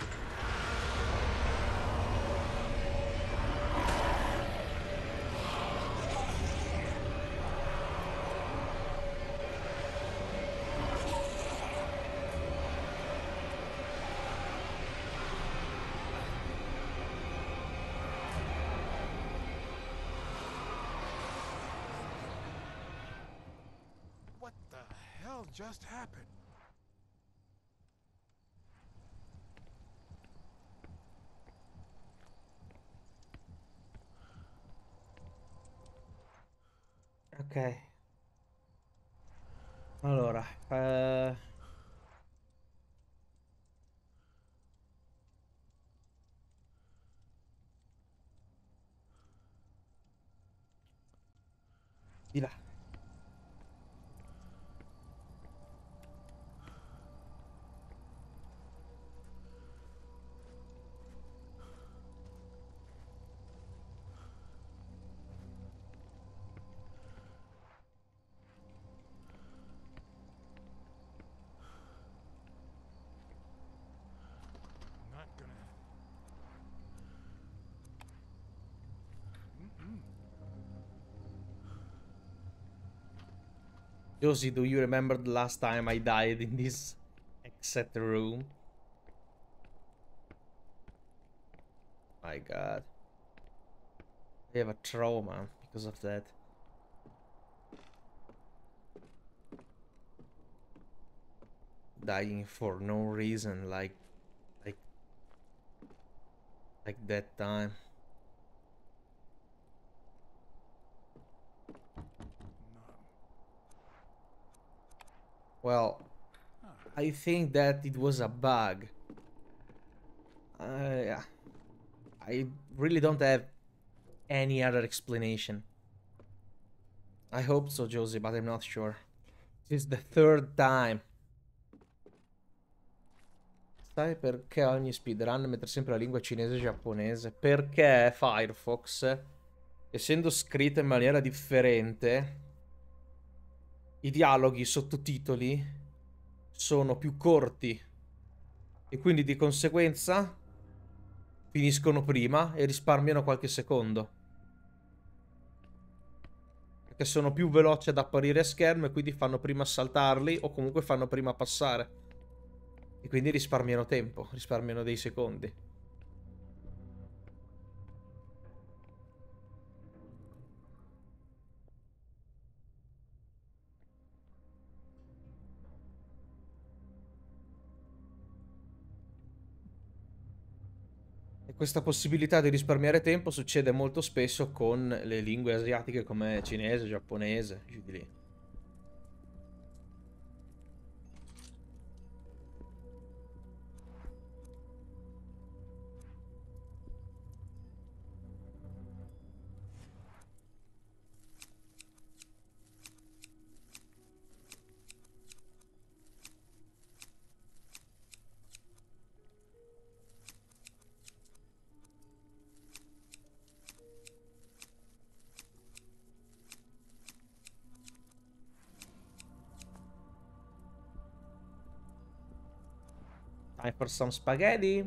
What the hell just happened? Ok. Allora, eh... Di là. Josie, do you remember the last time I died in this exit room? My god. I have a trauma because of that. Dying for no reason, like, like, like that time. Well, I think that it was a bug. Uh, I really don't have any other explanation. I hope so, Josie, but I'm not sure. This is the third time. Sai perché ogni speedrun mette sempre la lingua cinese e giapponese? Perché Firefox, essendo scritto in maniera differente, i dialoghi sottotitoli sono più corti e quindi di conseguenza finiscono prima e risparmiano qualche secondo. Perché sono più veloci ad apparire a schermo e quindi fanno prima saltarli o comunque fanno prima passare. E quindi risparmiano tempo, risparmiano dei secondi. E questa possibilità di risparmiare tempo succede molto spesso con le lingue asiatiche come cinese, giapponese, giù di lì. Time for some spaghetti.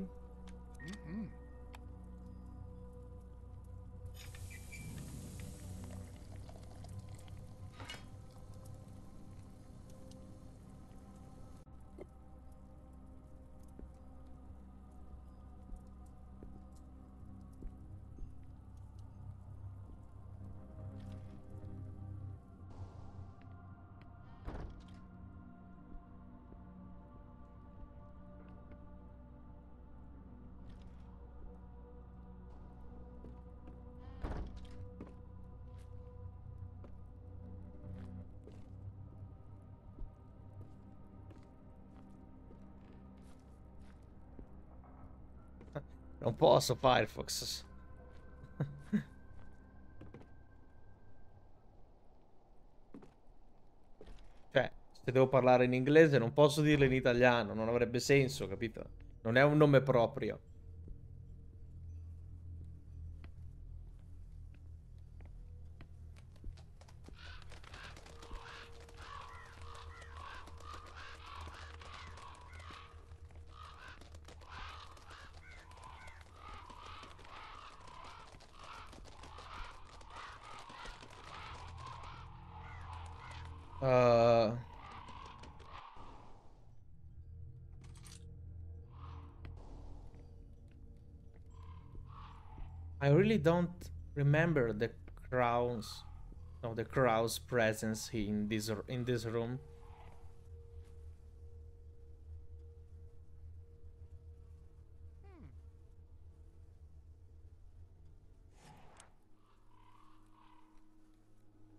Non posso Firefox. cioè, se devo parlare in inglese non posso dirlo in italiano, non avrebbe senso, capito? Non è un nome proprio. Really don't remember the crowds, no, the crowd's presence in this in this room.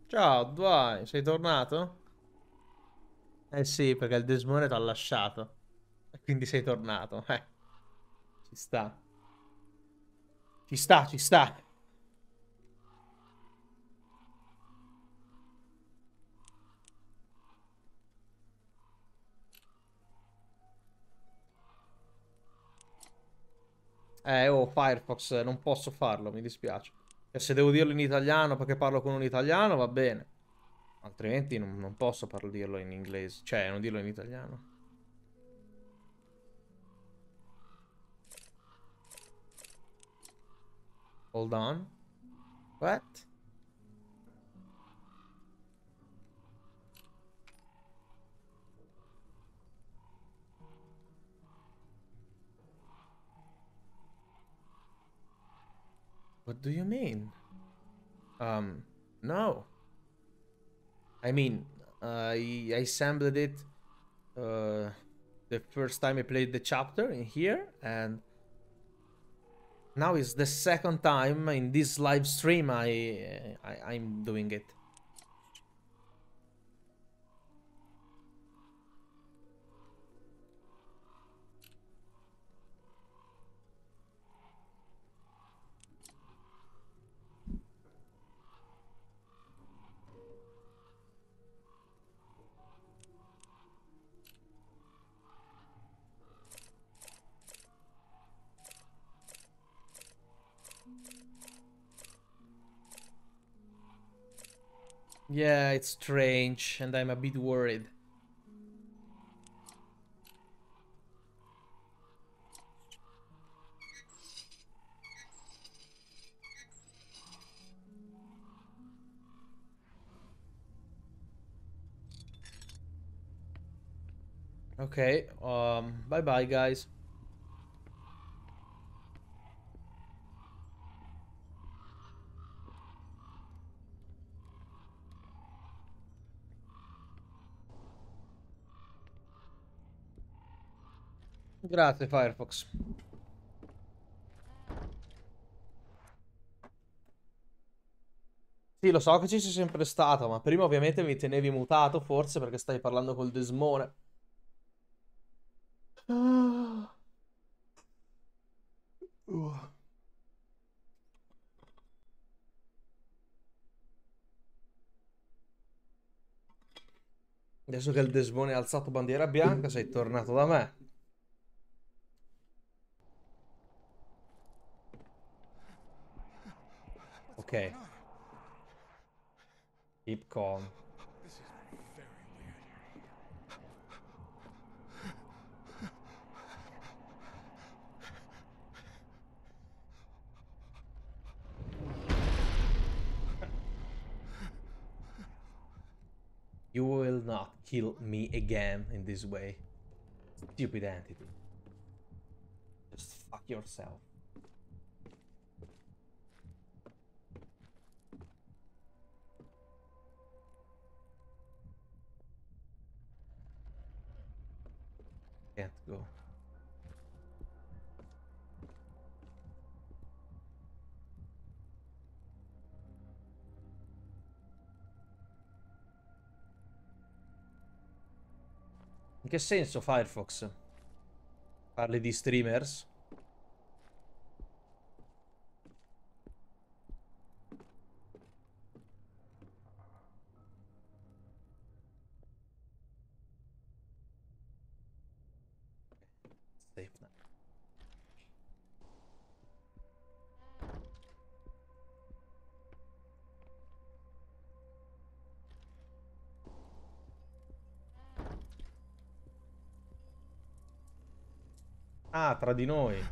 Ciao, Dwayne, sei tornato? Eh sì, perché il Desmone ti ha lasciato. E quindi sei tornato. Eh. Ci sta. Ci sta, ci sta. Eh, oh, Firefox, non posso farlo, mi dispiace. Cioè, se devo dirlo in italiano perché parlo con un italiano, va bene. Altrimenti non, non posso dirlo in inglese. Cioè, non dirlo in italiano. Hold on. What? What do you mean? Um, no. I mean, I, I assembled it uh, the first time I played the chapter in here, and now it's the second time in this live stream I, I I'm doing it. Yeah, it's strange, and I'm a bit worried. Okay, um, bye bye, guys. Grazie Firefox. Sì, lo so che ci sei sempre stato, ma prima ovviamente mi tenevi mutato, forse perché stai parlando col Desmone. Uh. Adesso che il Desmone ha alzato bandiera bianca, sei tornato da me. Ok. Keep calm. You will not kill me again in this way. Stupid entity. Just fuck yourself. Can't go. In che senso Firefox? Parli di streamers? Tra di noi.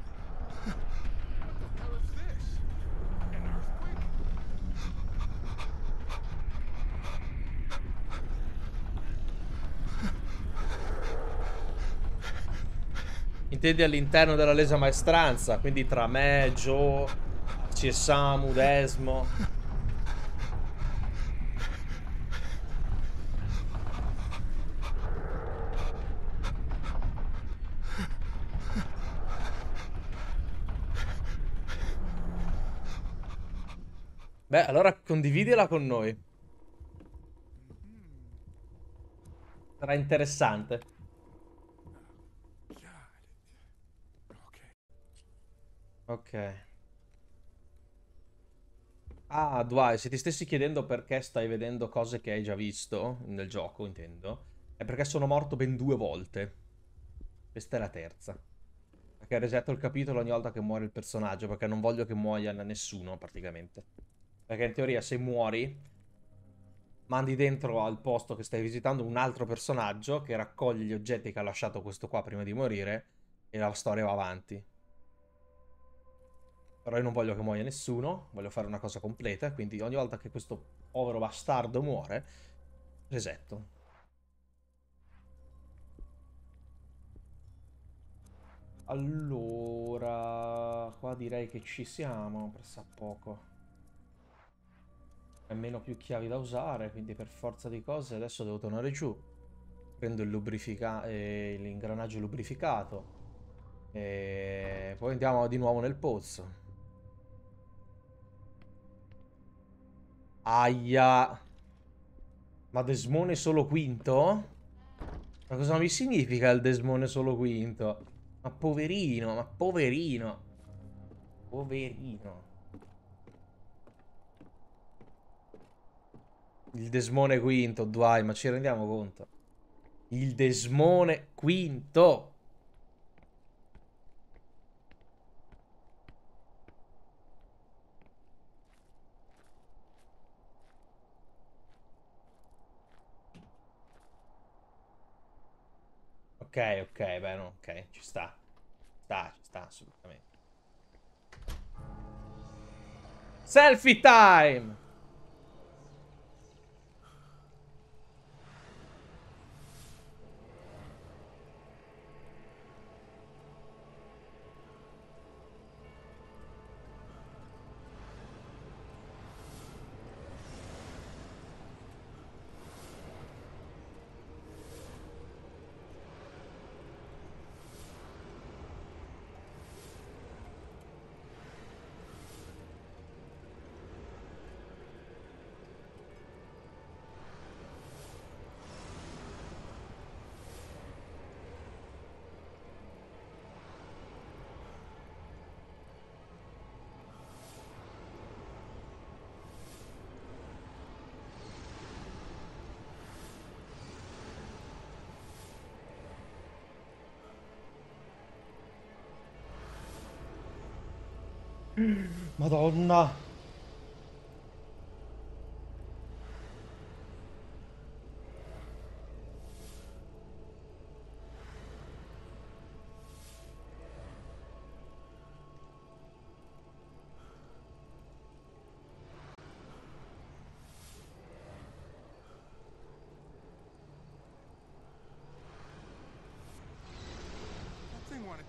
Intendi all'interno della lesa maestranza, quindi tra me, Joe, Samu, Desmo. Beh, allora condividila con noi. Sarà interessante. Ok. Ah, Dwight, se ti stessi chiedendo perché stai vedendo cose che hai già visto nel gioco, intendo, è perché sono morto ben due volte. Questa è la terza. Perché resetto il capitolo ogni volta che muore il personaggio, perché non voglio che muoia nessuno, praticamente. Perché in teoria se muori, mandi dentro al posto che stai visitando un altro personaggio che raccoglie gli oggetti che ha lasciato questo qua prima di morire e la storia va avanti. Però io non voglio che muoia nessuno, voglio fare una cosa completa, quindi ogni volta che questo povero bastardo muore, resetto. Allora, qua direi che ci siamo, pressa poco. È meno più chiavi da usare, quindi per forza di cose adesso devo tornare giù. Prendo il lubrifica- eh, l'ingranaggio lubrificato. E poi andiamo di nuovo nel pozzo. Aia. Ma Desmone solo quinto? Ma cosa mi significa il Desmone solo quinto? Ma poverino, ma poverino. Poverino. Il Desmone quinto, Dwight, ma ci rendiamo conto? Il Desmone quinto. Ok, ok, beh, no, ok, ci sta. Sta, ci sta, assolutamente. Selfie time!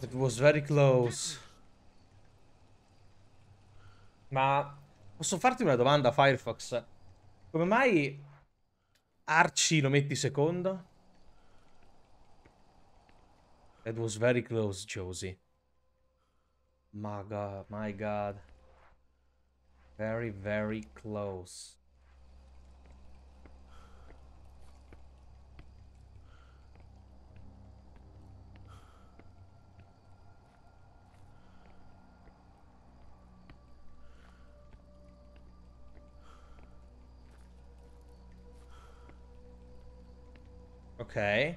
It was very close. Ma posso farti una domanda, Firefox? Come mai Archie lo metti secondo? It was very close, Josie. My god, my god. Very, very close. Okay.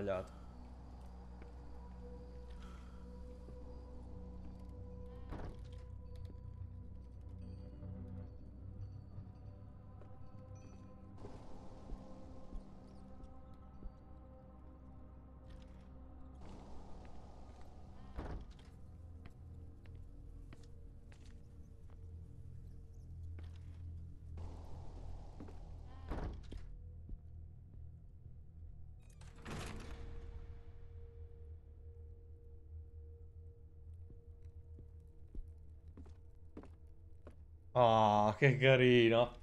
sbagliato Oh, che carino.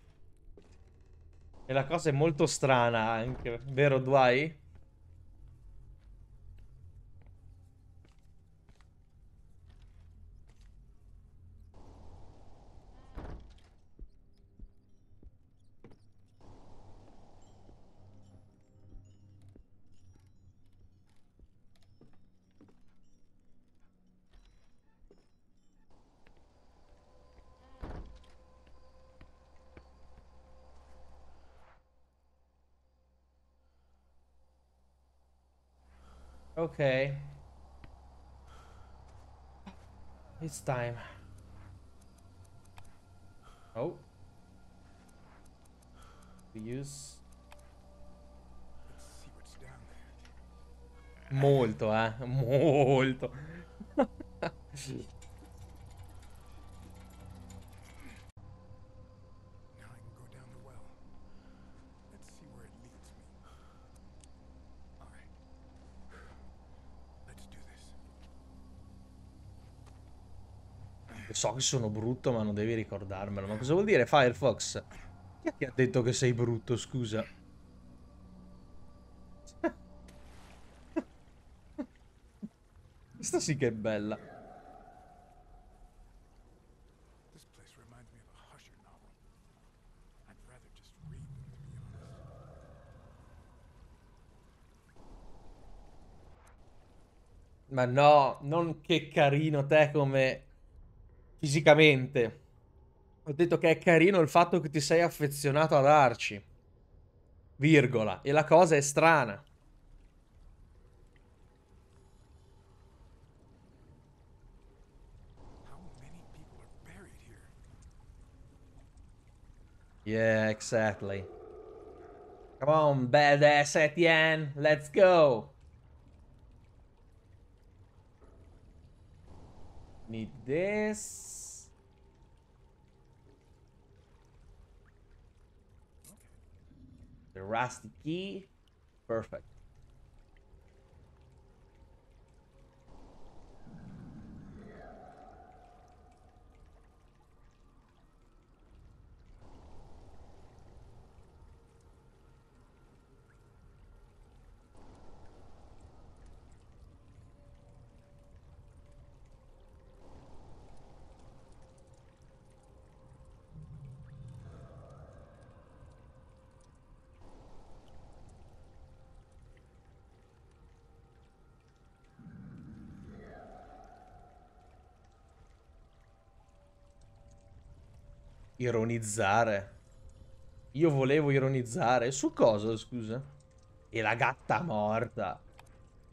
E la cosa è molto strana anche, vero Dwight? Ok. It's time. Oh. Use. Down there. Molto, eh. Molto. Now I can go down the well. Let's see where it leads me. All right. Let's do this. So che sono brutto, ma non devi ricordarmelo. Ma cosa vuol dire Firefox? Chi che ha detto che sei brutto, scusa? Questa sì che è bella. Ma no, non che carino te come fisicamente. Ho detto che è carino il fatto che ti sei affezionato ad Archie. Virgola. E la cosa è strana. Yeah, exactly. Come on, badass Etienne. Let's go. Need this. The rusty key. Perfect. Ironizzare. Io volevo ironizzare. Su cosa, scusa? E la gatta morta.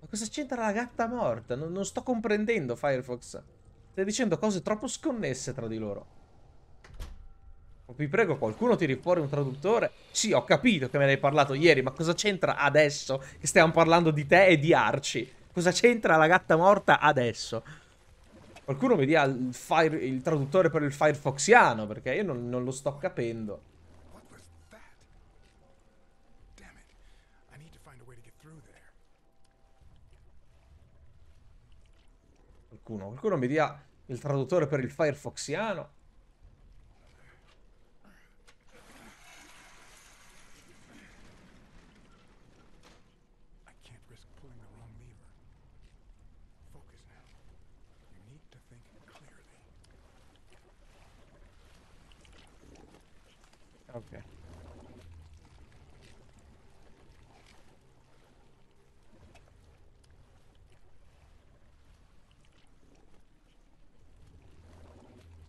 Ma cosa c'entra la gatta morta? Non, non sto comprendendo, Firefox. Stai dicendo cose troppo sconnesse tra di loro. Vi prego, qualcuno tiri fuori un traduttore. Sì, ho capito che me ne hai parlato ieri, ma cosa c'entra adesso che stiamo parlando di te e di Archie? Cosa c'entra la gatta morta adesso? Qualcuno mi dia il, fire- il traduttore per il Firefoxiano, perché io non, non lo sto capendo. Qualcuno, qualcuno mi dia il traduttore per il Firefoxiano. I can't risk pulling the wrong lever. Focus now. You need to think clearly. Ok.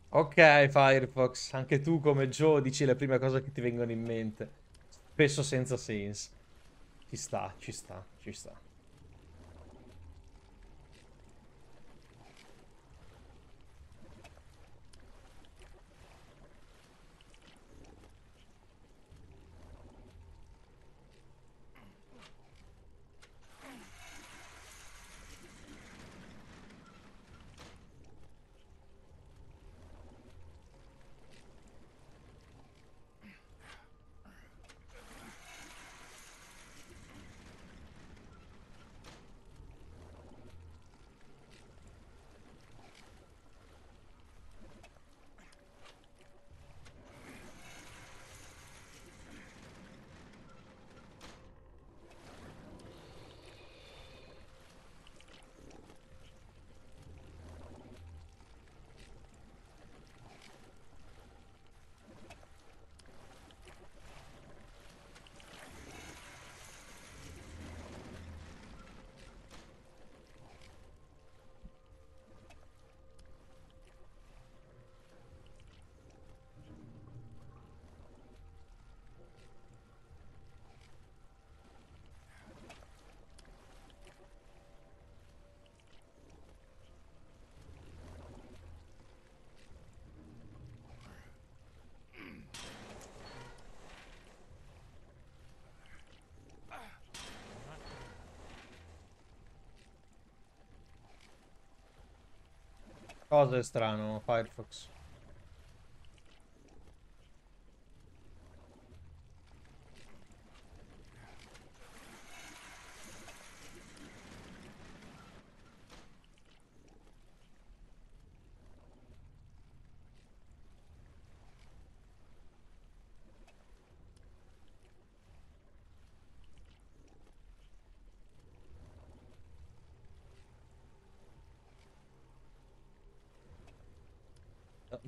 Ok, Firefox, anche tu come Joe dici le prime cose che ti vengono in mente. Spesso senza senso. Ci sta, ci sta, ci sta. Cosa è strano, Firefox?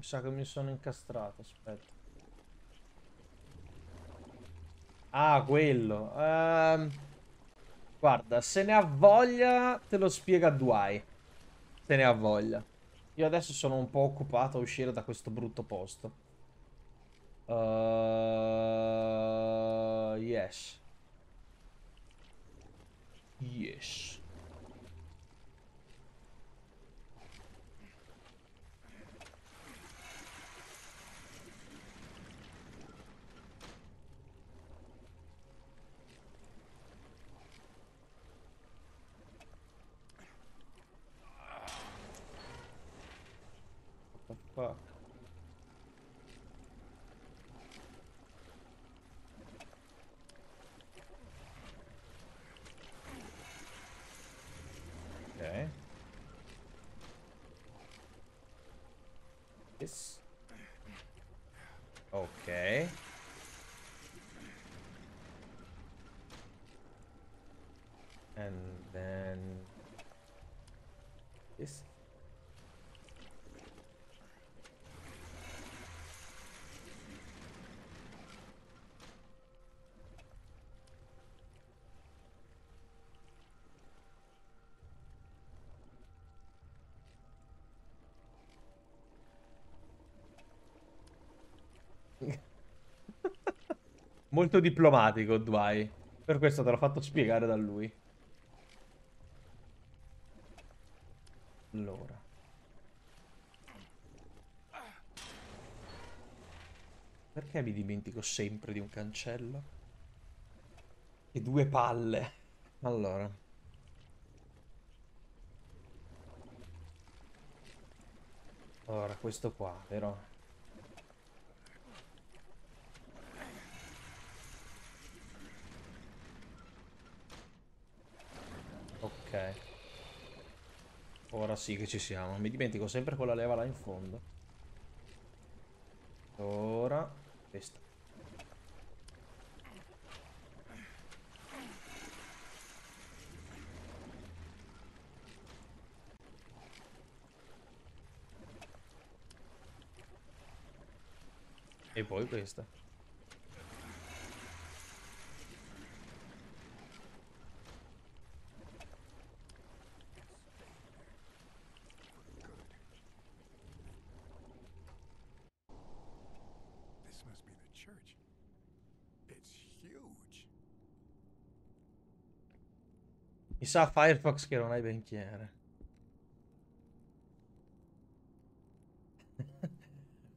Sa che mi sono incastrato, aspetta. Ah, quello. Ehm, guarda, se ne ha voglia, te lo spiega Dwight. Se ne ha voglia. Io adesso sono un po' occupato a uscire da questo brutto posto. Uh, yes. Yes. What the fuck? Okay. This. Okay. And then this. Molto diplomatico, Dwight. Per questo te l'ho fatto spiegare da lui. Allora. Perché mi dimentico sempre di un cancello? E due palle. Allora. Allora, questo qua, vero? Ok. Ora sì che ci siamo. Mi dimentico sempre quella leva là in fondo. Ora. Questa. E poi questa. Sa Firefox che non hai ben chiare.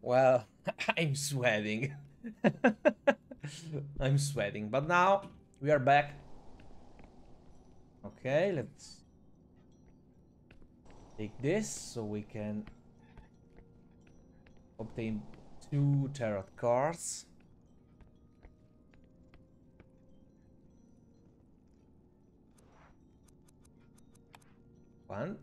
well, I'm sweating. I'm sweating. But now we are back. Okay, let's take this so we can obtain two tarot cards. One.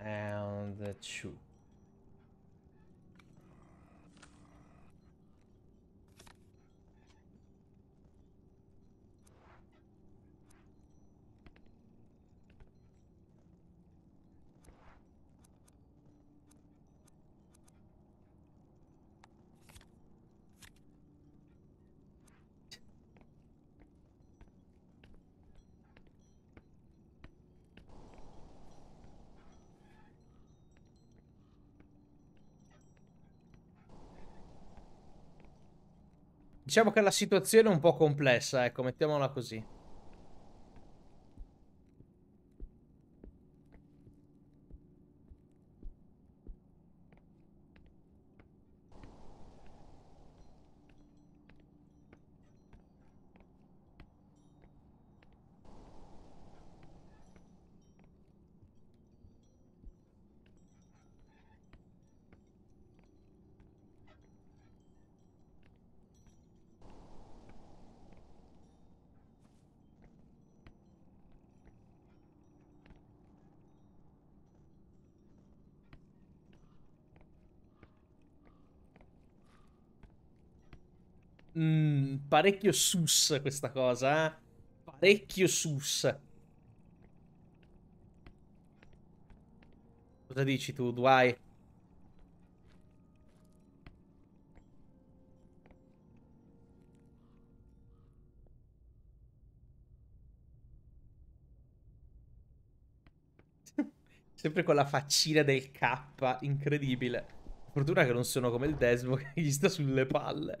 And two. Diciamo che la situazione è un po' complessa, ecco, mettiamola così. Mm, parecchio sus questa cosa, eh? Parecchio sus. Cosa dici tu, Dwight? Sempre con la faccina del K, incredibile. Fortuna che non sono come il Desmo che gli sta sulle palle.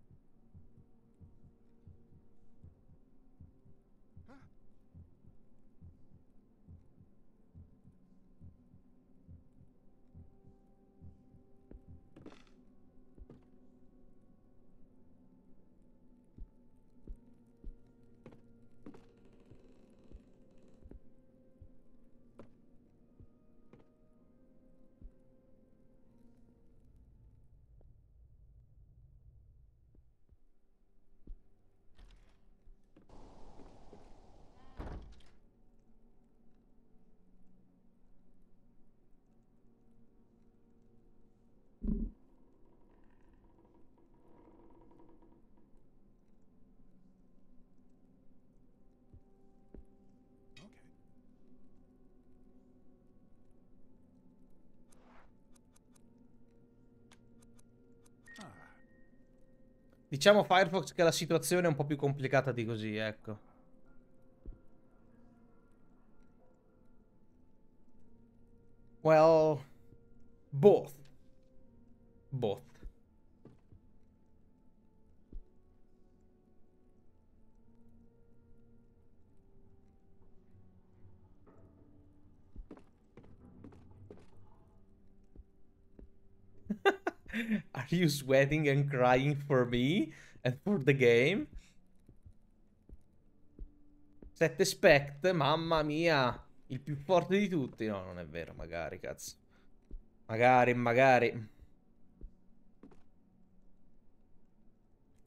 Diciamo Firefox che la situazione è un po' più complicata di così, ecco. Well, both. Both. Are you sweating and crying for me and for the game? Sette spect, mamma mia, il più forte di tutti. No, non è vero, magari, cazzo. Magari, magari.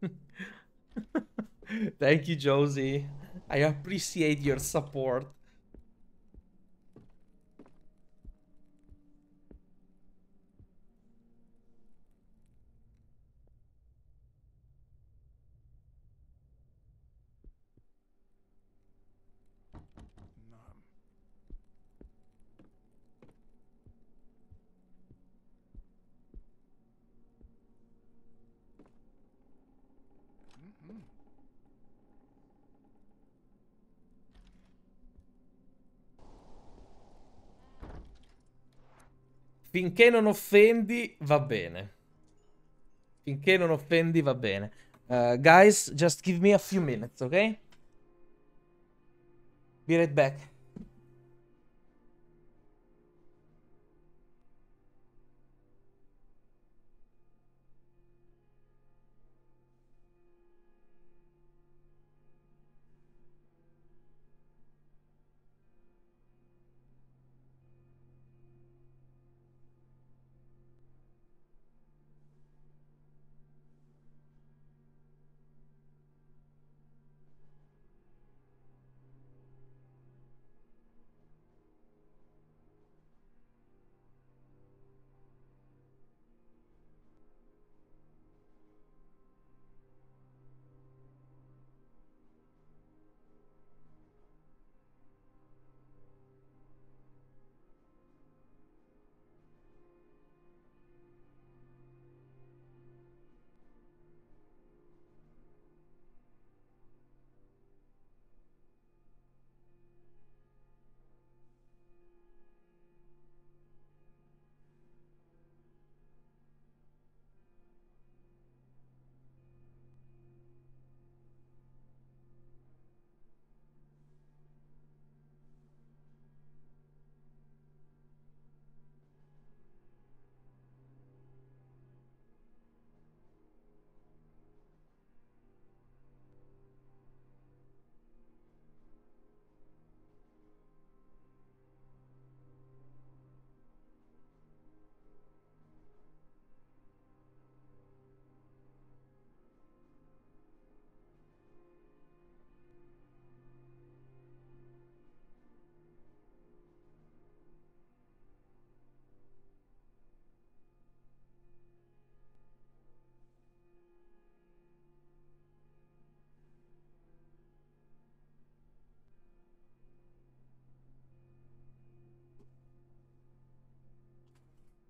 Thank you, Josie. I appreciate your support. Finché non offendi, va bene. Finché non offendi, va bene. Uh, guys, just give me a few minutes, ok? Be right back.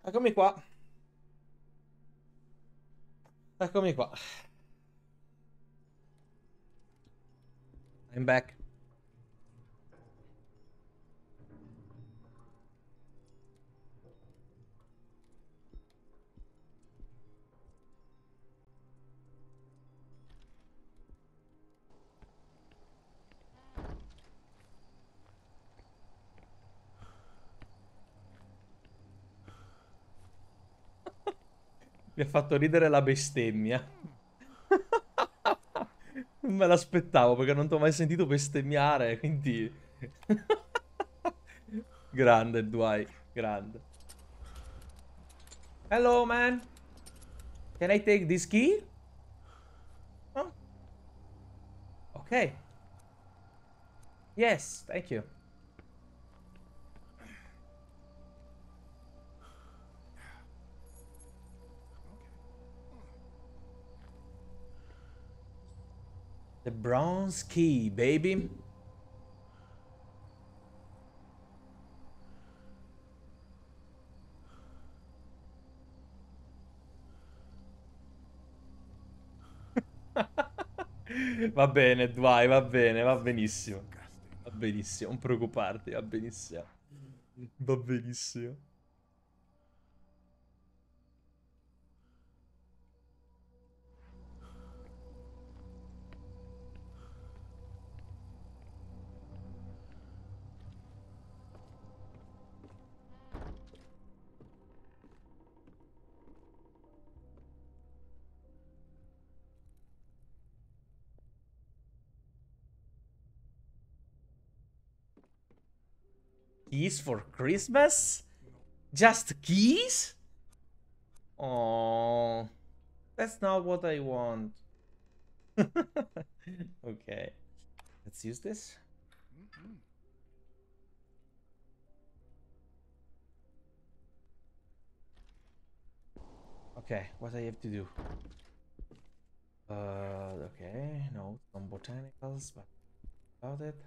Eccomi qua. Eccomi qua. I'm back. Mi ha fatto ridere la bestemmia. Non me l'aspettavo perché non ti ho mai sentito bestemmiare, quindi... grande Dwight, grande. Hello man. Can I take this key? Oh. Ok. Yes, thank you. The bronze key, baby. va bene, Dwight, va bene, va benissimo. Va benissimo, non preoccuparti, va benissimo. Va benissimo. Keys for Christmas? Just keys? Oh, that's not what I want. okay, let's use this. Okay, what do I have to do? Uh, okay, no, some botanicals, but about it.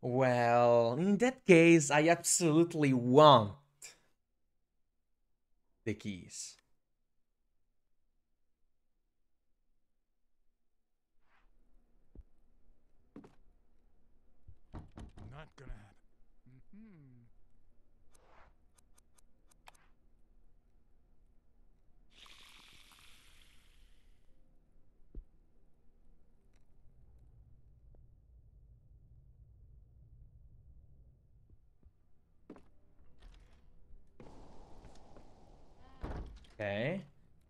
Well, in that case, I absolutely want the keys. Not gonna happen. hmm Okay.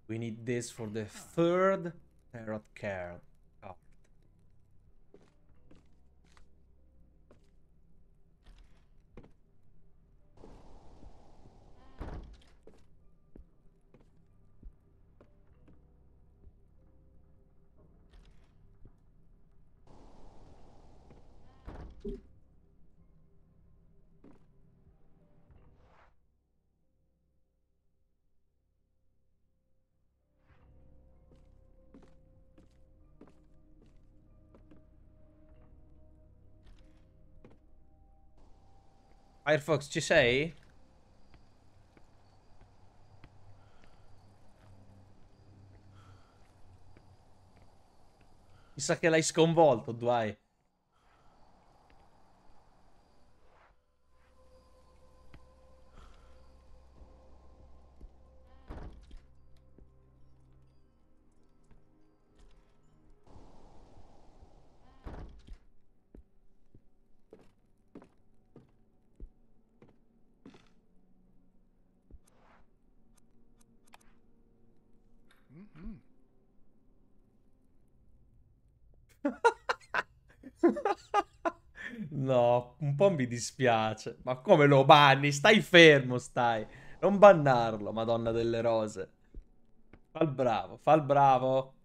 We need this for the third tarot card. Firefox, ci sei? Mi sa che l'hai sconvolto, Dwight. Mm-mm. No, un po' mi dispiace. Ma come lo banni? Stai fermo, stai. Non bannarlo, Madonna delle Rose. Fa il bravo, fa il bravo.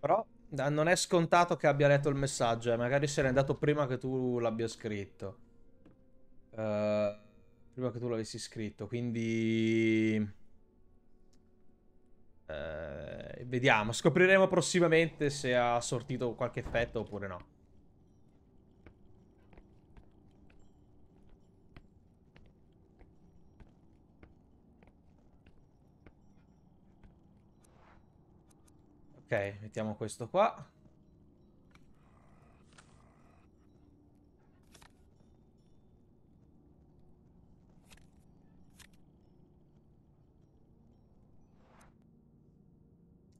Però eh, non è scontato che abbia letto il messaggio, eh. magari se n'è andato prima che tu l'abbia scritto. Uh, prima che tu l'avessi scritto, quindi... Uh, vediamo, scopriremo prossimamente se ha sortito qualche effetto oppure no. Ok, mettiamo questo qua.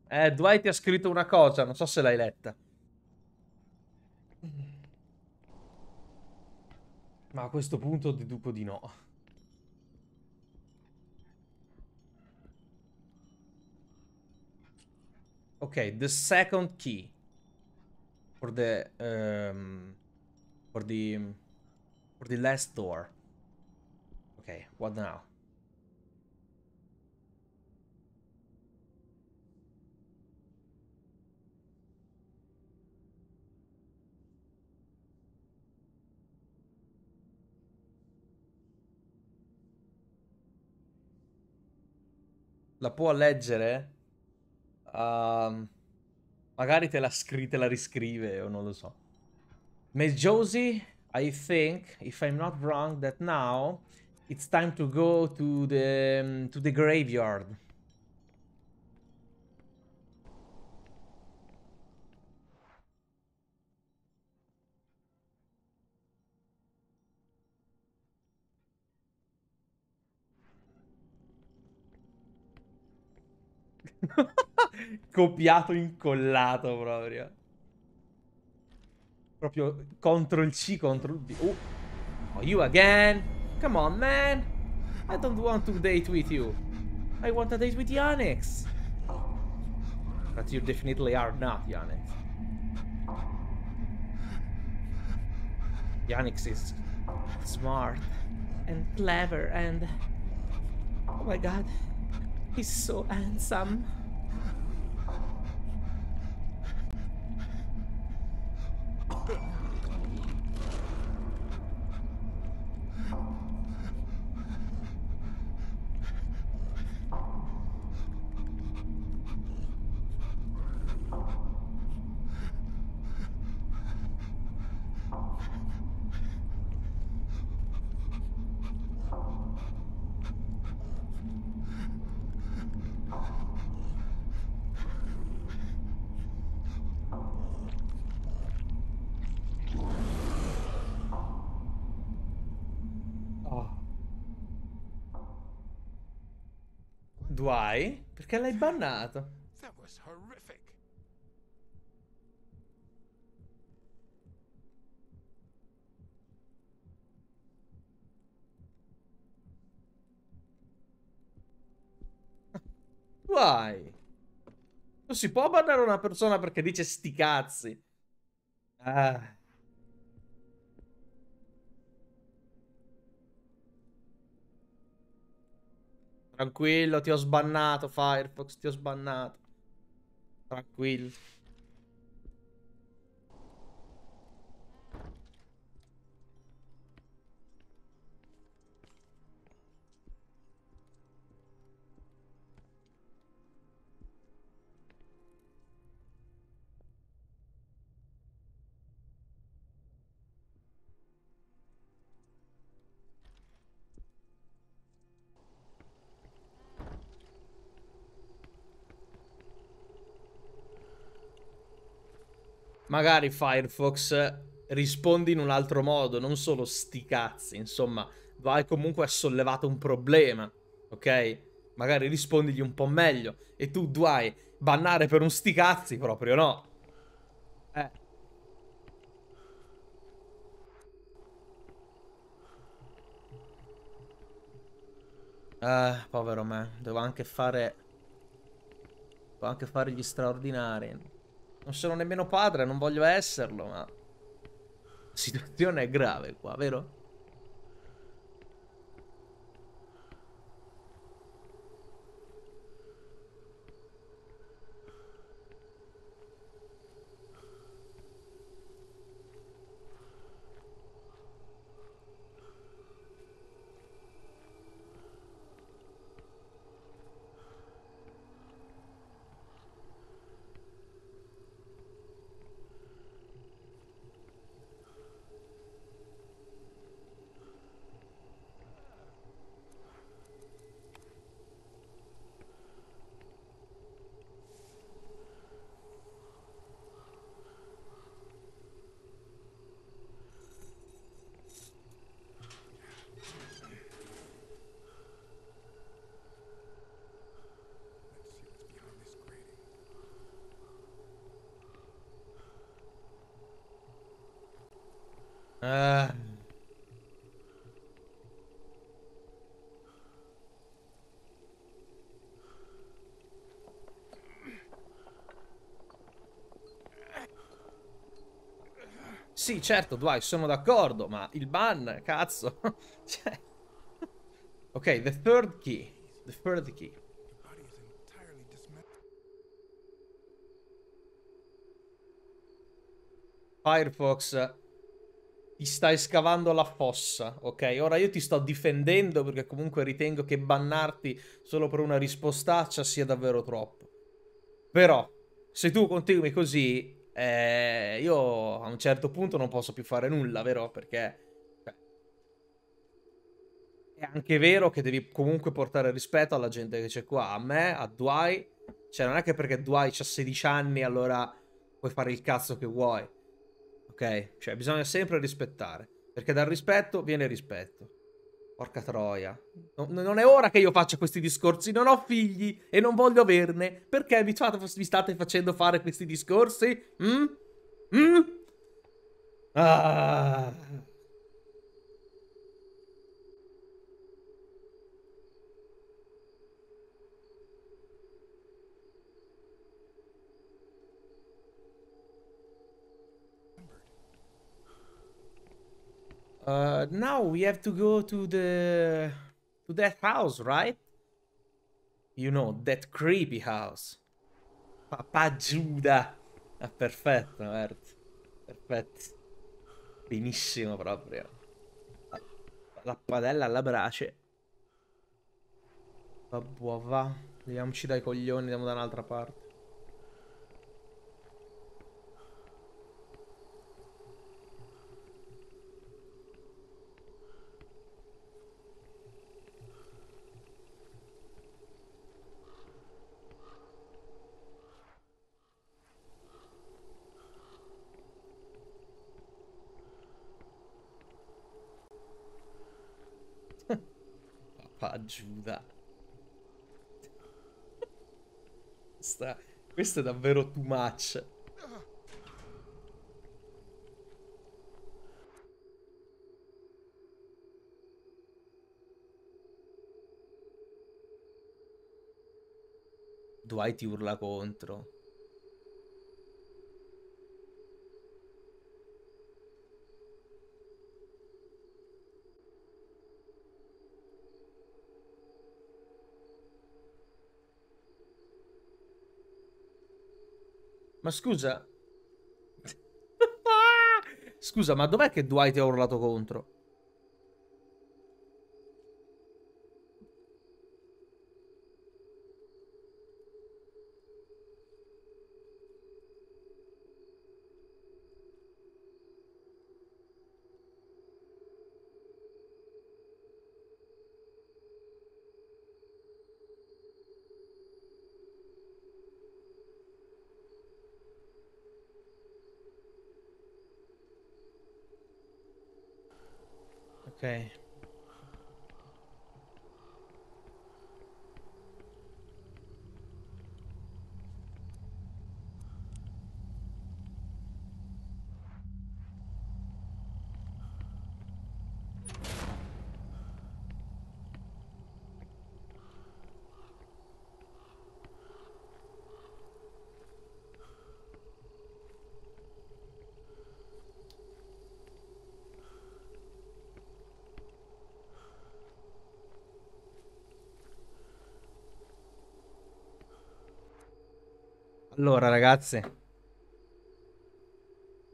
Eh, Dwight ti ha scritto una cosa, non so se l'hai letta. Ma a questo punto deduco di no. Okay, the second key for the um, for the for the last door. Okay, what now? La può leggere? Um, magari te la, te la riscrive o non lo so. Miss Josie, I think, if I'm not wrong, that now it's time to go to the to the graveyard. Copiato, incollato proprio. Proprio contro il C, contro il B. Oh. oh, you again? Come on, man. I don't want to date with you. I want to date with Yannick. But you definitely are not Yannick. Yannick is smart and clever and... Oh my god. He's so handsome. 对 Why? Perché l'hai bannato. That was horrific. Why? Non si può bannare una persona perché dice sti cazzi. Ah. Tranquillo, ti ho sbannato, Firefox, ti ho sbannato. Tranquillo. Magari Firefox rispondi in un altro modo, non solo sti cazzi, insomma, vai comunque a sollevato un problema, ok? Magari rispondigli un po' meglio e tu Dwai bannare per un sti cazzi proprio no. Eh. Eh, povero me, devo anche fare devo anche fare gli straordinari. Non sono nemmeno padre, non voglio esserlo, ma... La situazione è grave qua, vero? Ah. Sì, certo, Dwight, sono d'accordo, ma il ban, cazzo. cioè... Ok, the third key. The third key. Firefox, ti stai scavando la fossa, ok? Ora io ti sto difendendo perché comunque ritengo che bannarti solo per una rispostaccia sia davvero troppo. Però, se tu continui così, eh, io a un certo punto non posso più fare nulla, vero? Perché... cioè, È anche vero che devi comunque portare rispetto alla gente che c'è qua. A me, a Dwight. Cioè, non è che perché Dwight ha 16 anni allora puoi fare il cazzo che vuoi. Ok? Cioè, bisogna sempre rispettare. Perché dal rispetto viene rispetto. Porca troia. No- non è ora che io faccia questi discorsi. Non ho figli e non voglio averne. Perché mi, fate- mi state facendo fare questi discorsi? Mm? Mm? Ah. Uh, now we have to go to the to that house, right? You know, that creepy house. Papà Giuda. Ah, perfetto, Mert. Perfetto. Benissimo proprio. La, la padella alla brace. Vabbè, va. Leviamoci dai coglioni, andiamo da un'altra parte. Papà Giuda. Questa- questo è davvero too much. Dwight ti urla contro. Ma scusa. Scusa, ma dov'è che Dwight ha urlato contro?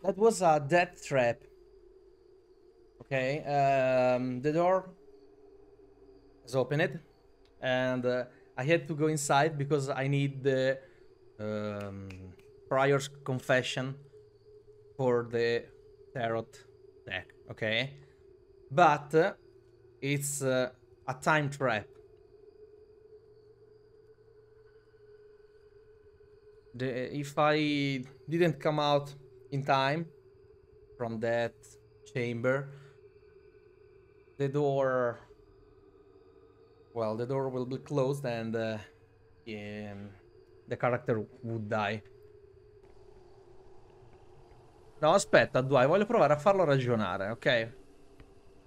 That was a death trap. Okay, um, the door is opened, and uh, I had to go inside because I need the um, prior's confession for the tarot deck. Okay, but uh, it's uh, a time trap. The, if I didn't come out in time from that chamber, the door, well, the door will be closed and uh, um, the character would die. No, aspetta, Dwight, voglio provare a farlo ragionare, ok?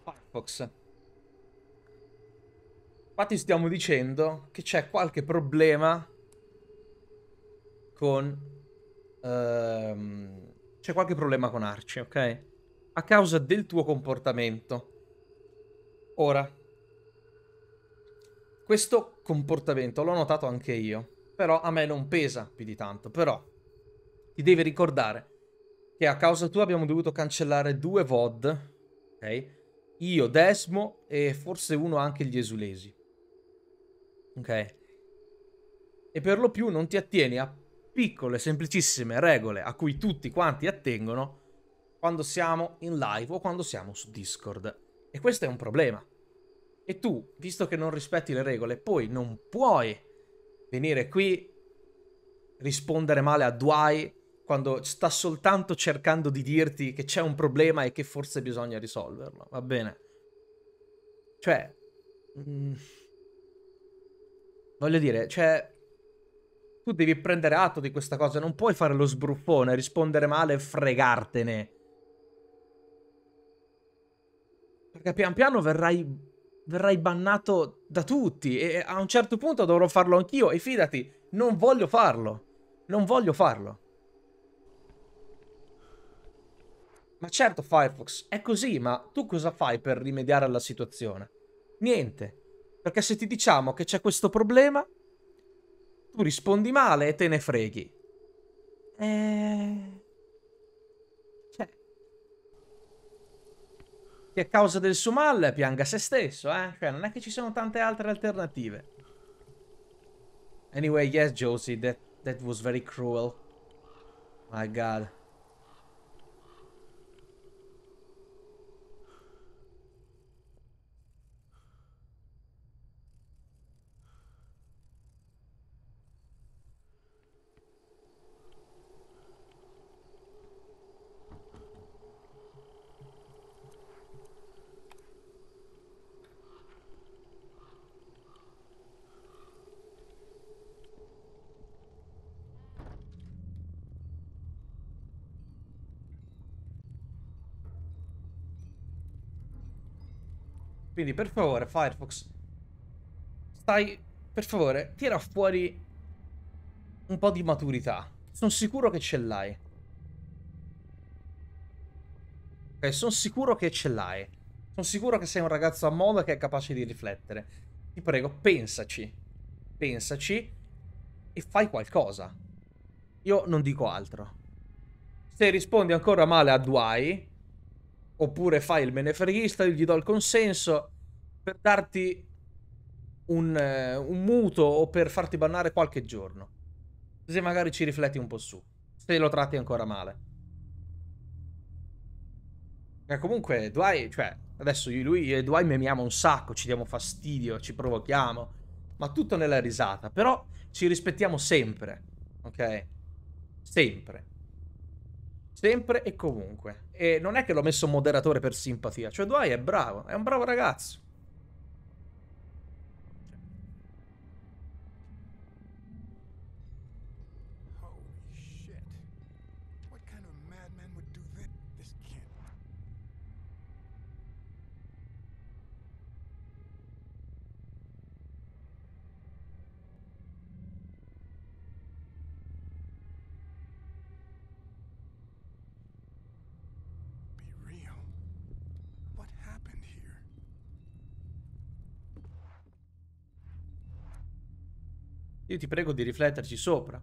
Firefox. Infatti stiamo dicendo che c'è qualche problema con... ehm, c'è qualche problema con Archie, ok? A causa del tuo comportamento. Ora, questo comportamento l'ho notato anche io, però a me non pesa più di tanto, però ti devi ricordare che a causa tua abbiamo dovuto cancellare due VOD, ok? Io, Desmo e forse uno anche gli esulesi. Ok? E per lo più non ti attieni a piccole, semplicissime regole a cui tutti quanti attengono quando siamo in live o quando siamo su Discord. E questo è un problema. E tu, visto che non rispetti le regole, poi non puoi venire qui, rispondere male a Dwight quando sta soltanto cercando di dirti che c'è un problema e che forse bisogna risolverlo. Va bene? Cioè... mm, voglio dire, cioè... Tu devi prendere atto di questa cosa, non puoi fare lo sbruffone, rispondere male e fregartene. Perché pian piano verrai, verrai bannato da tutti e a un certo punto dovrò farlo anch'io e fidati, non voglio farlo. Non voglio farlo. Ma certo, Firefox, è così, ma tu cosa fai per rimediare alla situazione? Niente. Perché se ti diciamo che c'è questo problema, tu rispondi male e te ne freghi. Eh... Cioè... Che a causa del suo male pianga se stesso, eh? Cioè, non è che ci sono tante altre alternative. Anyway, yes, Josie, that, that was very cruel. My god. Quindi per favore, Firefox, stai, per favore, tira fuori un po' di maturità. Sono sicuro che ce l'hai. Ok, sono sicuro che ce l'hai. Sono sicuro che sei un ragazzo a moda che è capace di riflettere. Ti prego, pensaci. Pensaci e fai qualcosa. Io non dico altro. Se rispondi ancora male a Dwight, oppure fai il menefreghista, gli do il consenso per darti un, eh, un mutuo o per farti bannare qualche giorno. Se magari ci rifletti un po' su. Se lo tratti ancora male. E comunque, Dwight, cioè, adesso io, lui e Dwight memiamo un sacco, ci diamo fastidio, ci provochiamo, ma tutto nella risata. Però ci rispettiamo sempre, ok? Sempre. Sempre e comunque. E non è che l'ho messo moderatore per simpatia. Cioè, Dwight è bravo, è un bravo ragazzo. Io ti prego di rifletterci sopra.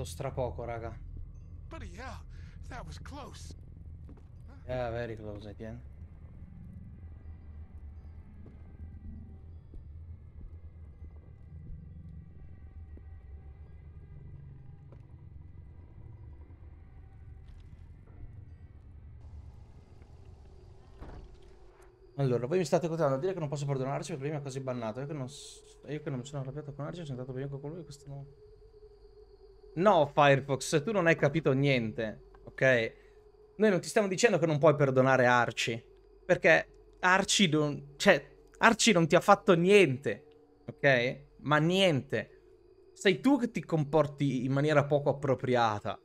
Mancato strapoco, raga. Bloody hell, that was close. Yeah, very close end. Allora, voi mi state continuando a dire che non posso perdonarci perché prima è così bannato. Io che non, io che non mi sono arrabbiato con Arci, sono andato bene con lui. Questo no. No, Firefox, tu non hai capito niente, ok? Noi non ti stiamo dicendo che non puoi perdonare Arci. Perché Arci non. Cioè, Arci non ti ha fatto niente, ok? Ma niente. Sei tu che ti comporti in maniera poco appropriata.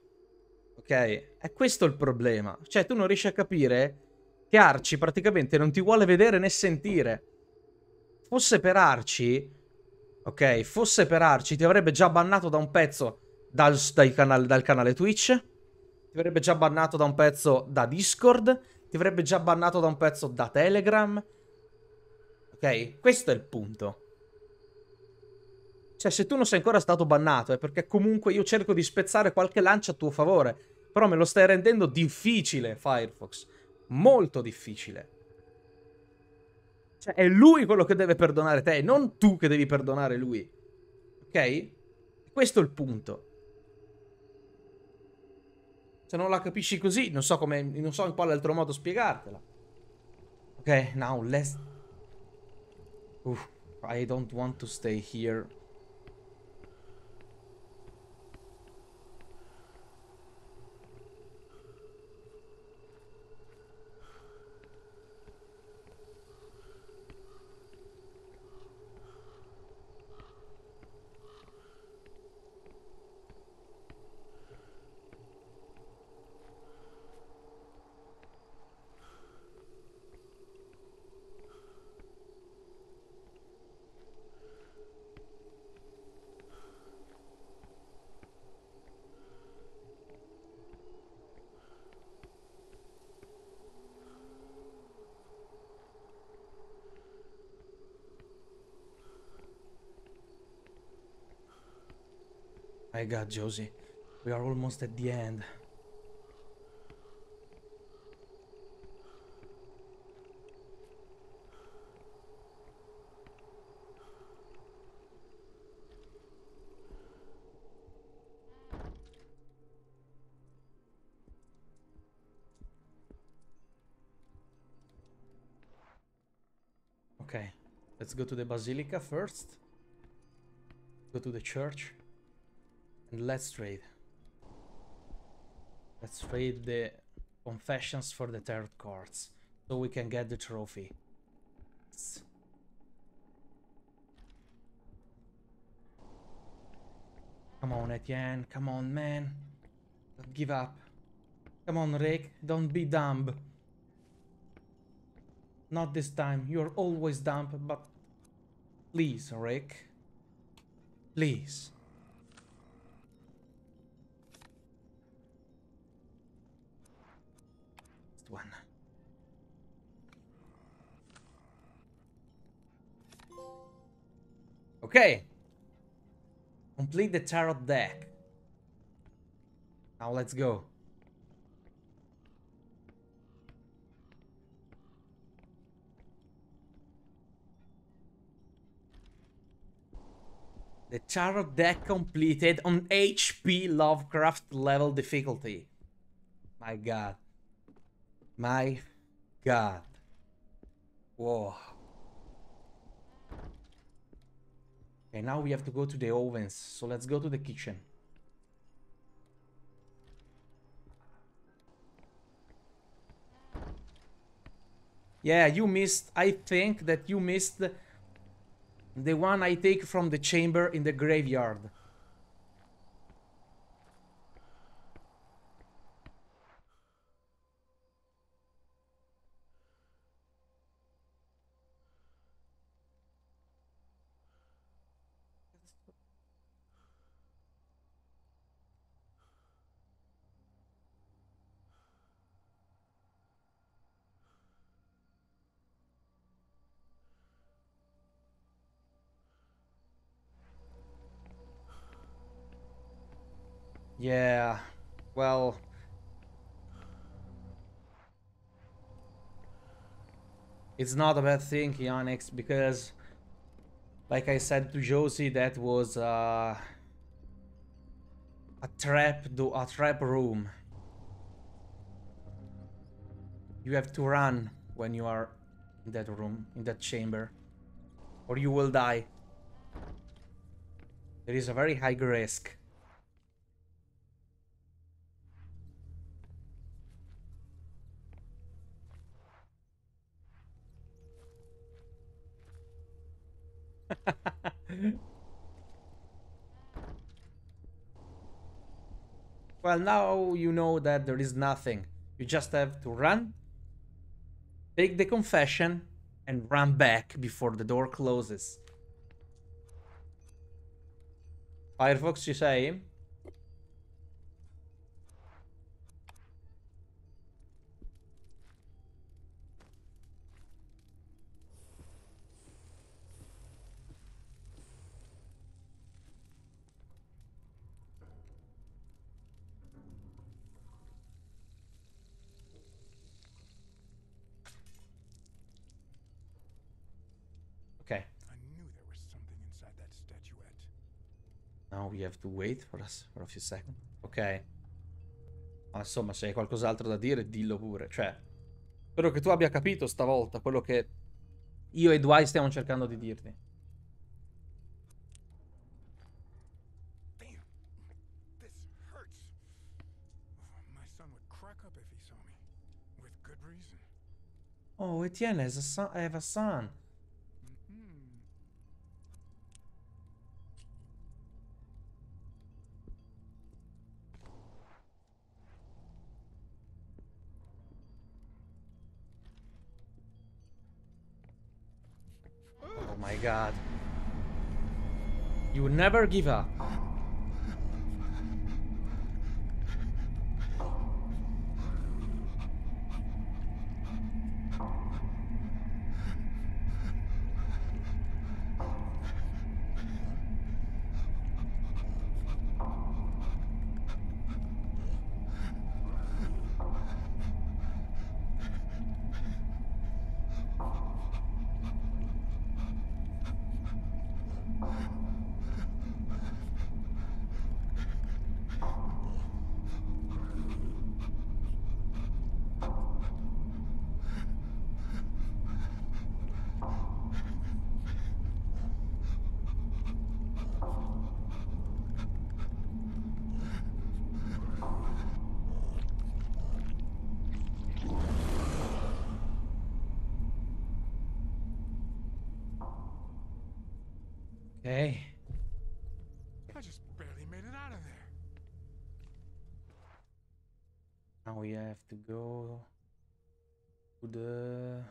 Ok? È questo il problema. Cioè, tu non riesci a capire che Arci praticamente non ti vuole vedere né sentire. Fosse per Arci, ok? Fosse per Arci, ti avrebbe già bannato da un pezzo dal, dai canal- dal canale Twitch. Ti avrebbe già bannato da un pezzo da Discord. Ti avrebbe già bannato da un pezzo da Telegram. Ok? Questo è il punto. Cioè, se tu non sei ancora stato bannato è perché comunque io cerco di spezzare qualche lancia a tuo favore. Però me lo stai rendendo difficile, Firefox. Molto difficile. Cioè, è lui quello che deve perdonare te, non tu che devi perdonare lui. Ok? Questo è il punto. Se non la capisci così, non so come. Non so in quale altro modo spiegartela. Ok, now let's. Uff, I don't want to stay here. My god, Josie. We are almost at the end. Okay, let's go to the basilica first. Go to the church. Let's trade. Let's trade the confessions for the third cards. So we can get the trophy. Come on, Etienne. Come on, man. Don't give up. Come on, Rick. Don't be dumb. Not this time. You're always dumb, but please, Rick. Please. Last one. Okay. Complete the tarot deck. Now let's go. The tarot deck completed on HP Lovecraft level difficulty. My god. My god. Whoa. Okay, now we have to go to the ovens. So let's go to the kitchen. Yeah, you missed. I think that you missed the one I take from the chamber in the graveyard. Yeah, well. It's not a bad thing, Yanix, because, like I said to Josie, that was uh, a trap, do a trap room. You have to run when you are in that room, in that chamber, or you will die. There is a very high risk. well, now you know that there is nothing. You just have to run, take the confession, and run back before the door closes. Firefox, you say? To wait for us for a few seconds. Ok. Ma insomma, se hai qualcos'altro da dire, dillo pure. Cioè, spero che tu abbia capito stavolta quello che io e Dwight stiamo cercando di dirti. Reason. Oh, Etienne has a son. I have a son. My god. You never give up. Okay. I just barely made it out of there. Now we have to go to the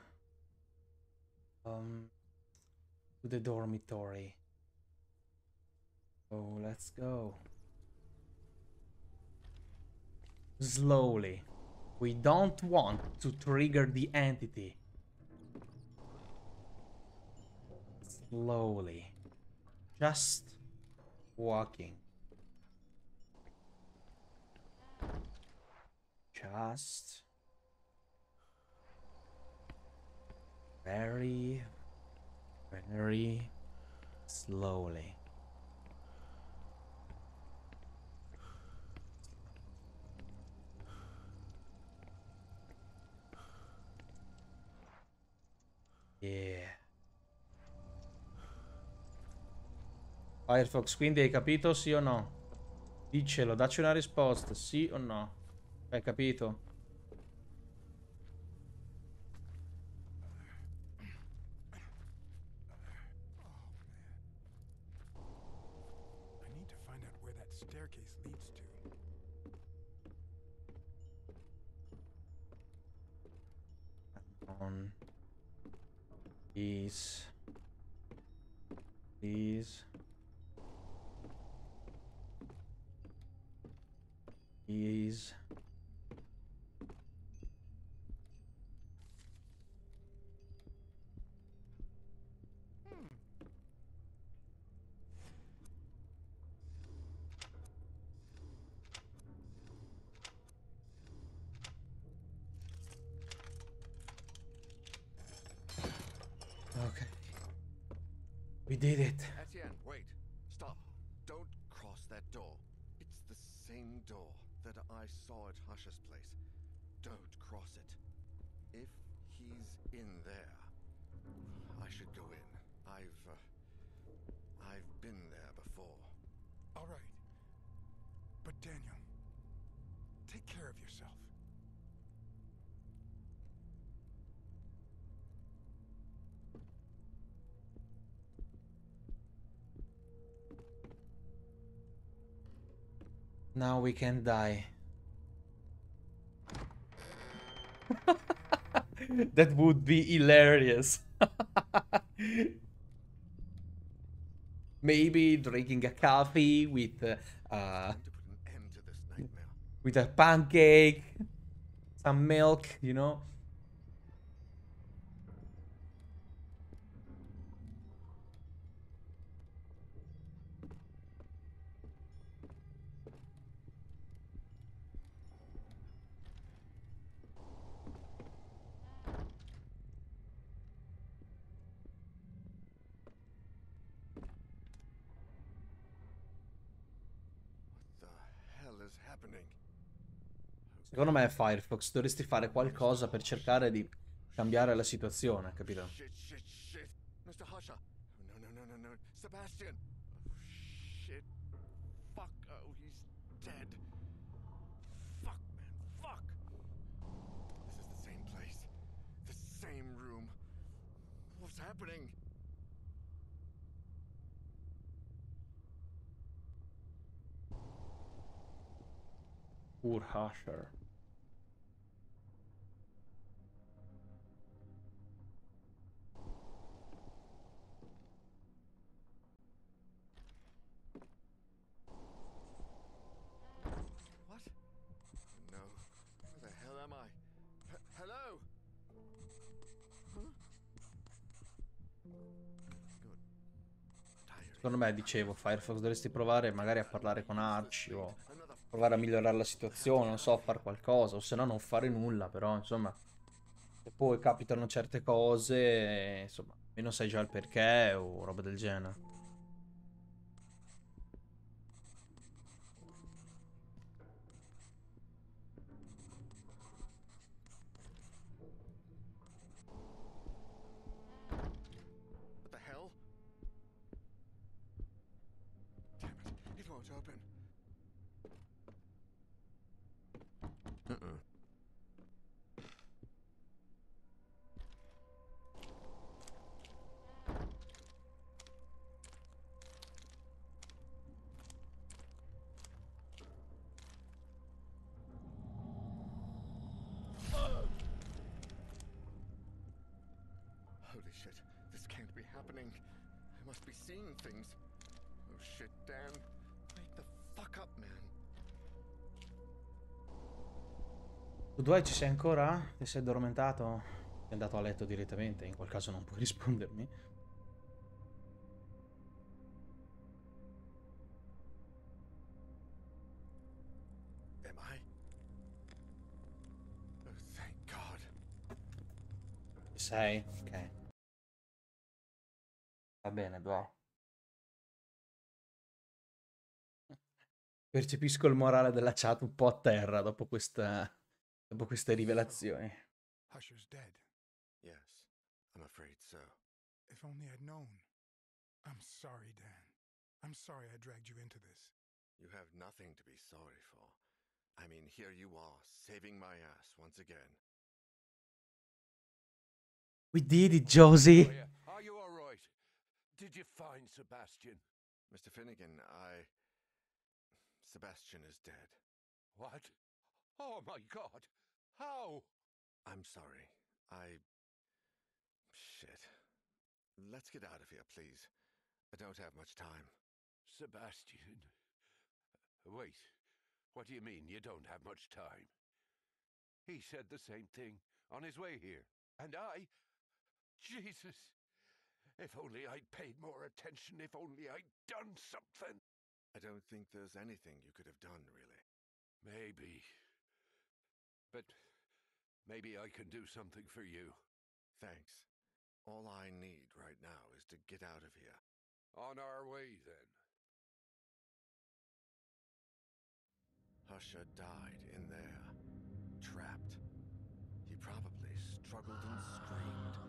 um to the dormitory. Oh, let's go. Slowly. We don't want to trigger the entity. Slowly. Just walking. Just very, very slowly. Yeah. Firefox, quindi hai capito sì o no? Diccelo, dacci una risposta, sì o no? Hai capito? In there, I should go in. I've, uh, I've been there before. All right. But Daniel, take care of yourself. now we can die that would be hilarious maybe drinking a coffee with uh, uh, with a pancake, some milk, you know. Secondo me Firefox dovresti fare qualcosa per cercare di cambiare la situazione, capito? Shit, shit, shit. Secondo me, dicevo, Firefox dovresti provare magari a parlare con Archie o provare a migliorare la situazione, non so, fare qualcosa, o se no non fare nulla, però, insomma, se poi capitano certe cose, insomma, almeno sai già il perché o roba del genere. Due ci sei ancora? Ti sei addormentato? Sei andato a letto direttamente? In quel caso non puoi rispondermi. Am I? Oh, thank God. Ci sei? Ok. Va bene, due. Percepisco il morale della chat un po' a terra dopo, questa, dopo queste rivelazioni. Husher's dead. Yes, I'm afraid so. If only I'd known. I'm sorry, Dan. I'm sorry I dragged you into this. You have nothing to be sorry for. I mean, here you are, saving my ass once again. We did it, Josie! Oh, are you, are you all right? Did you find Sebastian? Mr. Finnegan, I. Sebastian is dead. What? Oh my god! How? I'm sorry. I. Shit. Let's get out of here, please. I don't have much time. Sebastian. Wait. What do you mean you don't have much time? He said the same thing on his way here. And I. Jesus. If only I'd paid more attention, if only I'd done something. I don't think there's anything you could have done, really. Maybe. But maybe I can do something for you. Thanks. All I need right now is to get out of here. On our way, then. Husha died in there, trapped. He probably struggled and screamed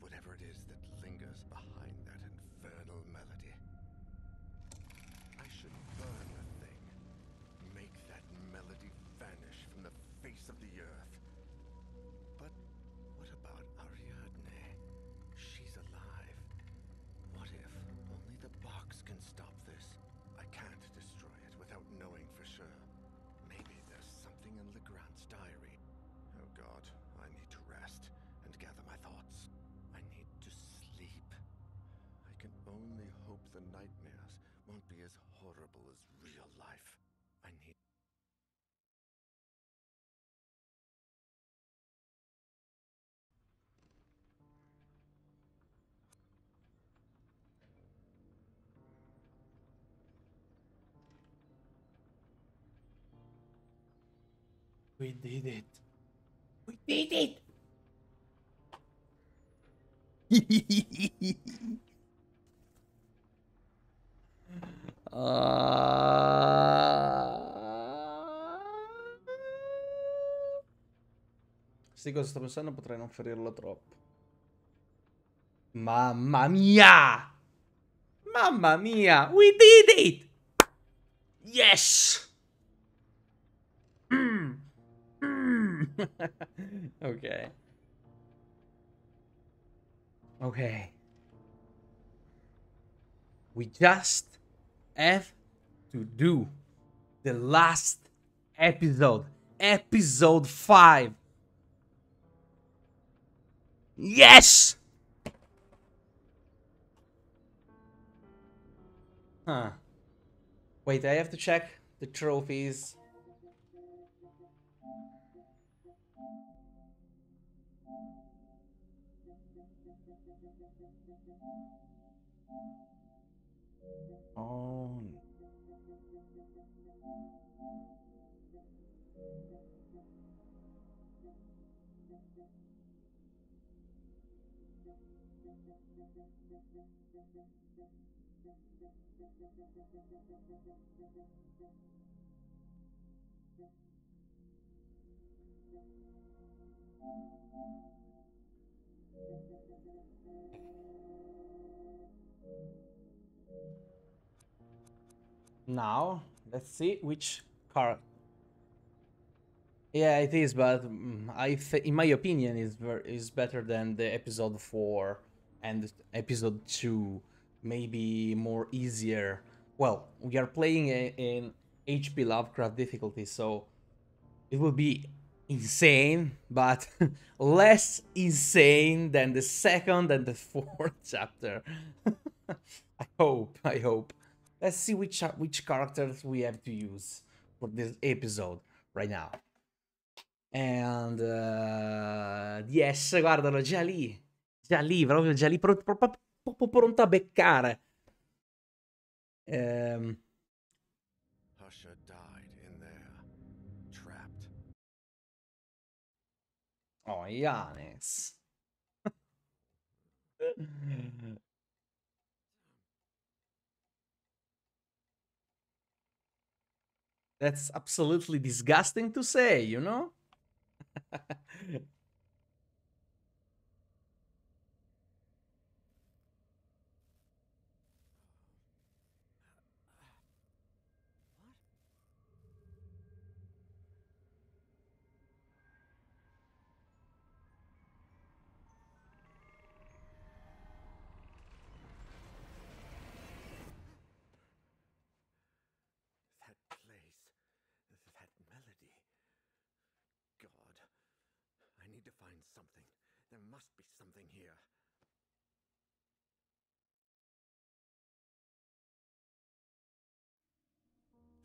whatever it is that lingers behind We did it. We did it! Sì, cosa sto pensando? Potrei non ferirlo troppo. Mamma mia! Mamma mia! We did it! Yes! Mm. ok. Ok. We just have to do the last episode. Episode 5. Yes! Huh. Wait, I have to check the trophies. Oh Now, let's see which car. Yeah, it is, but mm, I, in my opinion, is is better than the episode four and episode two. Maybe more easier. Well, we are playing in HP Lovecraft difficulty, so it will be insane, but less insane than the second and the fourth chapter. I hope. I hope. Let's see which uh, which characters we have to use for this episode right now. And uh, yes, guardalo già lì, già lì, proprio già lì, pro- pro- pro- proprio pronto a beccare. Ehm, trapped. oh, Yanis. That's absolutely disgusting to say, you know? That place, that melody. God, I need to find something. There must be something here.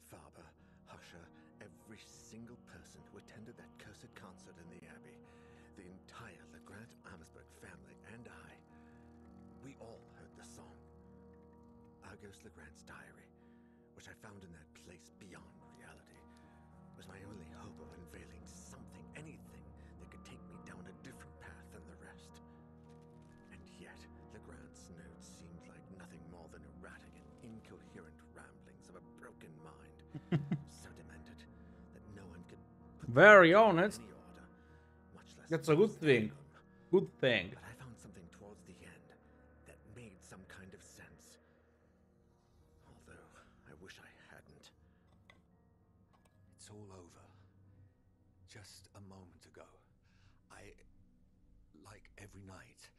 Faber, Husher, every single person who attended that cursed concert in the Abbey, the entire Legrand Amherstburg family, and I, we all heard the song. Argos Legrand's diary, which I found in that place beyond reality, was my only hope of unveiling something, anything Very honest. That's a good thing. Good thing. But I found something towards the end that made some kind of sense. Although I wish I hadn't. It's all over. Just a moment ago. I. Like every night,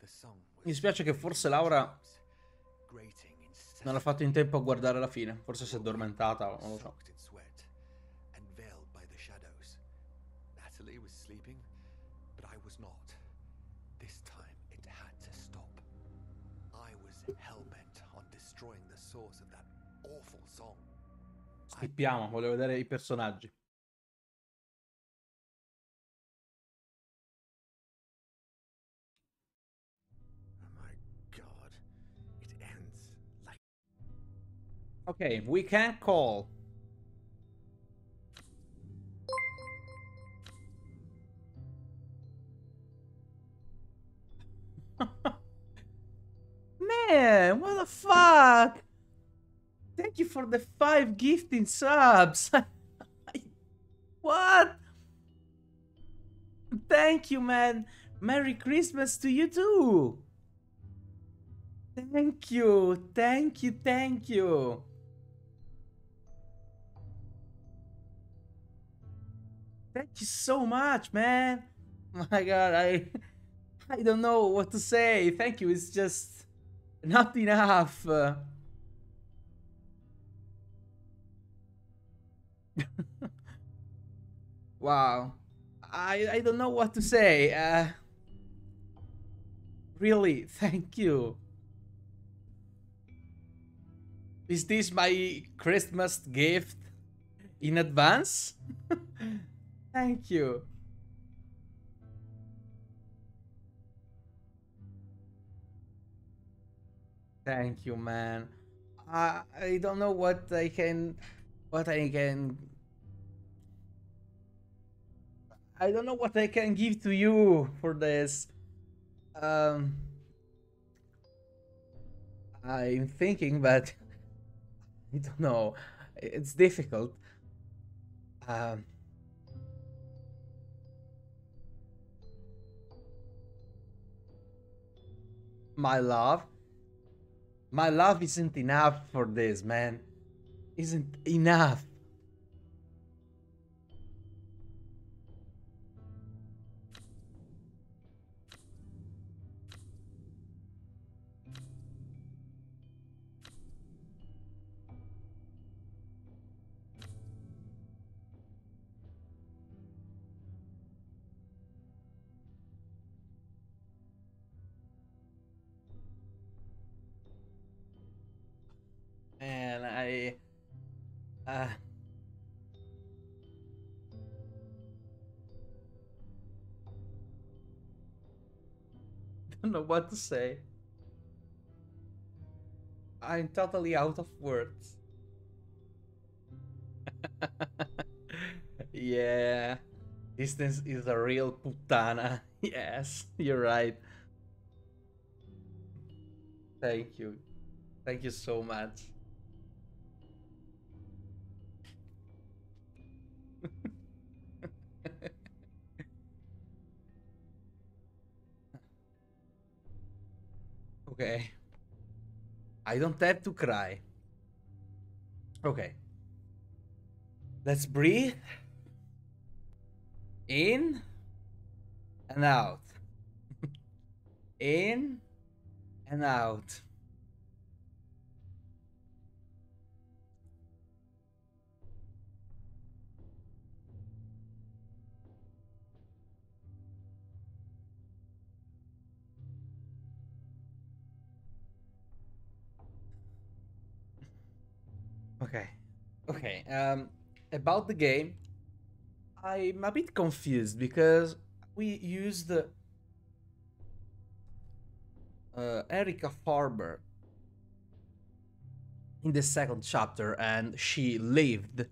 the song Mi spiace che forse Laura non ha fatto in tempo a guardare la fine. Forse si è addormentata, non lo so. I Skippiamo, voglio vedere i personaggi. Oh Ok, we can call. Man, what the fuck? Thank you for the five gifting subs. what? Thank you, man. Merry Christmas to you too. Thank you, thank you, thank you. Thank you so much, man. My God, I, I don't know what to say. Thank you. It's just not enough. Uh, wow, I I don't know what to say. Uh, really, thank you. Is this my Christmas gift in advance? Thank you. Thank you, man. I I don't know what I can what I can I don't know what I can give to you for this. Um I'm thinking, but I don't know. It's difficult. Um, my love. My love isn't enough for this, man. Isn't enough. What to say. I'm totally out of words. yeah. Distance is a real putana. Yes, you're right. Thank you. Thank you so much. Okay. I don't have to cry. Okay. Let's breathe. In and out. In and out. Okay. Okay. Um about the game, I'm a bit confused because we used uh, Erica Farber in the second chapter and she lived.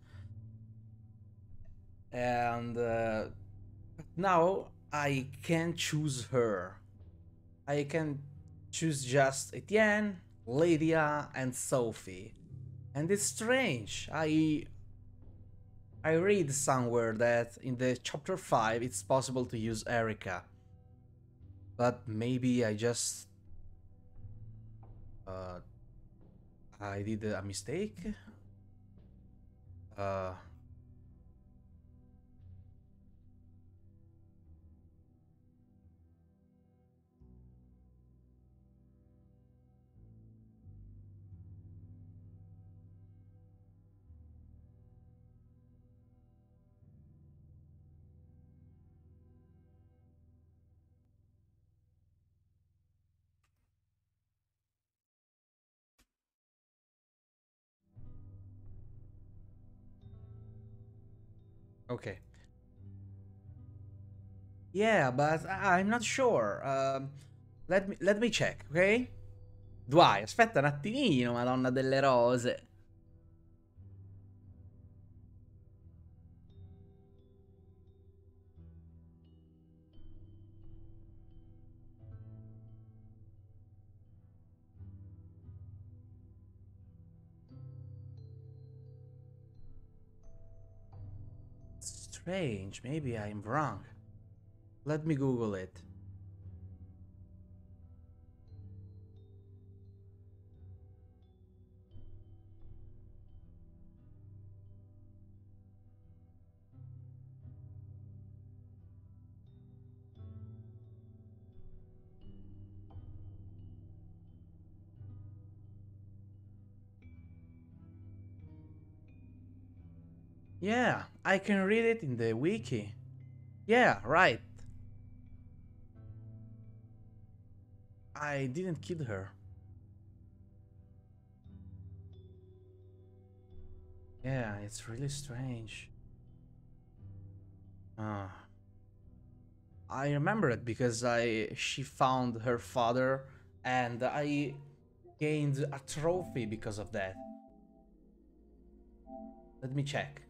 And uh, now I can choose her. I can choose just Etienne, Lydia, and Sophie. And it's strange. I I read somewhere that in the chapter 5 it's possible to use Erica. But maybe I just uh I did a mistake. Uh Okay. Yeah, but I'm not sure. Um, let me let me check, ok? Dwight, aspetta un attimino, Madonna delle rose. Strange, maybe I'm wrong. Let me Google it. Yeah, I can read it in the wiki. Yeah, right. I didn't kill her. Yeah, it's really strange. Uh, I remember it because I she found her father and I gained a trophy because of that. Let me check.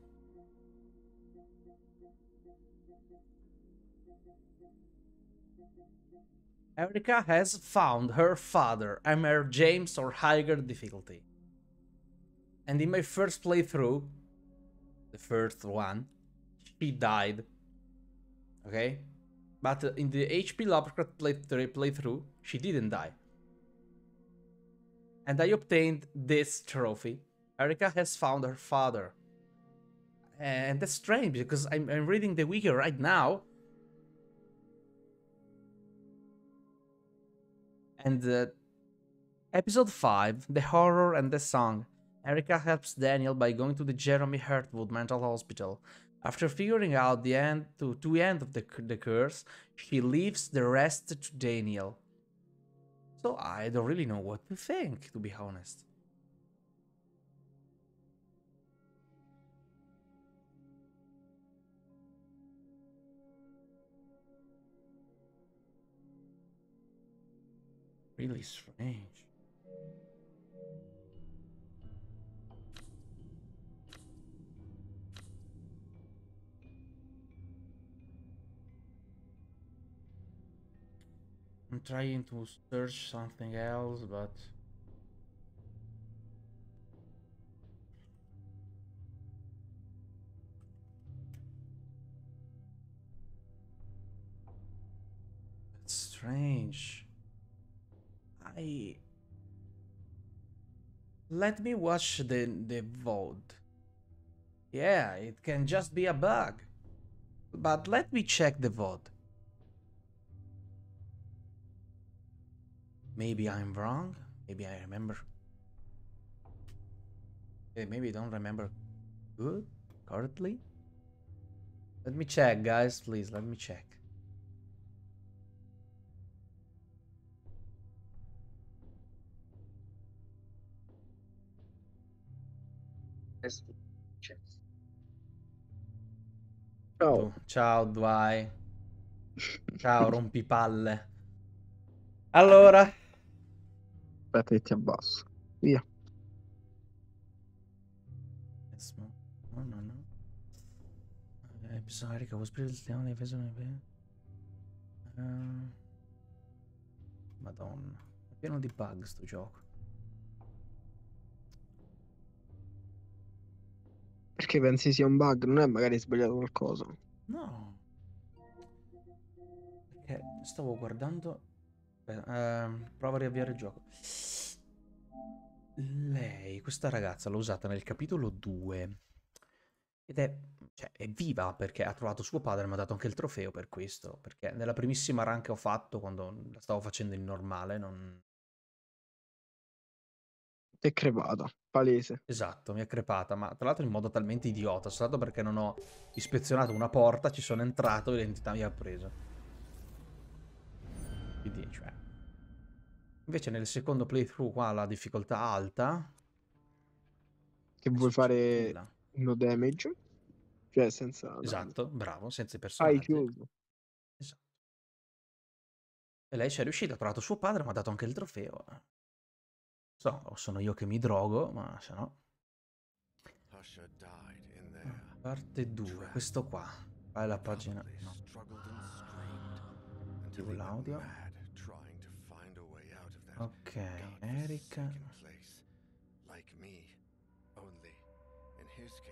Erica has found her father. Her James or higher difficulty. And in my first playthrough, the first one, she died. Okay? But in the HP Lovecraft play- playthrough, she didn't die. And I obtained this trophy. Erica has found her father. And that's strange because I'm, I'm reading the wiki right now. And uh, episode 5 The Horror and the Song. Erica helps Daniel by going to the Jeremy Hurtwood Mental Hospital. After figuring out the end to, to end of the, the curse, she leaves the rest to Daniel. So I don't really know what to think, to be honest. Really strange. I'm trying to search something else, but it's strange. I let me watch the the VOD. Yeah, it can just be a bug. But let me check the VOD. Maybe I'm wrong. Maybe I remember. Maybe I don't remember good correctly. Let me check, guys. Please, let me check. Ciao. Ciao, Dwight. Ciao, rompipalle. Allora, Aspetta che ti abbasso. Via. No, no, no. Eh, Erika was previously only visible in Eh, Madonna, è pieno di bug sto gioco. Perché pensi sia un bug? Non è magari sbagliato qualcosa. No. Perché stavo guardando... Ehm, prova a riavviare il gioco. Lei, questa ragazza, l'ho usata nel capitolo 2. Ed è, cioè, è viva perché ha trovato suo padre mi ha dato anche il trofeo per questo. Perché nella primissima run che ho fatto, quando la stavo facendo in normale, non... È crepata. Palese. Esatto, mi è crepata, ma tra l'altro in modo talmente idiota. Soltanto perché non ho ispezionato una porta, ci sono entrato e l'identità mi ha preso. Quindi, cioè... Invece nel secondo playthrough qua la difficoltà alta... Che vuoi fare Là. no damage. Cioè senza... Esatto, bravo, senza i Hai personaggi. chiuso. Esatto. E lei ci è riuscita, ha trovato suo padre, mi ha dato anche il trofeo. So, o sono io che mi drogo, ma se no... There. Parte 2, questo qua. Vai alla pagina... No. Attivo l'audio. Ok, Erika. place. Like me. Only, in his case,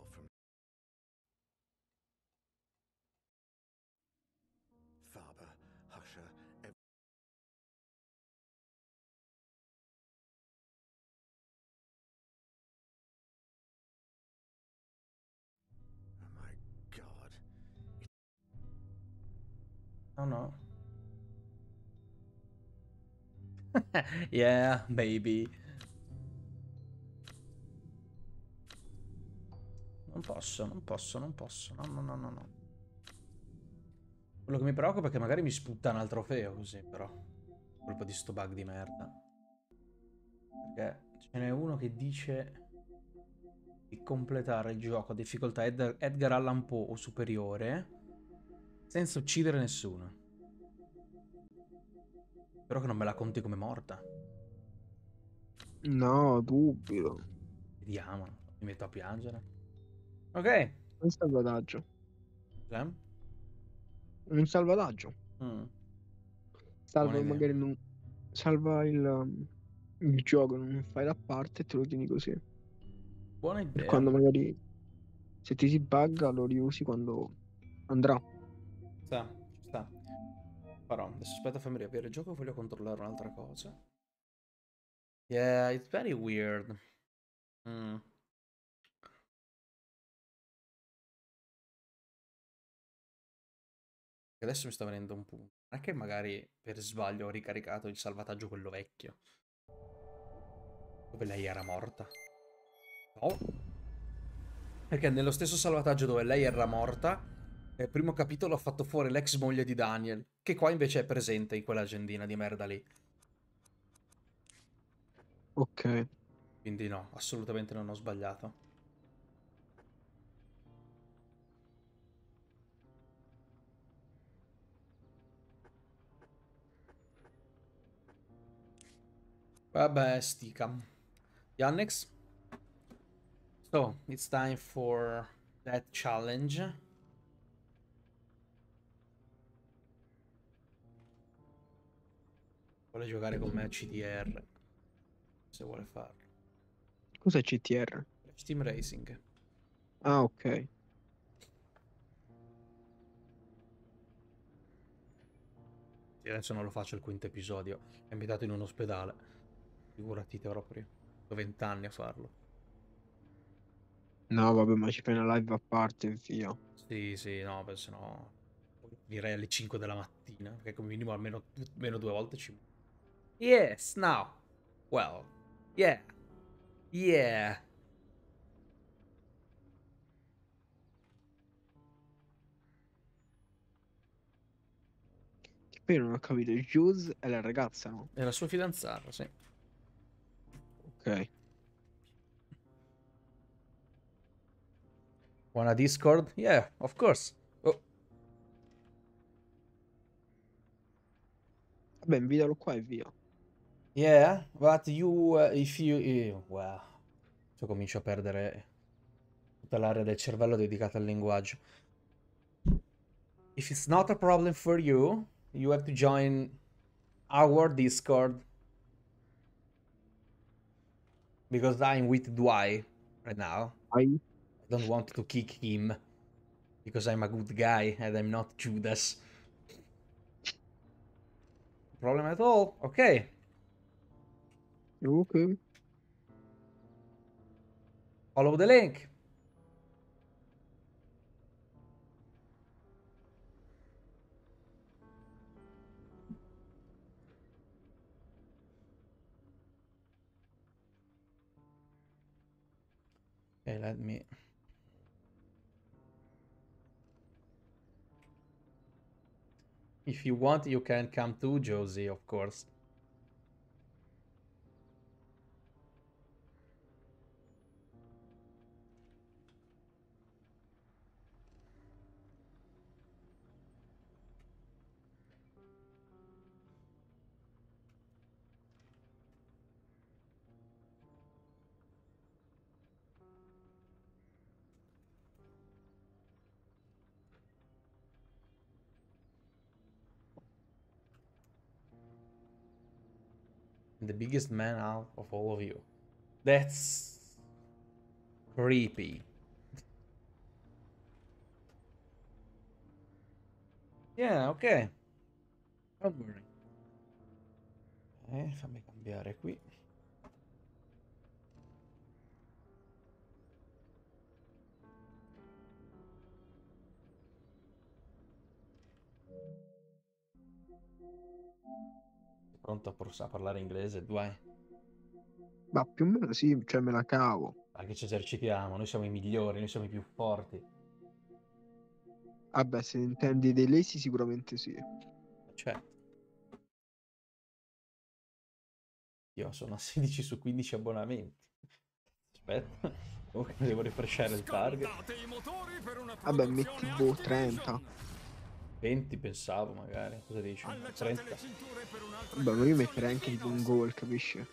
Oh no. yeah, baby. Non posso, non posso, non posso. No, no, no, no, no. Quello che mi preoccupa è che magari mi sputtana il trofeo così, però. Colpa di sto bug di merda. Perché ce n'è uno che dice di completare il gioco a difficoltà Ed- Edgar Allan Poe o superiore senza uccidere nessuno. Però che non me la conti come morta. No, dubito. Vediamo, mi metto a piangere. Ok. Un salvataggio. Cioè? Un salvataggio. Mm. Salva magari non... Salva il, um, il gioco, non fai da parte e te lo tieni così. Buona Per idea. quando magari se ti si bugga lo riusi quando andrà. Sta, ci sta. Però, adesso aspetta fammi riavere il gioco, voglio controllare un'altra cosa. Yeah, it's very weird. Mm. Adesso mi sta venendo un punto. Non è che magari per sbaglio ho ricaricato il salvataggio quello vecchio. Dove lei era morta. No. Perché nello stesso salvataggio dove lei era morta, nel primo capitolo ho fatto fuori l'ex moglie di Daniel, che qua invece è presente in quella agendina di merda lì. Ok. Quindi no, assolutamente non ho sbagliato. Vabbè, stica. Yannex? So, it's time for that challenge. Vuole giocare con me a CDR. Se vuole farlo. Cos'è CTR? Steam Racing. Ah, ok. Sì, adesso non lo faccio il quinto episodio. È invitato in un ospedale. Figurati te proprio. Ho vent'anni a farlo. No, vabbè, ma ci fai una live a parte via. Sì, sì, no, se no... Direi alle 5 della mattina. Perché come minimo almeno, almeno due volte ci... Yes, now. Well. Yeah. Yeah. Poi non ho capito, Jules è la ragazza, no? È la sua fidanzata, sì. Ok. Wanna Discord? Yeah, of course. Oh, Vabbè, invitalo qua e via. Yeah, but you, uh, if you, eh, wow, Cioè, comincio a perdere tutta l'area del cervello dedicata al linguaggio. If it's not a problem for you, you have to join our Discord. Because I'm with Dwight right now. I don't want to kick him. Because I'm a good guy and I'm not Judas. Problem at all? Okay. Ok. Follow the link. Okay, let me. If you want, you can come too, Josie, of course. Biggest man out of all of you. That's creepy. Yeah, ok. Don't worry. Eh, fammi cambiare qui. Pronto a, por- a parlare inglese, Dwayne? Ma più o meno sì, cioè me la cavo. Anche ci esercitiamo, noi siamo i migliori, noi siamo i più forti. Vabbè, se intendi dei lazy sicuramente sì. Certo. Io sono a 16 su 15 abbonamenti. Aspetta. Comunque devo refreshare il target. Vabbè, metti boh, 30. 20 pensavo magari. Cosa dici? 30. Vabbè, ma io metterei anche tipo un goal, capisci?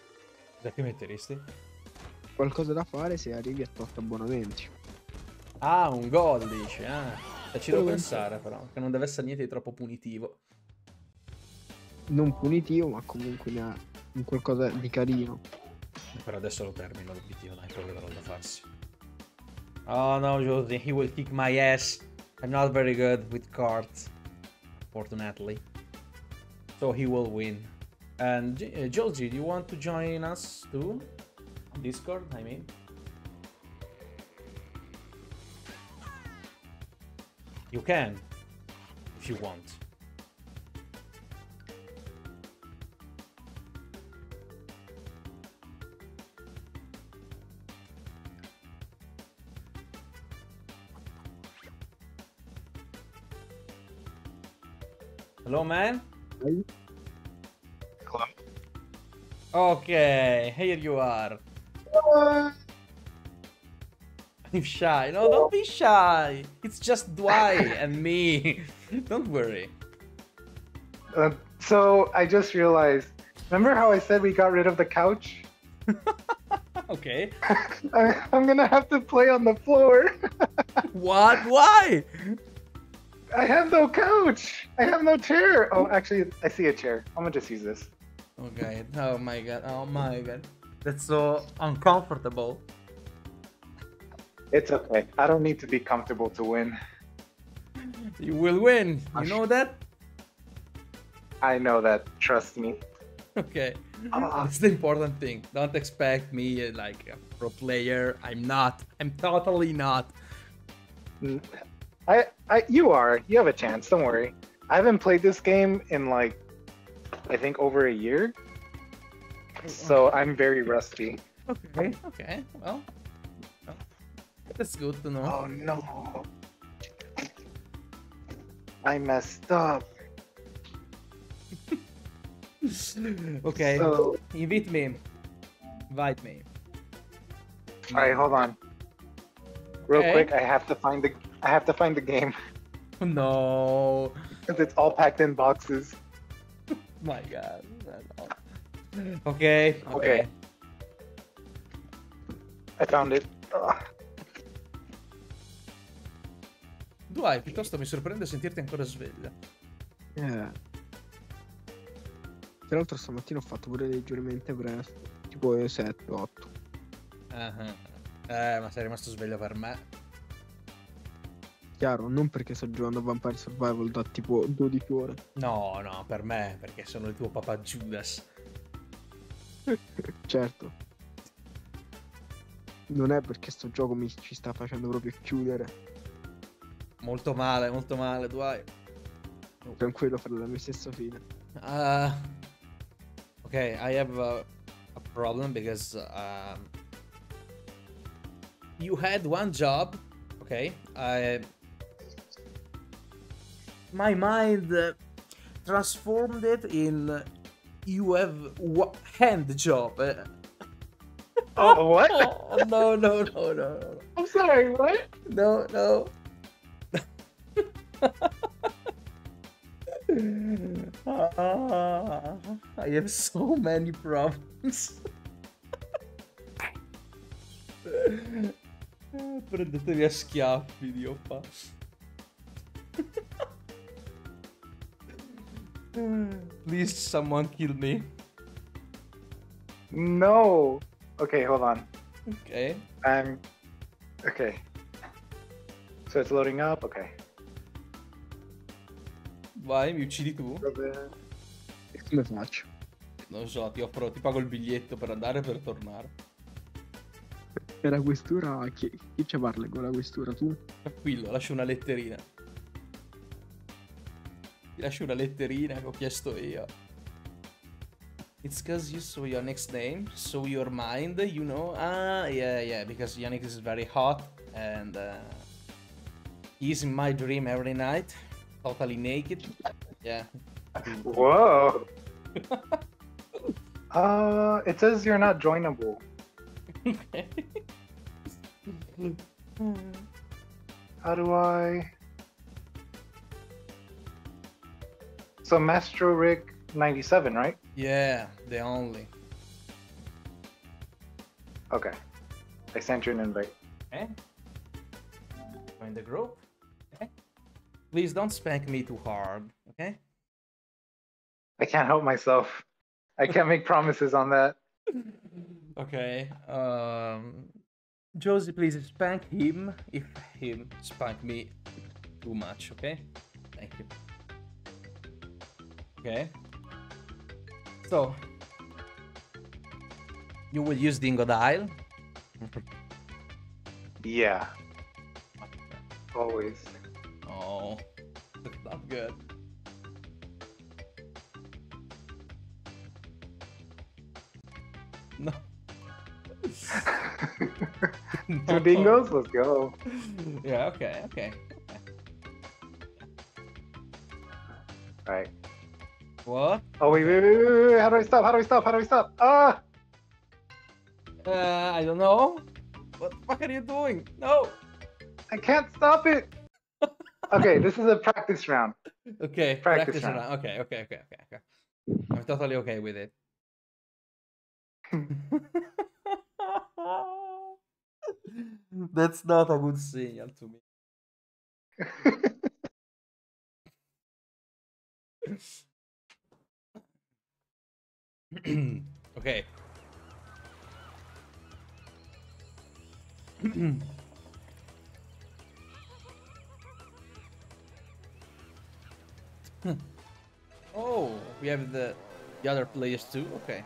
Da che metteresti? Qualcosa da fare se arrivi a tot abbonamenti. Ah, un gol dici. Ah. Eh, ci devo pensare però. Che non deve essere niente di troppo punitivo. Non punitivo, ma comunque ne ha un qualcosa di carino. Per adesso lo termino l'obiettivo, dai, poi vedrò da farsi. Oh no, Josie, he will kick my ass. I'm not very good with cards, fortunately. So he will win. And uh, Josie, do you want to join us too? Discord, I mean. You can, if you want. Hello, man. Hello? Okay, here you are. I'm shy. No, don't be shy. It's just Dwight and me. Don't worry. Uh, so I just realized. Remember how I said we got rid of the couch? Okay. I'm gonna have to play on the floor. What? Why? I have no couch. I have no chair. Oh, actually, I see a chair. I'm gonna just use this. Okay. Oh my god. Oh my god. That's so uncomfortable. It's okay. I don't need to be comfortable to win. You will win. You know that? I know that. Trust me. Okay. Ah. That's the important thing. Don't expect me uh, like a pro player. I'm not. I'm totally not. I, I, you are. You have a chance. Don't worry. I haven't played this game in like, I think over a year. So I'm very rusty. Okay. Okay. Well, well, that's good to know. Oh no. I messed up. okay. So, Invite me. Invite me. all right, hold on. Real Okay. quick, I have to find the I have to find the game No. because it's all packed in boxes. My god. Okay. Okay. I found it. Ugh. Dwight, piuttosto mi sorprende sentirti ancora sveglia. Eh. Tra l'altro stamattina ho fatto pure leggermente presto. Tipo le 7, 8. Ah, Eh, ma sei rimasto sveglio per me. Chiaro, non perché sto giocando a Vampire Survival da tipo 12 ore. No, no, per me, perché sono il tuo papà Judas. Certo. Non è perché sto gioco mi ci sta facendo proprio chiudere. Molto male, molto male, Dwight. Tranquillo per la mia stessa fine. Uh, okay, I have a, a problem because um, you had one job. Okay, I my mind uh, transformed it in uh, you have wa- hand job. Uh, Oh, what? oh, no, no, no, no, no, I'm sorry. What? no, no. Ah, I have so many problems. Prendetevi a schiaffi, Dio fa. Please, someone kill me. No. Okay, hold on. Ok. I'm okay. So it's loading up. Okay. Vai, mi uccidi tu. E come faccio? Non lo so, ti offro, ti pago il biglietto per andare e per tornare. Per la questura, chi, chi ci parla con la questura? Tu? Tranquillo, lascio una letterina. Ti lascio una letterina che ho chiesto io. It's cause you saw your next name, saw your mind, you know? Ah, yeah, yeah, because Yannick is very hot and uh, He's in my dream every night, totally naked. Yeah. Whoa. Uh, it says you're not joinable. How do I? So Mastro Rick 97, right? yeah, the only. Okay. I sent you an invite. Okay. Join the group. Okay. Please don't spank me too hard. Okay. I can't help myself. I can't make promises on that. Okay. Um, Josie, please spank him if him spank me too much. Okay. Thank you. Okay. So you will use Dingo Dial. Yeah, always. Oh, that's not good. No. Two No. dingoes? Let's go. Yeah. Okay. Okay. Alright. What? Oh, wait, wait, wait, wait, wait. How do I stop? How do I stop? How do I stop? Ah! Uh, I don't know. What the fuck are you doing? No. I can't stop it! Okay, this is a practice round. Okay. Practice Practice, round. round. Okay. Okay. Okay. Okay. Okay. I'm totally okay with it. That's not a good signal to me. okay. oh, we have the the other players too. Okay.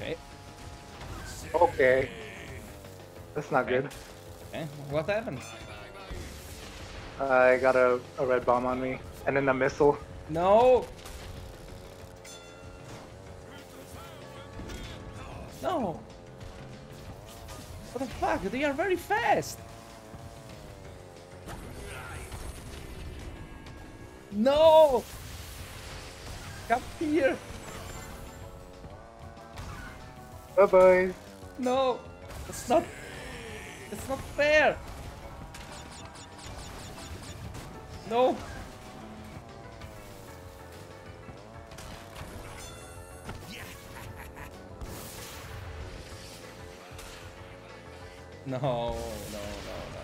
Okay. Okay. That's not good. Okay. What happened? I got a, a red bomb on me. And then a missile. No. No. What the fuck? They are very fast. No. Come here. Bye bye. No. It's not. It's not fair. No. No, no, no, no.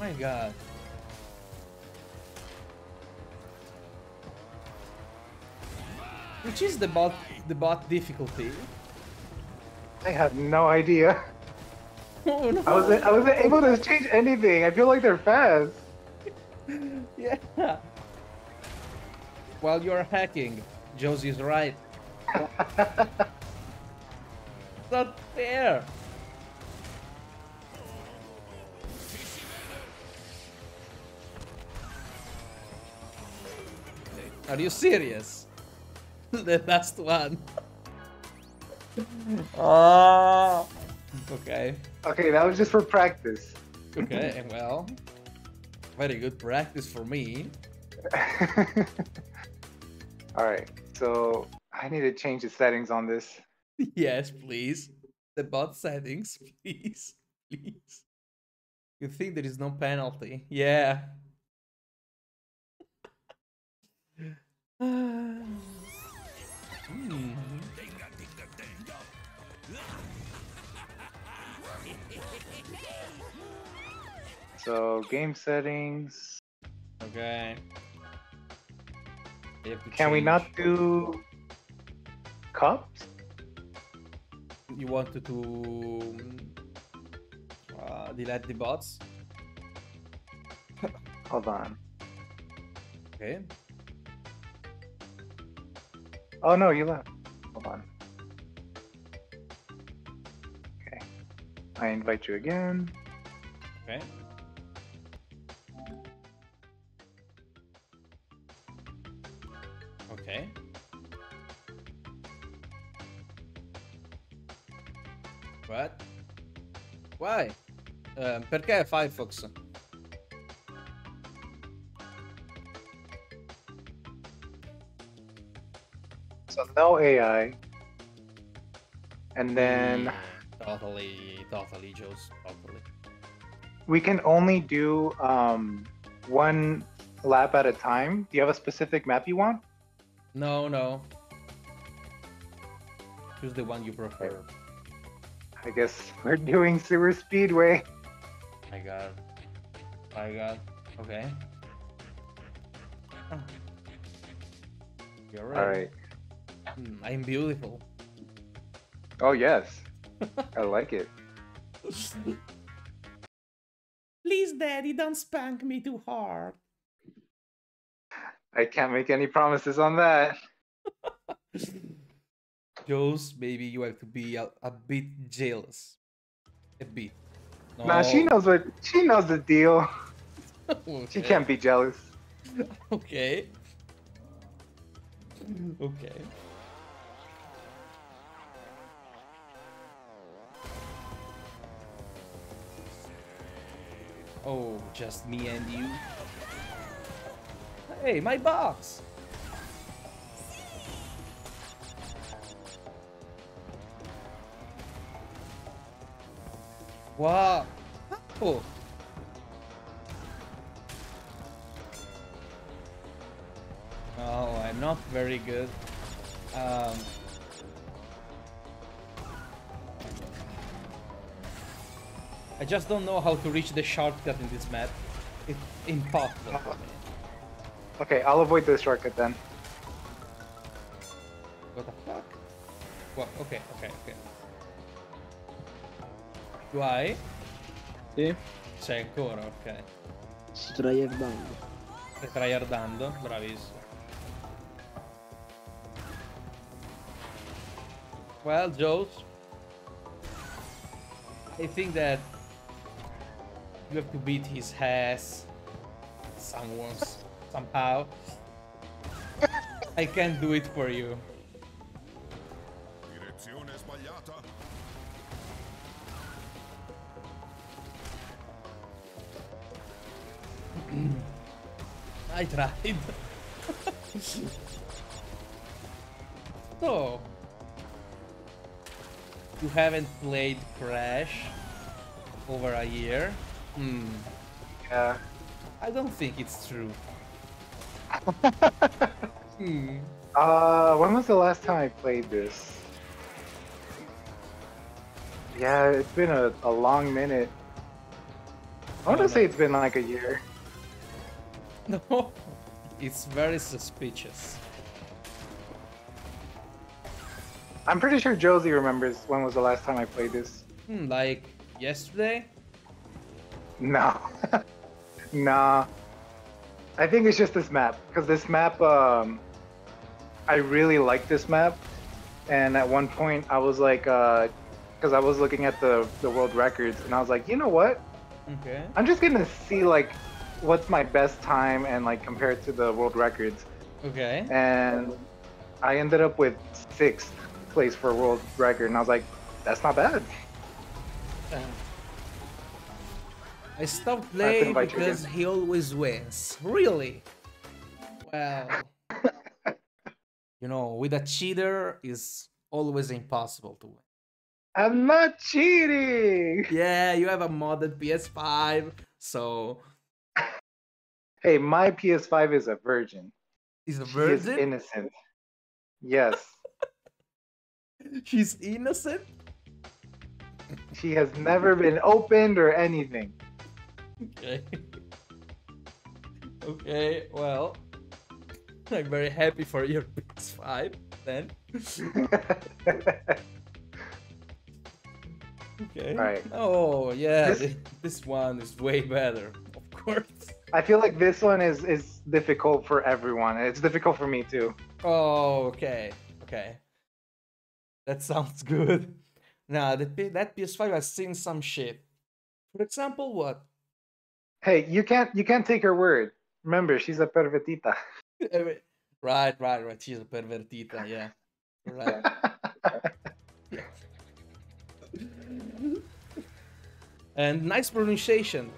My god. Which is the bot the bot difficulty? I have no idea. Oh no. I wasn't I wasn't able to change anything. I feel like they're fast. Yeah. While you're hacking, Josie's right. It's not fair. Are you serious? The last one. Ah. Okay. Okay, that was just for practice. Okay. Well, very good practice for me. Alright, so I need to change the settings on this. yes, please. The bot settings, please. Please. You think there is no penalty? Yeah. Hmm. So game settings. Okay. You have to Can we not do cups? You wanted to uh, delete the bots? Hold on. Okay. Oh no, you left. Hold on. Okay. I invite you again. Ok. Ok. What? Why? Eh, perché Firefox? No AI. And then Totally, totally, Joes. Totally. we can only do um, one lap at a time. Do you have a specific map you want? No, no. Choose the one you prefer. I guess we're doing Sewer Speedway. My god. My god. Okay. Oh. You're right. All right. Hmm, I'm beautiful. Oh yes, I like it. Please, daddy, don't spank me too hard. I can't make any promises on that. Joes, maybe you have to be a, a bit jealous. A bit. No. Nah, she knows what she knows the deal. She can't be jealous. Okay. Okay. Oh, just me and you. Hey, my box! Wow! Oh! Oh, I'm not very good. Um, I just don't know how to reach the shortcut in this map. It's impossible for me. Okay, I'll avoid the shortcut then. What the fuck? What? Okay, okay, okay. Do I? Sì. C'è ancora, ok. Sto tryhardando. Stai tryhardando? Bravissimo. Well, Joes, I think that you have to beat his ass someone's somehow. I can't do it for you. I tried. so, you haven't played Crash over a year? Hmm. Yeah. I don't think it's true. Hmm. Uh, when was the last time I played this? Yeah, it's been a, a long minute. I want to say it's been like a year. No, it's very suspicious. I'm pretty sure Josie remembers when was the last time I played this. Hmm, like yesterday? No. nah. I think it's just this map. Because this map, um, I really like this map. And at one point, I was like, because I was looking at the, the world records, and I was like, you know what? Okay. I'm just gonna see like what's my best time and like compare it to the world records. Okay. And I ended up with sixth place for world record, and I was like, that's not bad. I stopped playing you because he always wins. Really? Well, you know, with a cheater, is always impossible to win. I'm not cheating. Yeah, you have a modded PS5, so Hey, my PS5 is a virgin. he's a She is innocent. Yes, She's innocent. she has never been opened or anything. Okay. okay, well, I'm very happy for your PS5 then. Okay. Right. Oh yeah, This- this one is way better, of course. I feel like this one is is difficult for everyone. It's difficult for me too. Oh, okay, okay. That sounds good. Now, the, that PS5 has seen some shit. For example, what? Hey, you can't you can't take her word. Remember, she's a pervertita. Right, right, right. She's a pervertita, yeah. Right. And nice pronunciation.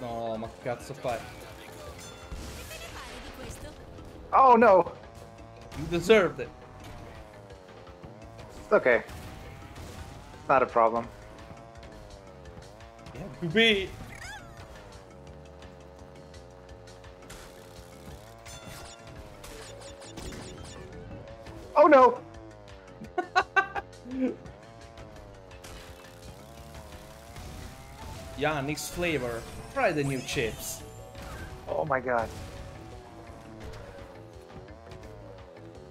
No, ma cazzo fai? oh no, You deserved it. it's okay. It's not a problem. To be. Oh no! Yeah, Nick's flavor. Try the new chips. Oh my god.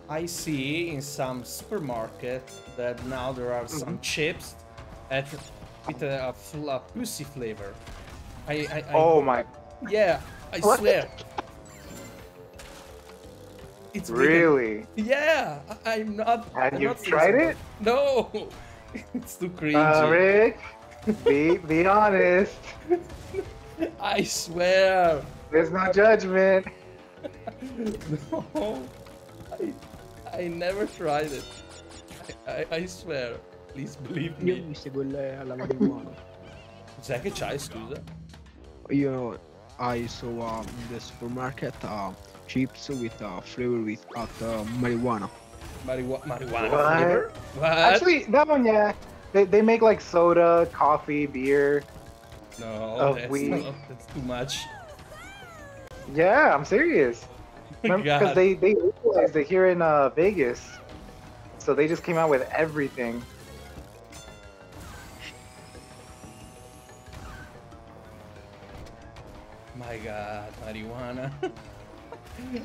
I see in some supermarket that now there are some mm-hmm. chips at with a, a, fl- a pussy flavor. I, I, I Oh my. yeah, I What? swear. It's bigger- Really? Yeah, I- I'm not. Have I'm you not saying tried it? No, it's too cringy. Uh, Rick, be be honest. I swear. There's no judgment. No, I, I never tried it. I, I, I swear. Please believe me. Io ho me. visto quelle alla marijuana. Cos'è che c'hai, scusa? Io I saw um, in the supermarket uh, chips with uh, flavor with at uh, marijuana. Marijuana, marijuana What? flavor? What? Actually, that one, yeah. They, they make like soda, coffee, beer. no, of that's, weed. not, that's too much. Yeah, I'm serious. Because they they legalized it here in uh, Vegas, so they just came out with everything. My God, marijuana.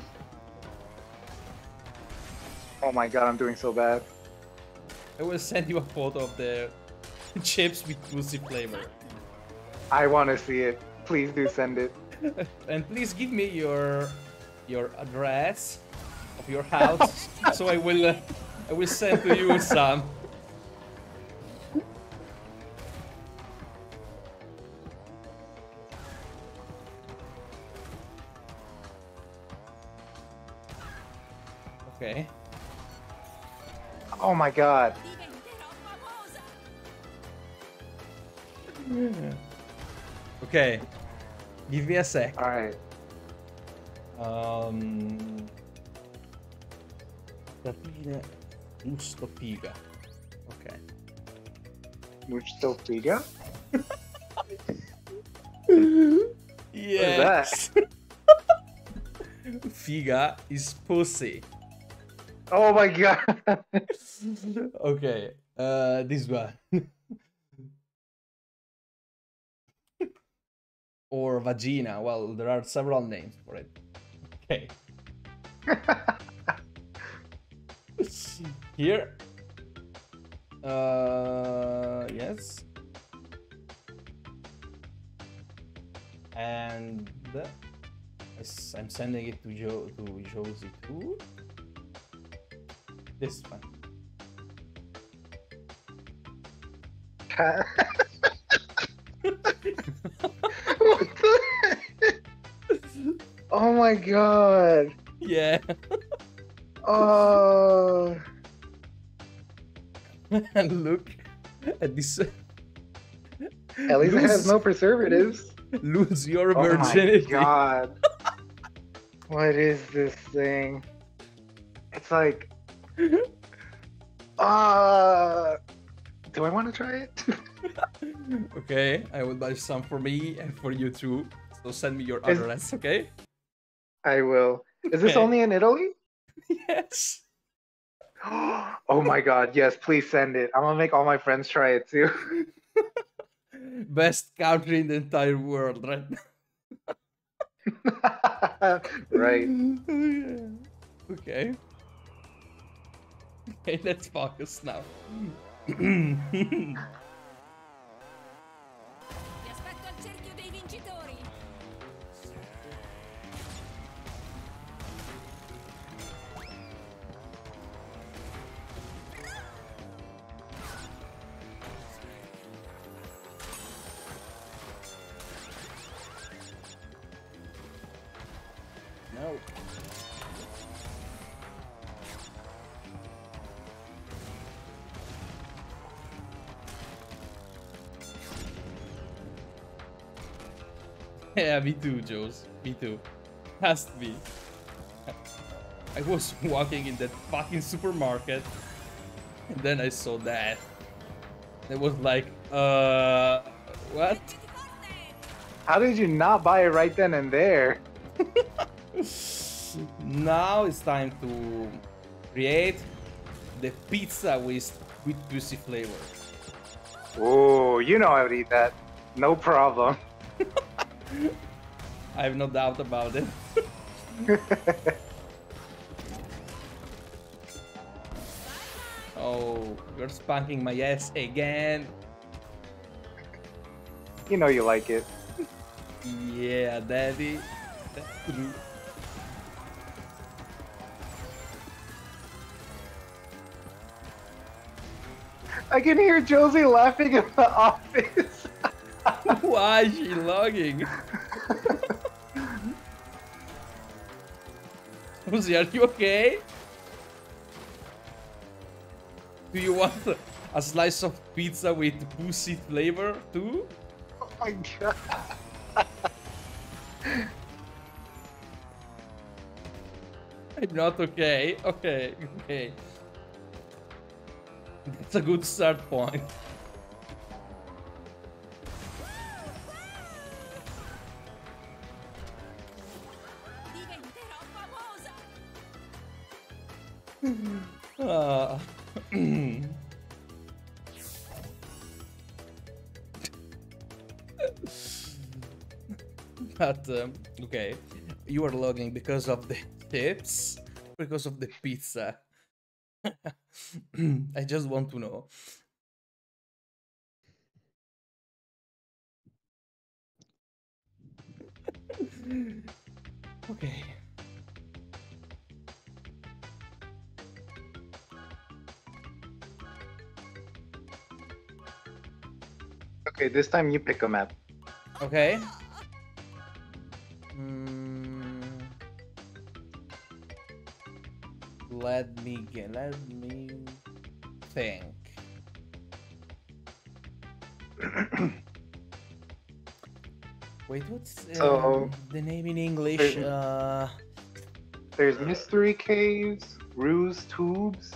Oh my god, I'm doing so bad. I will send you a photo of the chips with pussy flavor. I want to see it. Please do send it. and please give me your your address of your house so I will uh, I will send to you some. Okay. Oh my god. Okay. Give me a sec. All right. Um, Capire gusto piga. Ok. Figa? Yes. Figa is pussy. Oh my god. Okay. Uh, this one. or vagina. Well, there are several names for it. Okay. Here. Uh, yes. And I'm sending it to Joe to Josie too. This one. What the- oh my god. Yeah. Oh. and look at this. At least it has no preservatives. Lose your Oh my virginity. god. What is this thing? It's like. Uh, do I want to try it? okay, I will buy some for me and for you too. So send me your Is- address, okay? I will. Is this Okay. only in Italy? yes. oh my god, yes, please send it. I'm gonna make all my friends try it too. Best country in the entire world, right? right. okay. Okay, let's focus now. Yeah, me too, Jules. Me too. Has to be. I was walking in that fucking supermarket, and then I saw that. It was like, uh, what? How did you not buy it right then and there? Now it's time to create the pizza with with pussy flavor. Oh, you know I would eat that. No problem. I have no doubt about it. oh, you're spanking my ass again. You know you like it. Yeah, daddy. I can hear Josie laughing in the office. Why is she logging? Rosie, are you okay? Do you want a, a slice of pizza with pussy flavor too? oh my god. I'm not okay. Okay, okay. That's a good start point. Ah. but um, okay, you are logging because of the tips, because of the pizza. I just want to know. okay. Okay, this time you pick a map. Okay. Mm, let me get. Let me think. Wait, what's uh, So, the name in English? there's- Uh, There's mystery caves, ruse tubes,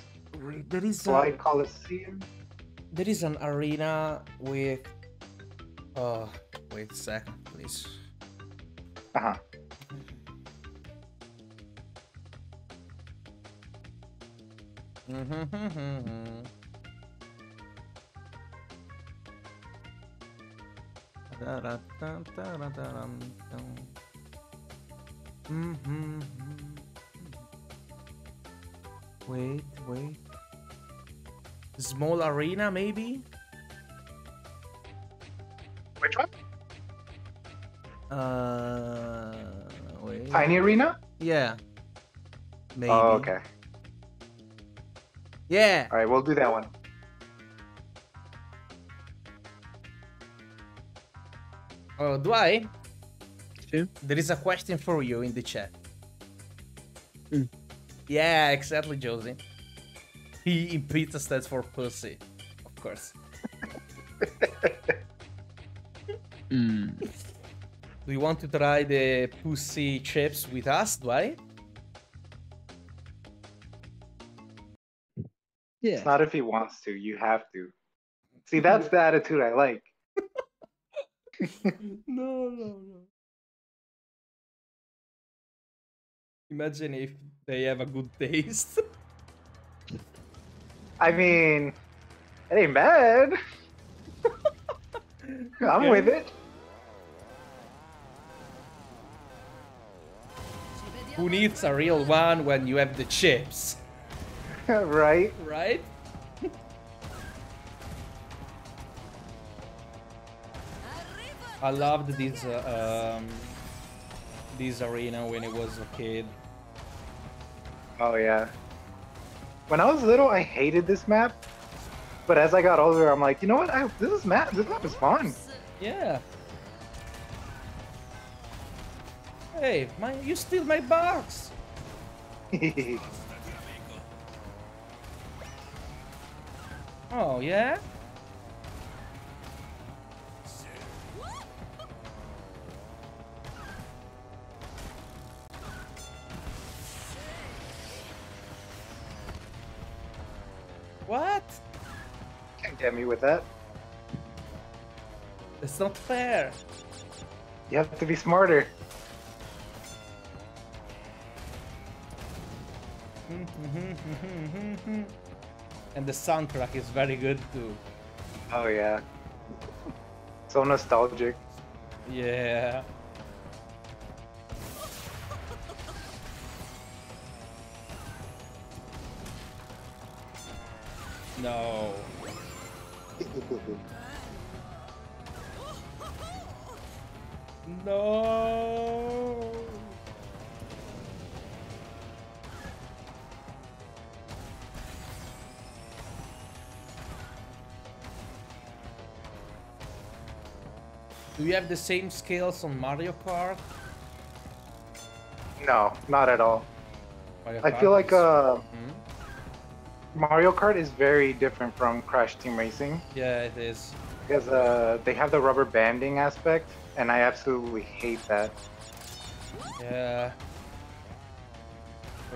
there is a, coliseum. there is an arena with. Oh, wait a second, please. Uh huh. Mm-hmm. Wait, wait. Small arena, maybe? Which one? Uh, wait. Tiny arena? Yeah. Maybe. Oh, okay. Yeah. All right, we'll do that one. Oh, do I? Sì. There is a question for you in the chat. Mm. Yeah, exactly, Josie. He in pizza stands for pussy, of course. Mm. Do you want to try the pussy chips with us, do I? Yeah. It's not if he wants to, you have to. See, that's the attitude I like. no, no, no. Imagine if they have a good taste. I mean, it ain't bad. I'm with it. Who needs a real one when you have the chips, right? right? I loved this uh, um, this arena when it was a kid. Oh yeah. When I was little, I hated this map, but as I got older, I'm like, you know what? I, this is map. This map is fun. Yeah. Hey, my, you steal my box! oh, yeah? What? Can't get me with that. It's not fair. You have to be smarter. And the soundtrack is very good too. Oh yeah. So nostalgic. Yeah. No. No. Do you have the same skills on Mario Kart? No, not at all. Mario I Kart feel like uh, Hmm? Mario Kart is very different from Crash Team Racing Yeah, it is. because uh, they have the rubber banding aspect, and I absolutely hate that. Yeah.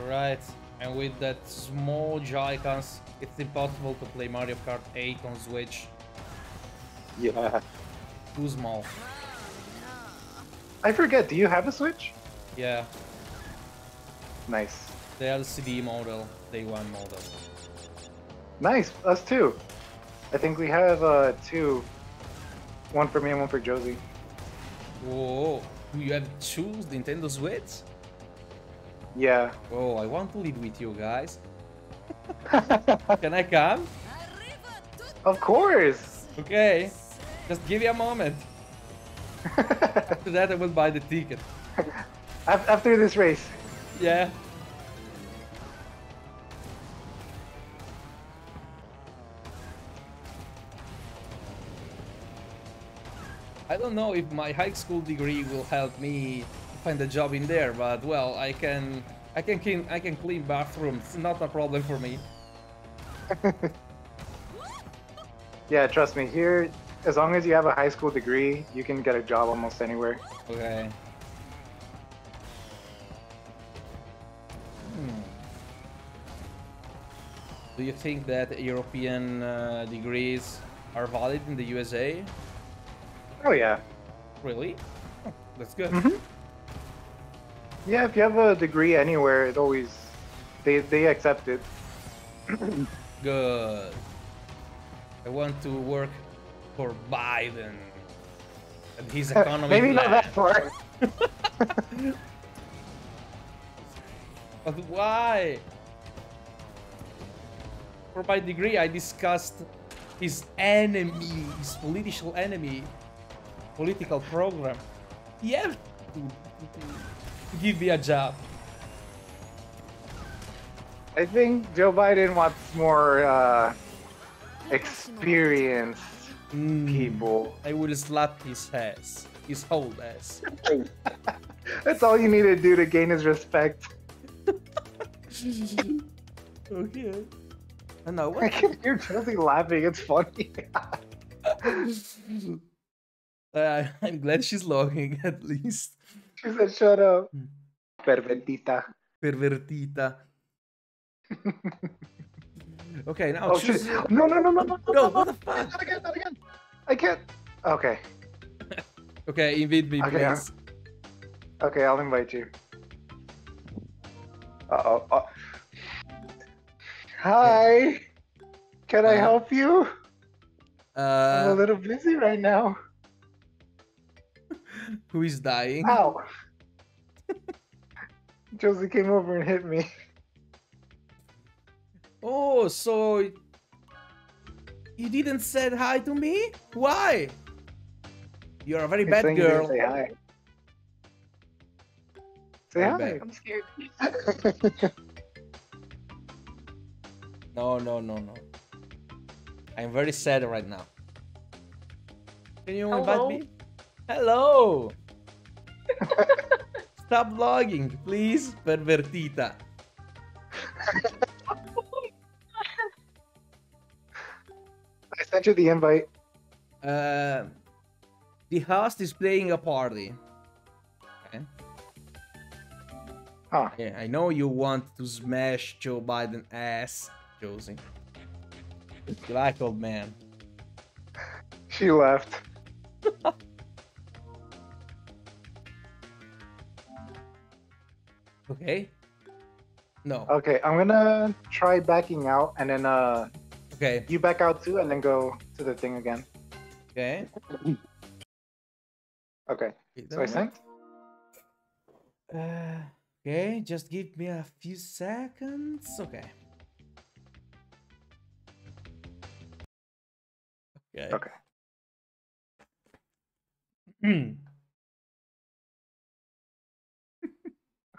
Right. And with that small Joy-Cons, it's impossible to play Mario Kart 8 on Switch. Yeah. Small. I forget. Do you have a Switch? Yeah. Nice. They have the LCD model, day one model. Nice. Us too. I think we have uh, two. One for me and one for Josie. Whoa. Do you have two Nintendo Switch? Yeah. Oh, I want to live with you guys. Can I come? Of course. Okay. Just give me a moment. After that, I will buy the ticket. After this race. Yeah. I don't know if my high school degree will help me find a job in there, but well, I can I can clean I can clean bathrooms. Not a problem for me. Yeah, trust me. Here, as long as you have a high school degree, you can get a job almost anywhere. Okay. Hmm. Do you think that European uh, degrees are valid in the USA? Oh yeah. Really? Oh, that's good. Mhm. Yeah, if you have a degree anywhere, it always they they accept it. Good. I want to work for Biden and his economy Maybe not that far. But why? For my degree, I discussed his enemy, his political enemy, political program. He have to, to give me a job. I think Joe Biden wants more uh, experienced Mm, people. I will slap his ass, his whole ass. That's all you need to do to gain his respect. okay. And now I what? can hear Josie laughing. It's funny. Uh, I'm glad she's logging at least. she said, "Shut up, Hmm. pervertita." Pervertita. Okay, now Oh shit! choose. No, no, no, no, no, No, what the fuck? Not again! Not again! I can't. Okay, Okay, invite me, Okay, please. okay, I'll invite you. Uh oh. Uh, hi. Can I Uh, help you? I'm a Uh, little busy right now. who is dying? Ow. Josie came over and hit me. Oh, so you didn't say hi to me? Why? You're a very He's bad saying you didn't girl. Say hi. Say I'm hi. back. I'm scared. No, no, no, no. I'm very sad right now. Can you invite me? Hello. Stop logging, please, pervertita. sent you the invite. Uh, the host is playing a party. Okay. Huh. Yeah, I know you want to smash Joe Biden ass, Josie. You like old man. She left. Okay. No. Okay, I'm gonna try backing out, and then uh, Okay. you back out too, and then go to the thing again. Okay. Okay. So I think. Uh, okay, just give me a few seconds. Okay. Okay. Okay.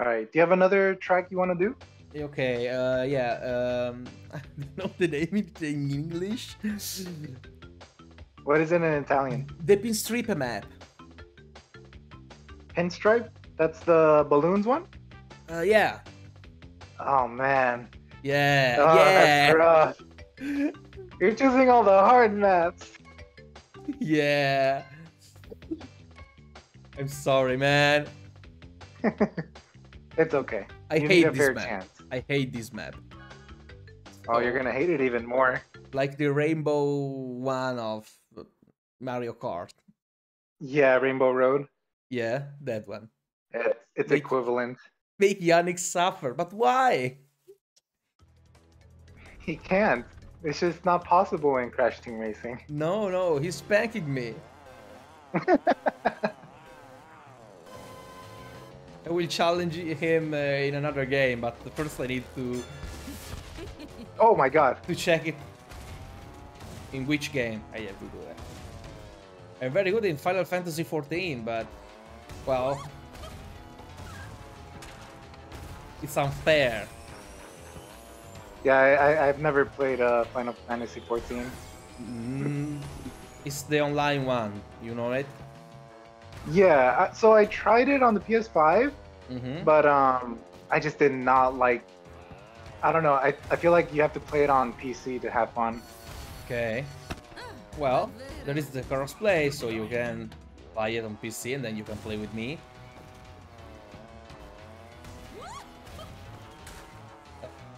All right. Do you have another track you want to do? Okay, uh, yeah, um, I don't know the name in in English. What is it in Italian? The Pinstripe map. Pinstripe. That's the balloons one. Uh, yeah, Oh man. yeah, Oh, yeah, that's rough. You're choosing all the hard maps. yeah. I'm sorry, man. It's okay. I you hate need a this fair map. chance. I hate this map. Oh, you're gonna hate it even more. Like the rainbow one of Mario Kart. Yeah, Rainbow Road. Yeah, that one. It's, it's Make- equivalent. Make Yannick suffer, but why? He can't. It's just not possible in Crash Team Racing. No, no, he's spanking me. I will challenge him uh, in another game, but first I need to Oh my god. to check it. In which game I have to do that. I'm very good in Final Fantasy XIV, but well, it's unfair. Yeah, I, I, I've never played uh, Final Fantasy 14. Mm, it's the online one, you know it. Yeah, so I tried it on the PS5, Mm-hmm. but um, I just did not like. I don't know. I, I feel like you have to play it on PC to have fun. Okay. Well, there is the crossplay, so you can buy it on PC and then you can play with me.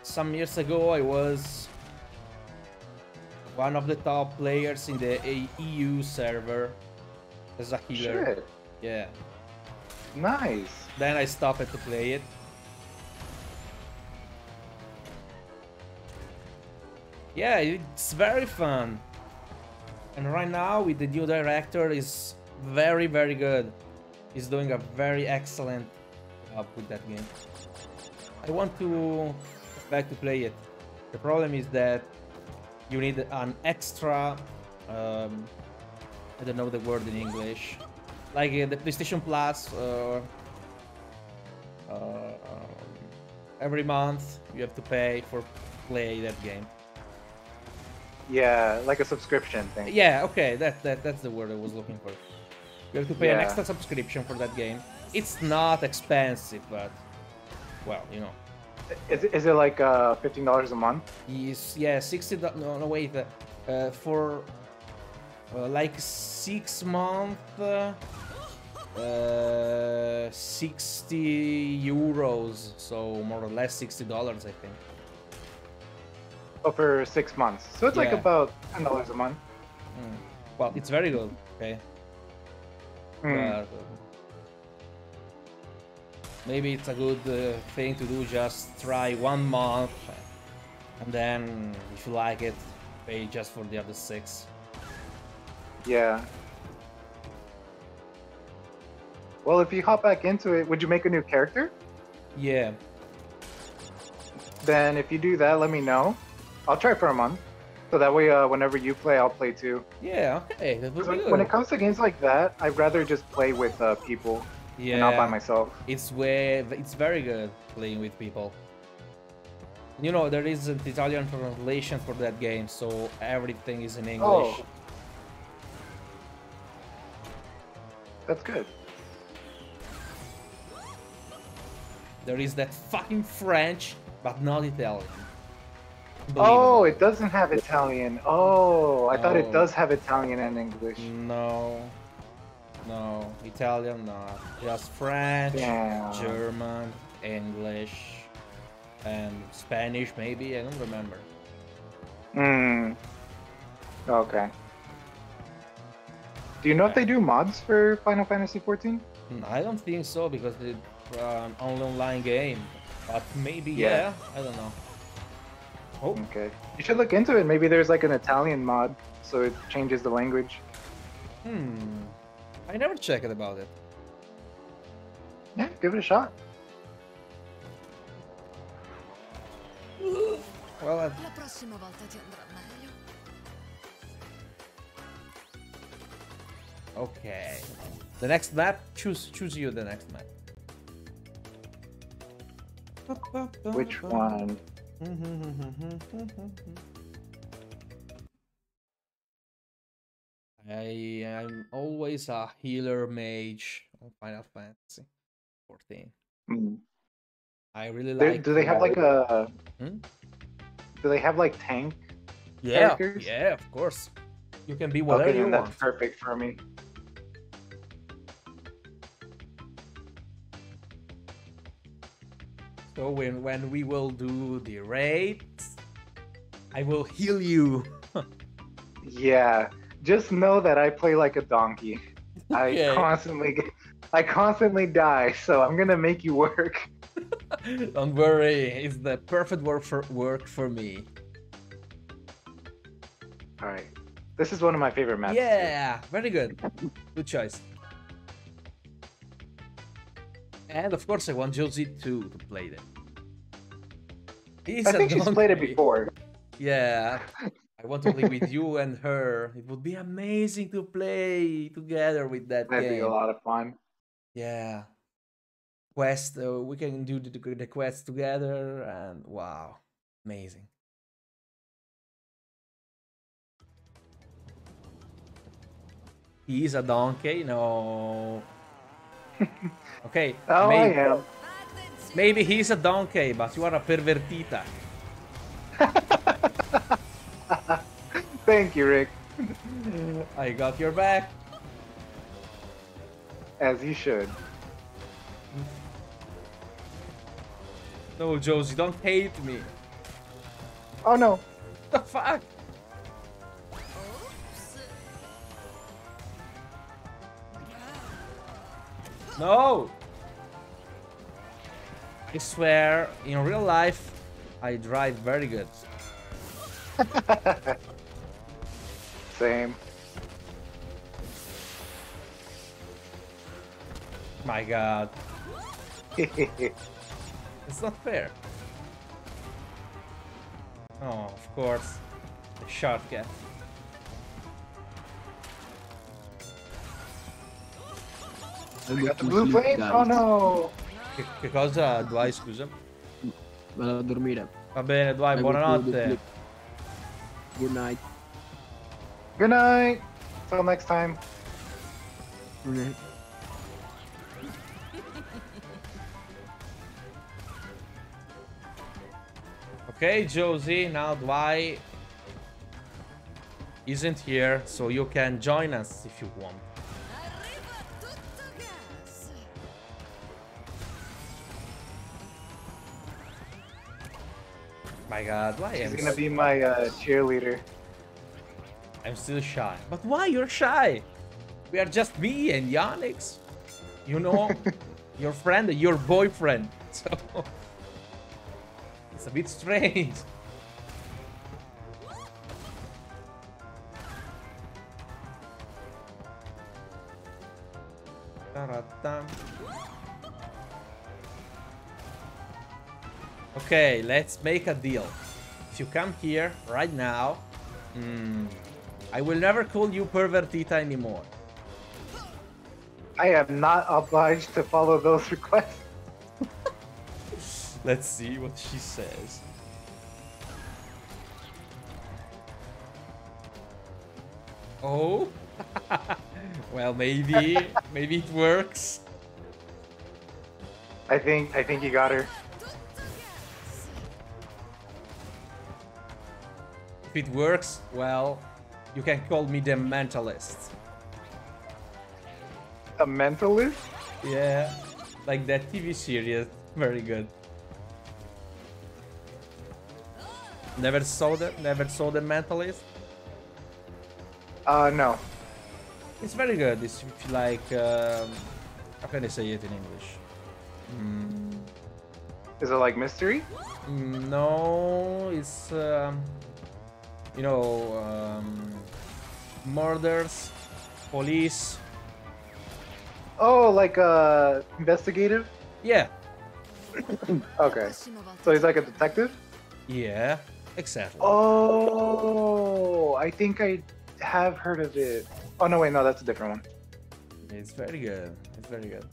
Some years ago, I was one of the top players in the EU server as a healer. Shit, Yeah. nice. Then I stopped to play it. Yeah, it's very fun. And right now with the new director is very very good. He's doing a very excellent job with that game. I want to back to play it. The problem is that you need an extra um, I don't know the word in English. Like uh, the PlayStation Plus or uh, um, every month you have to pay for play that game. Yeah, like a subscription thing. Yeah, okay, that, that that's the word I was looking for. You have to pay an extra subscription for that game. It's not expensive, but well, you know. Is, it- is it like uh, fifteen dollars a month? Is yeah, sixty. No, no, wait. Uh, uh, for uh, like six months, uh, uh, sixty euros. So more or less sixty dollars, I think. Oh, for six months. So it's like about ten dollars a month. Mm. Well, it's very good. Okay. Hmm. But, uh, maybe it's a good uh, thing to do. Just try one month, and then if you like it, pay just for the other six. Yeah. Well, if you hop back into it, would you make a new character? Yeah. Then if you do that, let me know. I'll try for a month. So that way, uh, whenever you play, I'll play too. Yeah. Okay. That would 'Cause be When, when it comes to games like that, I'd rather just play with uh, people yeah. and not by myself. It's way. It's very good playing with people. You know, there is an Italian translation for that game, so everything is in English. Oh. That's good. There is that fucking French, but not Italian. Oh, it doesn't have Italian. Oh, I thought Oh. it does have Italian and English. No. No. Italian, not. Just French. German, English, and Spanish, maybe. I don't remember. Hmm. Okay. Do you know if they do mods for Final Fantasy 14? Hmm, I don't think so because it's an online game. But maybe yeah. Yeah. I don't know. Oh, Okay. You should look into it. Maybe there's like an Italian mod, so it changes the language. hmm. I never checked about it. Yeah, give it a shot. Well, uh, okay. The next map. Choose choose you the next map. Which one? I am always a healer mage on Final Fantasy 14. Hmm. I really They- like. do they have like a? Hmm? Do they have like tank? yeah, characters? yeah, of course. You can be whatever okay, you that's want. perfect for me. So when when we will do the raid, I will heal you. Yeah, just know that I play like a donkey. Okay. I constantly, I constantly die, so I'm gonna make you work. Don't worry, it's the perfect work for work for me. All right, this is one of my favorite maps. too. Yeah, very good. Good choice. And of course, I want Josie too to play it. He's I think she's played it before. Yeah, I want to play with you and her. It would be amazing to play together with that That'd be a lot of fun. Yeah. Quest, uh, we can do the, the quest together, and wow, amazing. He's a donkey, no. Okay, Oh, may- I am. Maybe he's a donkey, but you are a pervertita. Thank you, Rick. I got your back. As you should. No, Josie, don't hate me. Oh no. The fuck? No! I swear, in real life, I drive very good. Same. My god, it's not fair. Oh, of course. The shortcut. I got the blue flame. Oh no. Che, che cosa, Dwight, scusa? Vado a dormire. Va bene, Dwight, I go to the buonanotte. sleep. Good night. Good night. Till next time. Good night. Okay, Josie, now Dwight isn't here, so you can join us if you want. My god, why She's am gonna be my uh, cheerleader. I'm still shy. But why you're shy? We are just me and Yannick's. You know, your friend, your boyfriend. So it's a bit strange. Ta-ra-tam. Okay, let's make a deal. If you come here right now, hmm, I will never call you pervertita anymore. I am not obliged to follow those requests. Let's see what she says. Oh? well, maybe, maybe it works. I think I think you got her. If it works, well, you can call me the mentalist. A mentalist? Yeah, like that TV series. Very good. Never saw that. Never saw the mentalist. Uh, no. It's very good. It's if you like. Um, how can I say it in English? Mm, Is it like mystery? mm, no, it's um, you know um, murders, police. Oh, like uh, investigative. Yeah, Okay. So he's like a detective. yeah, exactly. Oh, I think I have heard of it. Oh no, wait, no, that's a different one. It's very good. It's very good.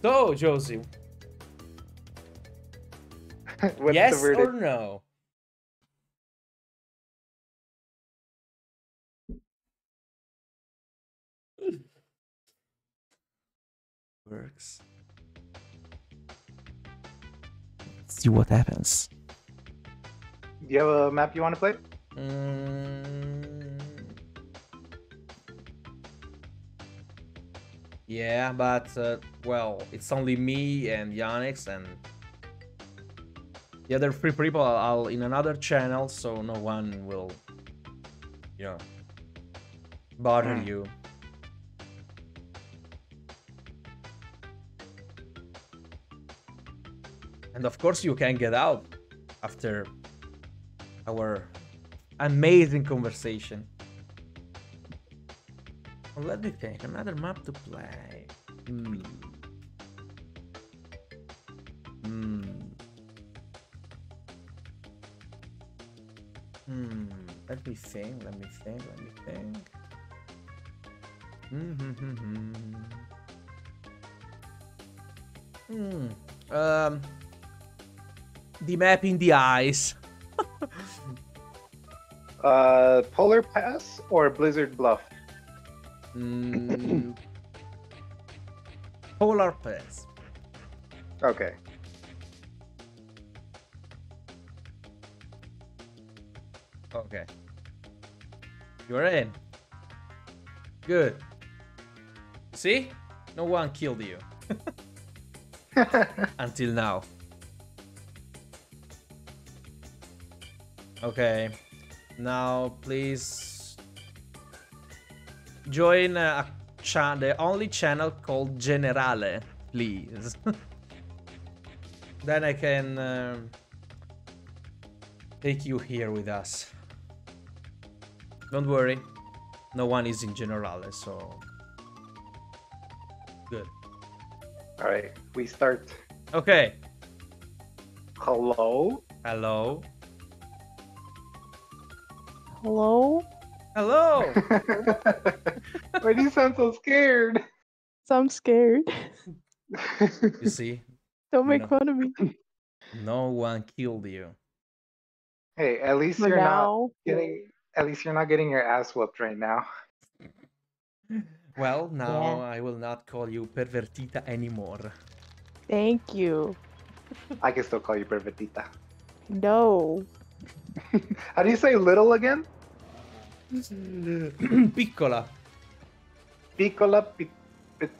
So, Josie, yes or no? Works. See what happens. Do you have a map you want to play? Mm. Yeah, but uh, well, it's only me and Yannick and the other three people are are in another channel, so no one will, you know, bother Hmm. you. And of course, you can get out after our amazing conversation. Well, let me think. Another map to play. Hmm. Hmm. Hmm. Let me think. Let me think. Let me think. Hmm. Hmm. Hmm. Hmm. Hmm. Um. The map in the eyes. Uh, Polar Pass or Blizzard Bluff? Mm. Polar Pass. Okay. Okay. You're in. Good. See? No one killed you. Until now. Okay. Now, please join uh, a cha- the only channel called Generale, please. then I can um take you here with us. Don't worry, no one is in Generale, so good. All right, we start. Okay. Hello. Hello. Hello? Hello. Why do you sound so scared? So I'm scared. you see, Don't make No. fun of me. no one killed you. hey, at least For you're not now. getting. At least you're not getting your ass whooped right now. Well, now I will not call you pervertita anymore. Thank you. I can still call you Pervertita. No. How do you say little again? Piccola. Piccola. Pi- pi-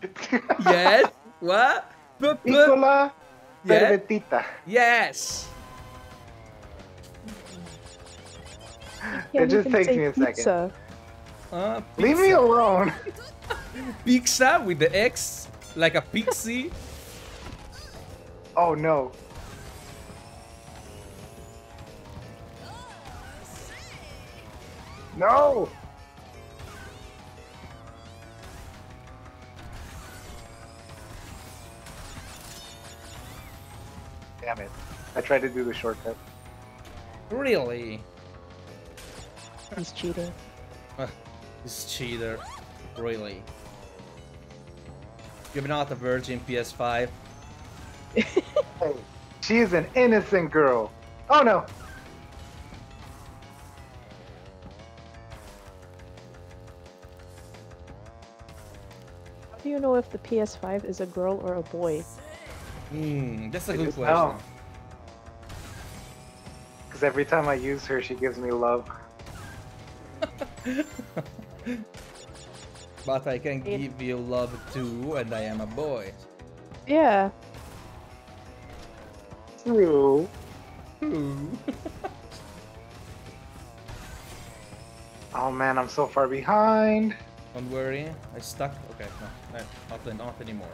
pi- Yes. What? P- p- Piccola. Yeah. Pervertita. Yes. Can't It just takes me a second. Uh, Leave me alone. Pizza with the X, like a pixie. Oh no. No. Damn it. I tried to do the shortcut. Really? He's cheating. He's cheater. Really. You're not a virgin PS5. Hey, she's an innocent girl. Oh no. Do you know if the PS5 is a girl or a boy? Hmm, that's a I good just question. Because every time I use her, she gives me love. But I can It- give you love too, and I am a boy. Yeah. True. Oh man, I'm so far behind. Don't worry. I stuck. Okay, no, no not, not anymore.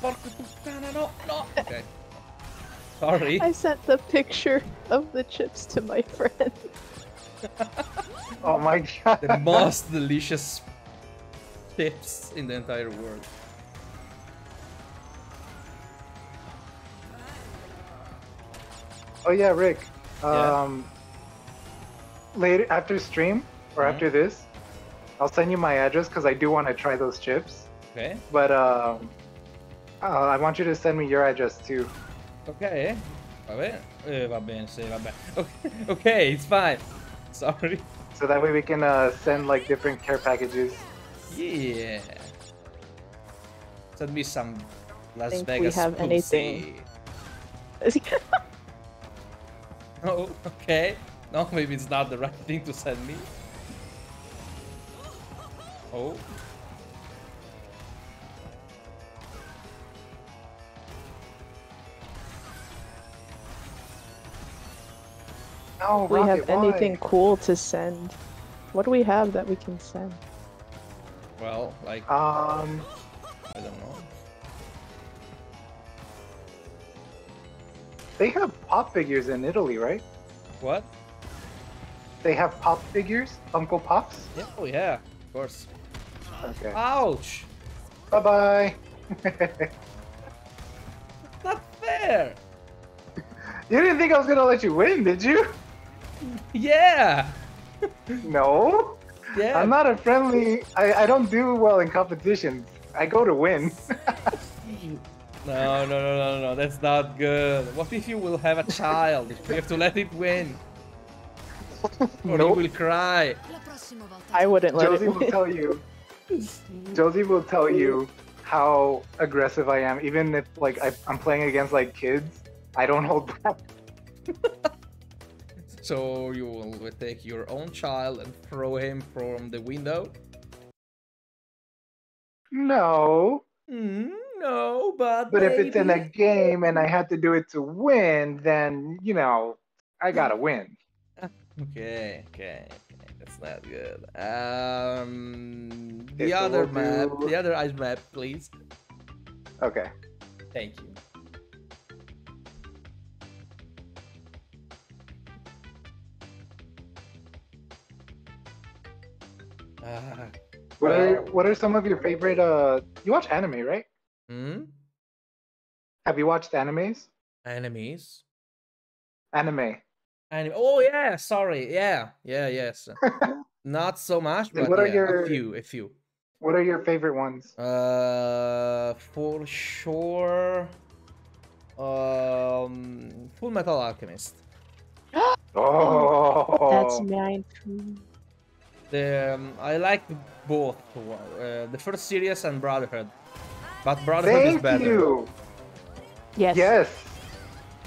Porca puttana, no, no. Okay. Sorry. I sent the picture of the chips to my friend. Oh my god. the most delicious chips in the entire world. Oh yeah, Rick. Yeah. Um, later after stream or Mhm. after this, I'll send you my address because I do want to try those chips. Okay. But um, uh, I want you to send me your address too. Ok. Va bene. Eh, va bene, sì, va bene. Okay, okay, it's fine. Sorry. So that way we can uh, send like different care packages. Yeah. Send me some Las Think we Vegas have pussy. anything. Oh, okay. No, maybe it's not the right thing to send me. Oh. No, we Rocket, have anything why? cool to send. What do we have that we can send? Well, like, Um, I don't know. They have pop figures in Italy, right? What? They have pop figures, Uncle Pops. Yeah, oh yeah, of course. Okay. Ouch! Bye bye. Not fair! you didn't think I was gonna let you win, did you? Yeah! No. Yeah. I'm not a friendly. I, I don't do well in competitions. I go to win. No, no, no, no, no, that's not good. What if you will have a child? You have to let it win. Or Nope. you will cry. La prossima volta. I wouldn't let Josie it will win. tell you. Josie will tell you how aggressive I am, even if like I, I'm playing against like kids. I don't hold back. So you will take your own child and throw him from the window? No, Mm, no, but but if it's in a game and I had to do it to win, then you know I gotta win. Okay, okay, okay, that's not good. Um, the Okay, so other map, do- the other ice map, please. Okay. Thank you. Ah, What are what are some of your favorite? Uh, you watch anime, right? Hmm? Have you watched animes? Enemies. Anime. Anime. Oh yeah, sorry. Yeah, yeah, yes. Not so much, but what are yeah, your- a few, a few. What are your favorite ones? Uh, for sure. Um, Full Metal Alchemist. Oh, That's mine too. The um, I like both. Uh, the first series and Brotherhood, but Brotherhood is Thank better. you. Yes. Yes.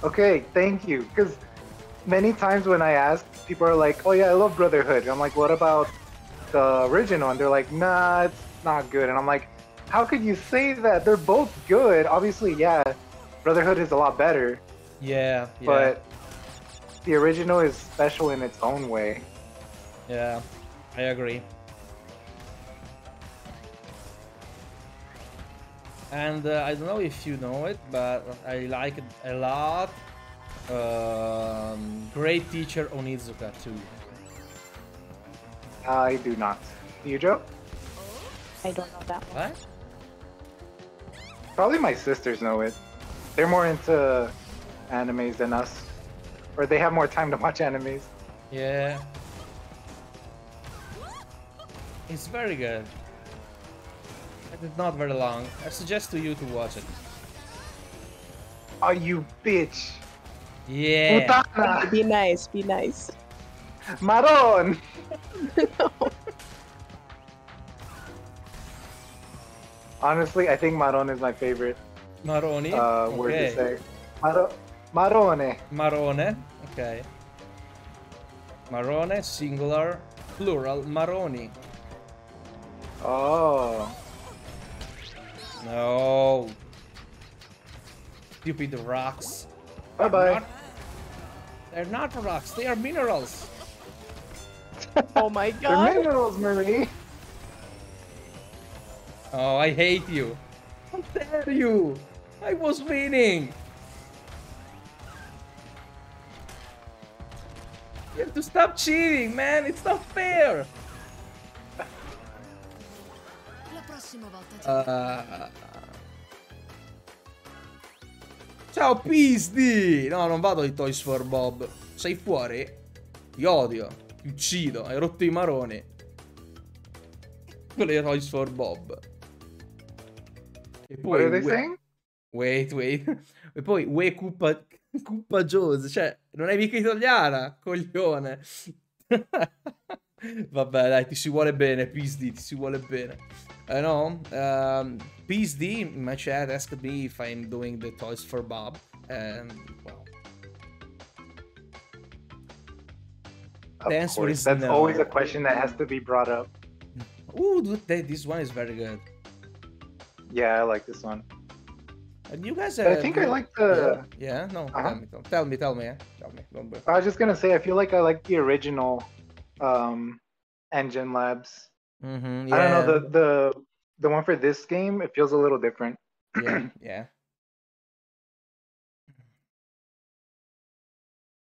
Okay, thank you. Because many times when I ask, people are like, "Oh yeah, I love Brotherhood." I'm like, "What about the original?" And they're like, "Nah, it's not good." And I'm like, "How could you say that? They're both good. Obviously, yeah, Brotherhood is a lot better, Yeah, yeah, but the original is special in its own way." yeah. I agree. And uh, I don't know if you know it, but I like it a lot. Um, great teacher Onizuka too. I do not. You, Joe? I don't know that one. What? Probably my sisters know it. They're more into animes than us, or they have more time to watch animes. Yeah. It's very good. But It's not very long. I suggest to you to watch it. Oh, you bitch! Yeah. Putana! Be nice. Be nice. Maron! no. Honestly, I think Maron is my favorite Maroni. uh, word okay. to say. Maro- Marone. Marone. Okay. Marone, singular, plural, Maroni. Oh. No. Stupid rocks. Bye bye. Not- They're not rocks, they are minerals. Oh my They're god. minerals, Marie. Oh, I hate you. How dare you? I was winning. You have to stop cheating, man. It's not fair. Uh, Ciao PSD! No, non vado di Toys for Bob. Sei fuori? Ti odio. Ti uccido. Hai rotto i maroni. Quello di Toys for Bob. E we- saying? Wait, wait. E poi Ue Cuppa, Cuppa Jones. Cioè, non è mica italiana, coglione. Vabbè, dai, ti si vuole bene, PSD, ti si vuole bene. Eh know, Um, PSD in my chat asked me if I'm doing the toys for Bob. And, well, Of The answer course, is that's no. always a question that has to be brought up. ooh, this one is very good. Yeah, I like this one. And you guys But I think I like the. Yeah, no, Uh-huh. tell me, tell, me, tell me, eh? Tell me, don't be- I was just gonna say, I feel like I like the original um, Engine Labs. Mhm, I don't know the the the one for this game. It feels a little different. yeah, yeah.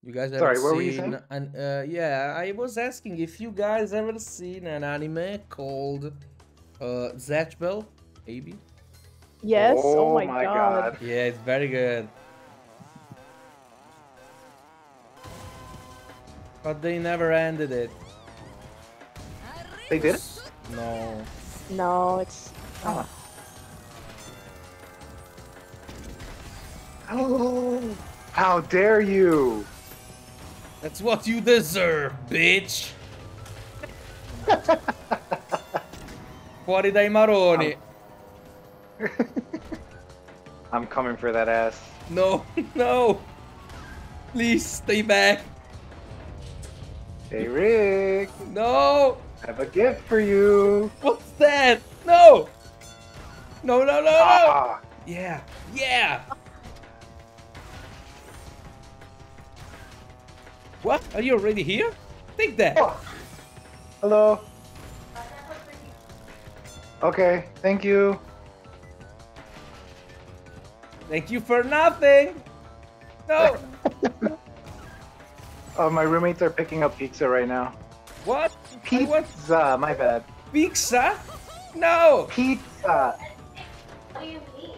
You guys ever Sorry, what were you seen saying? an uh yeah, I was asking if you guys ever seen an anime called uh Zatchbell, maybe? Yes. Oh, Oh my, my god. God. Yeah, it's very good. But they never ended it. They did? No. No, it's. Oh. Oh, how dare you! That's what you deserve, bitch. Fuori dai maroni. I'm coming for that ass. No, no. Please stay back. Hey Rick, No. I have a gift for you. What's that? No. No, no, no, no. Ah, Yeah, yeah. What? Are you already here? Take that. oh. Hello. Okay, thank you. Thank you for nothing. No. Uh, my roommates are picking up pizza right now. What? I want Pizza, my bad. pizza? No. Pizza. What do you mean?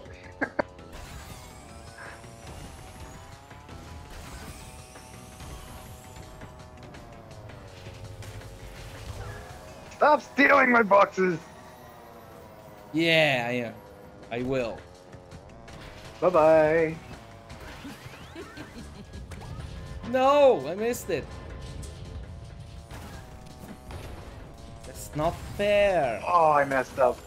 Stop stealing my boxes. Yeah, I am. I will. Bye bye. No, I missed it. Not fair. Oh, I messed up.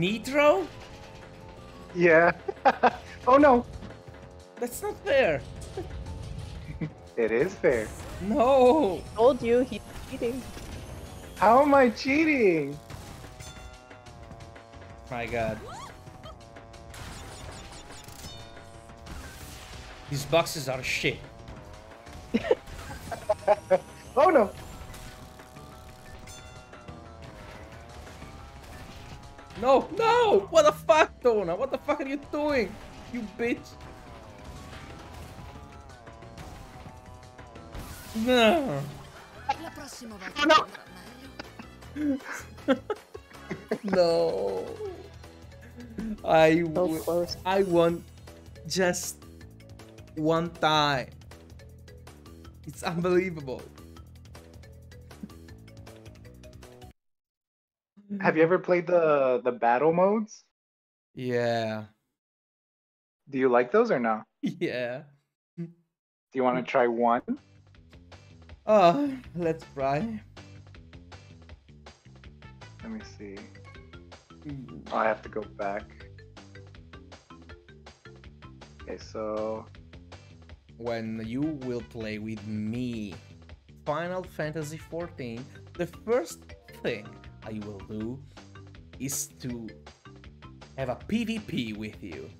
Nitro? Yeah. oh no. That's not fair. It is fair. No. Told you he's cheating. How am I cheating? My god. These boxes are shit. Oh no. No, fuck, What the fuck are you doing? You bitch. No. La prossima volta Oh, no. ti andrà meglio. No. I So. I want just one time. It's unbelievable. Have you ever played the the battle modes? Yeah. Do you like those or no? Yeah. Do you want to mm. try one? Oh, let's try. Let me see. Mm. Oh, I have to go back. Okay, so When you will play with me, Final Fantasy XIV, the first thing I will do is to have a PvP with you.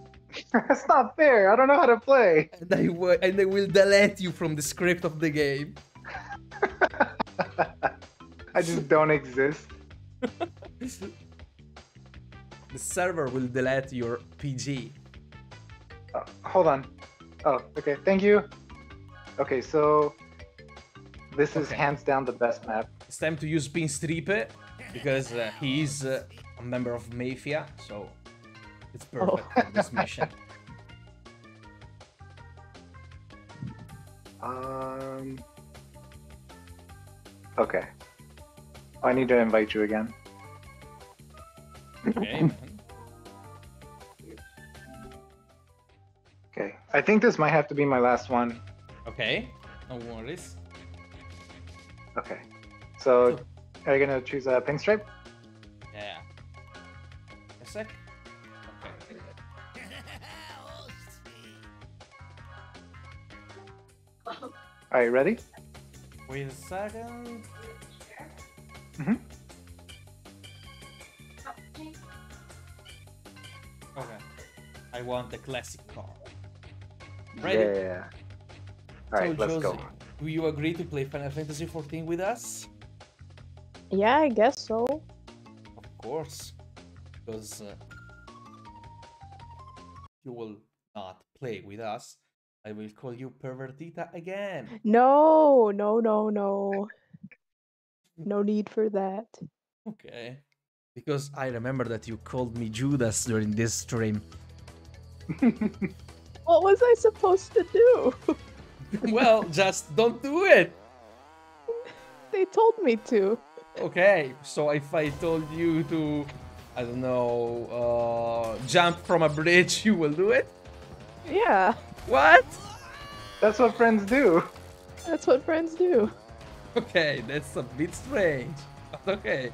that's not fair. I don't know how to play. And I, w- and I will delete you from the script of the game. I just don't exist. The server will delete your PG. Oh, hold on. Oh, okay. Thank you. Okay, so this is hands down the best map. It's time to use Pinstripe because uh, he is uh, a member of Mafia, so it's perfect for this mission. Um. Okay. Oh, I need to invite you again. Okay. Okay. I think this might have to be my last one. Okay, no worries. Okay. So, are you gonna choose a pinstripe? All right, ready? Wait a second. Mhm. Okay. I want the classic car. Ready? Yeah. All right, so, let's go. Do you agree to play Final Fantasy XIV with us? Yeah, I guess so. Of course. Because uh, you will not play with us. I will call you Pervertita again. No, no, no, no. No need for that. Okay. Because I remember that you called me Judas during this stream. What was I supposed to do? well, just don't do it. they told me to. Okay, so if I told you to, I don't know, uh, jump from a bridge, you will do it? Yeah, What? That's what friends do. that's what friends do. Okay, that's a bit strange. But okay.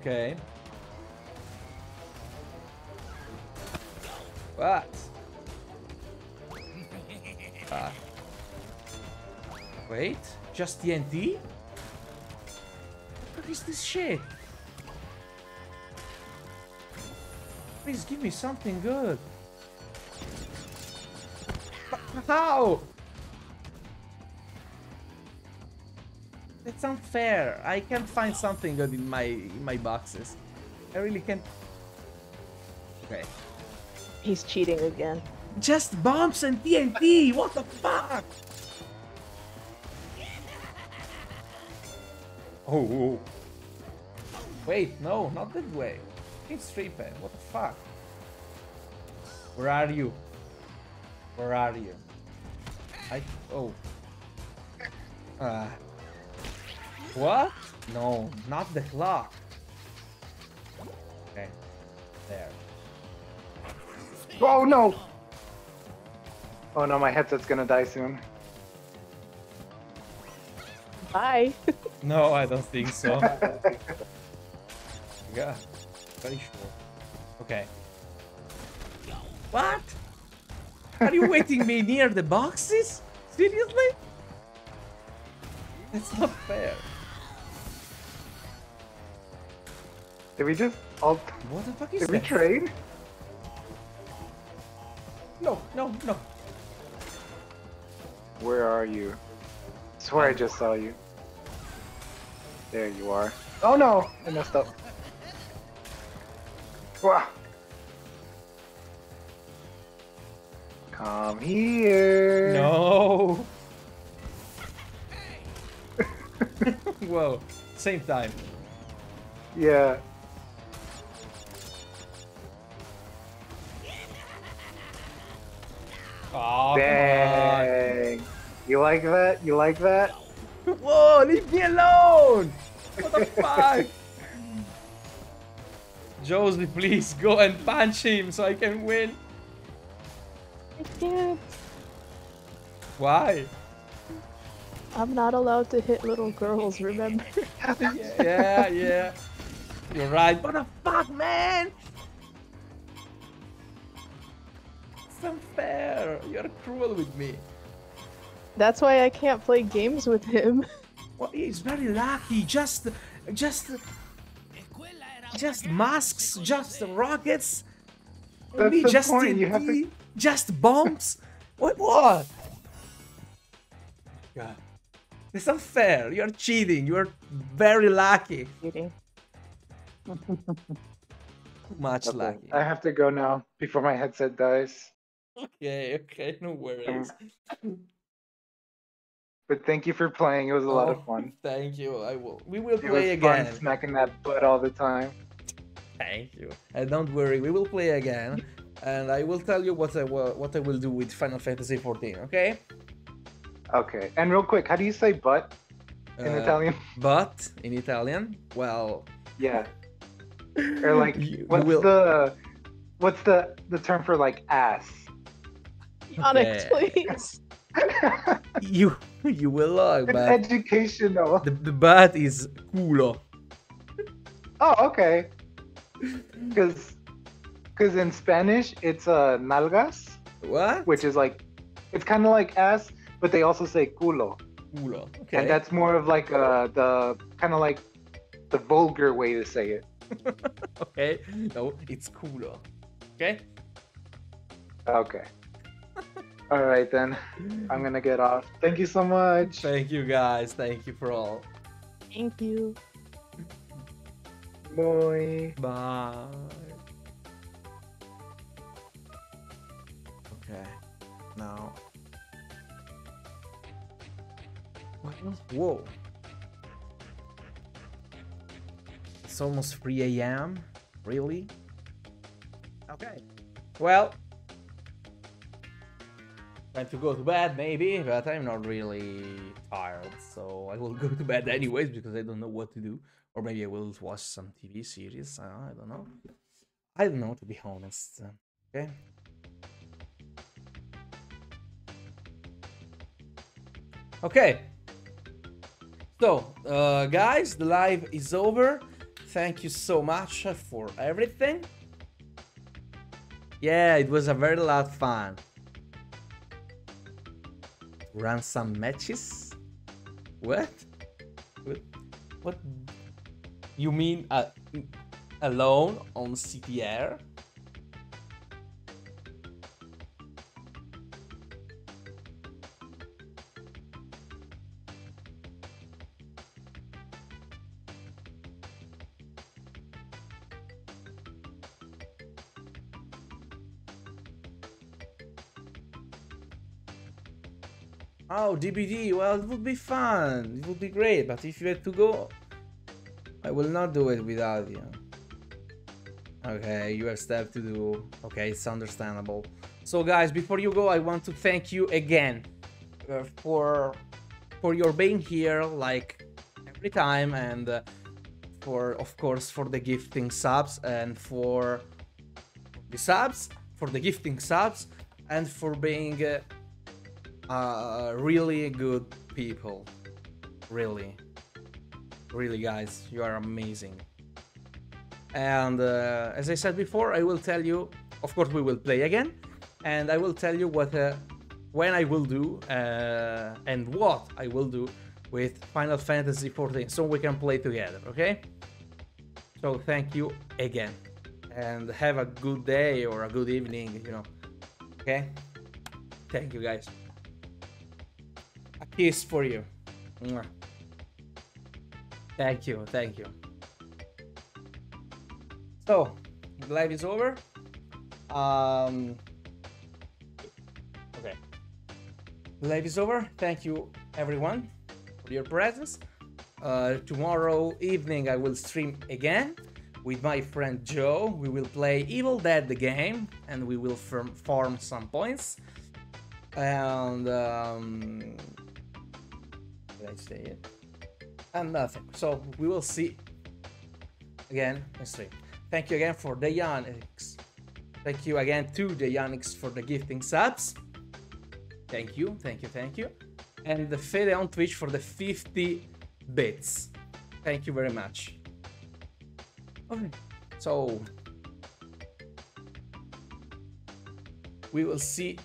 Okay. What? Ah. Wait, just TNT? What is this shit? Please give me something good. How? That's unfair. I can't find something good in my in my boxes. I really can't. Okay. He's cheating again. Just bombs and TNT. What the fuck? Oh, oh, oh. Wait, no, not that way. It's Stripe. What the fuck? Where are you? Where are you? I oh. Ah. What? No, not the clock. Okay. There. Oh no! Oh no, my headset's gonna die soon. Bye. No, I don't think so. yeah, very sure. Okay. What? Are you waiting me near the boxes? Seriously? That's not fair. Did we just all? What the fuck is Did we that? trade? No, no, no. Where are you? I swear I just saw you. There you are. Oh no! I messed up. Wow. Come here. No. Whoa. Same time. Yeah. Oh, Dang. You like that? You like that? Whoa, leave me alone! What the fuck? Josie, please go and punch him so I can win. I can't. Why? I'm not allowed to hit little girls, remember? yeah, yeah. You're right. What the fuck, man? It's unfair. You're cruel with me. That's why I can't play games with him. Well, he's very lucky. Just, just, just masks, just rockets. That's Me, the just point, you have to- TNT, just bombs. what? What? God, it's unfair. You're cheating. You're very lucky. Cheating. Too much Okay, lucky. I have to go now before my headset dies. Okay, okay, no worries. But thank you for playing. It was a lot Oh, of fun. Thank you. I will. We will It play was fun again. smacking that butt all the time. Thank you. And don't worry, we will play again, and I will tell you what I will, what I will do with Final Fantasy XIV. Okay? Okay. And real quick, how do you say butt in Uh, Italian? But in Italian, well, Yeah. Or like, what's will- the what's the the term for like ass? Onyx, Okay. please. you you will love, it's but educational. the, the butt is culo. Oh, okay. Because because in Spanish it's uh, nalgas, What? which is like it's kind of like ass, but they also say culo, Culo. Okay. and that's more of like uh, the kind of like the vulgar way to say it. okay. No, it's culo. Okay. Okay. All right then. I'm gonna get off. Thank you so much. Thank you guys. Thank you for all. Thank you. Bye. Bye. Now. Whoa. It's almost 3 a.m. Really? Okay. Well. Time to go to bed, maybe, but I'm not really tired, so I will go to bed anyways because I don't know what to do. Or maybe I will watch some TV series. uh, I don't know. I don't know, to be honest. Okay. Okay. So, uh, guys, the live is over. Thank you so much for everything. Yeah, it was a very lot fun. Run some matches. What? What? What? You mean uh, alone on CTR? Oh, DBD. Well, it would be fun. It would be great. But if you had to go, I will not do it without you. Okay, you have stuff to do. Okay, it's understandable. So, guys, before you go, I want to thank you again uh, for for your being here, like every time, and uh, for, of course, for the gifting subs and for the subs, for the gifting subs, and for being. Uh, uh, really good people. Really. Really, guys, you are amazing. And uh, as I said before, I will tell you, of course, we will play again, and I will tell you what, uh, when I will do, uh, and what I will do with Final Fantasy XIV, so we can play together, okay? So thank you again, and have a good day or a good evening, you know, okay? Thank you, guys. Kiss for you. Mwah. Thank you, thank you. So, live is over. Um, okay. Live is over. Thank you, everyone, for your presence. Uh, tomorrow evening, I will stream again with my friend Joe. We will play Evil Dead the game and we will farm some points. And um, say it? And nothing. So we will see again in stream. Thank you again for the Yanix. Thank you again to the Yanix for the gifting subs. Thank you, thank you, thank you. And the Fede on Twitch for the 50 bits. Thank you very much. Okay, so we will see.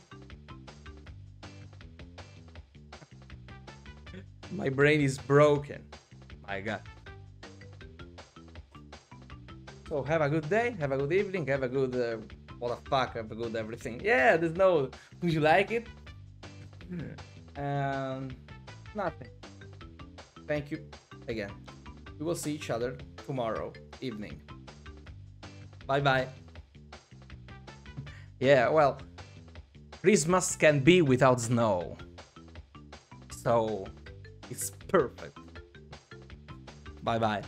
My brain is broken. My god. So have a good day, have a good evening, have a good uh, what the fuck, have a good everything. Yeah, there's no. Would you like it? Um, nothing. Thank you again. We will see each other tomorrow evening. Bye bye. Yeah, well, Christmas can be without snow. So it's perfect. Bye-bye.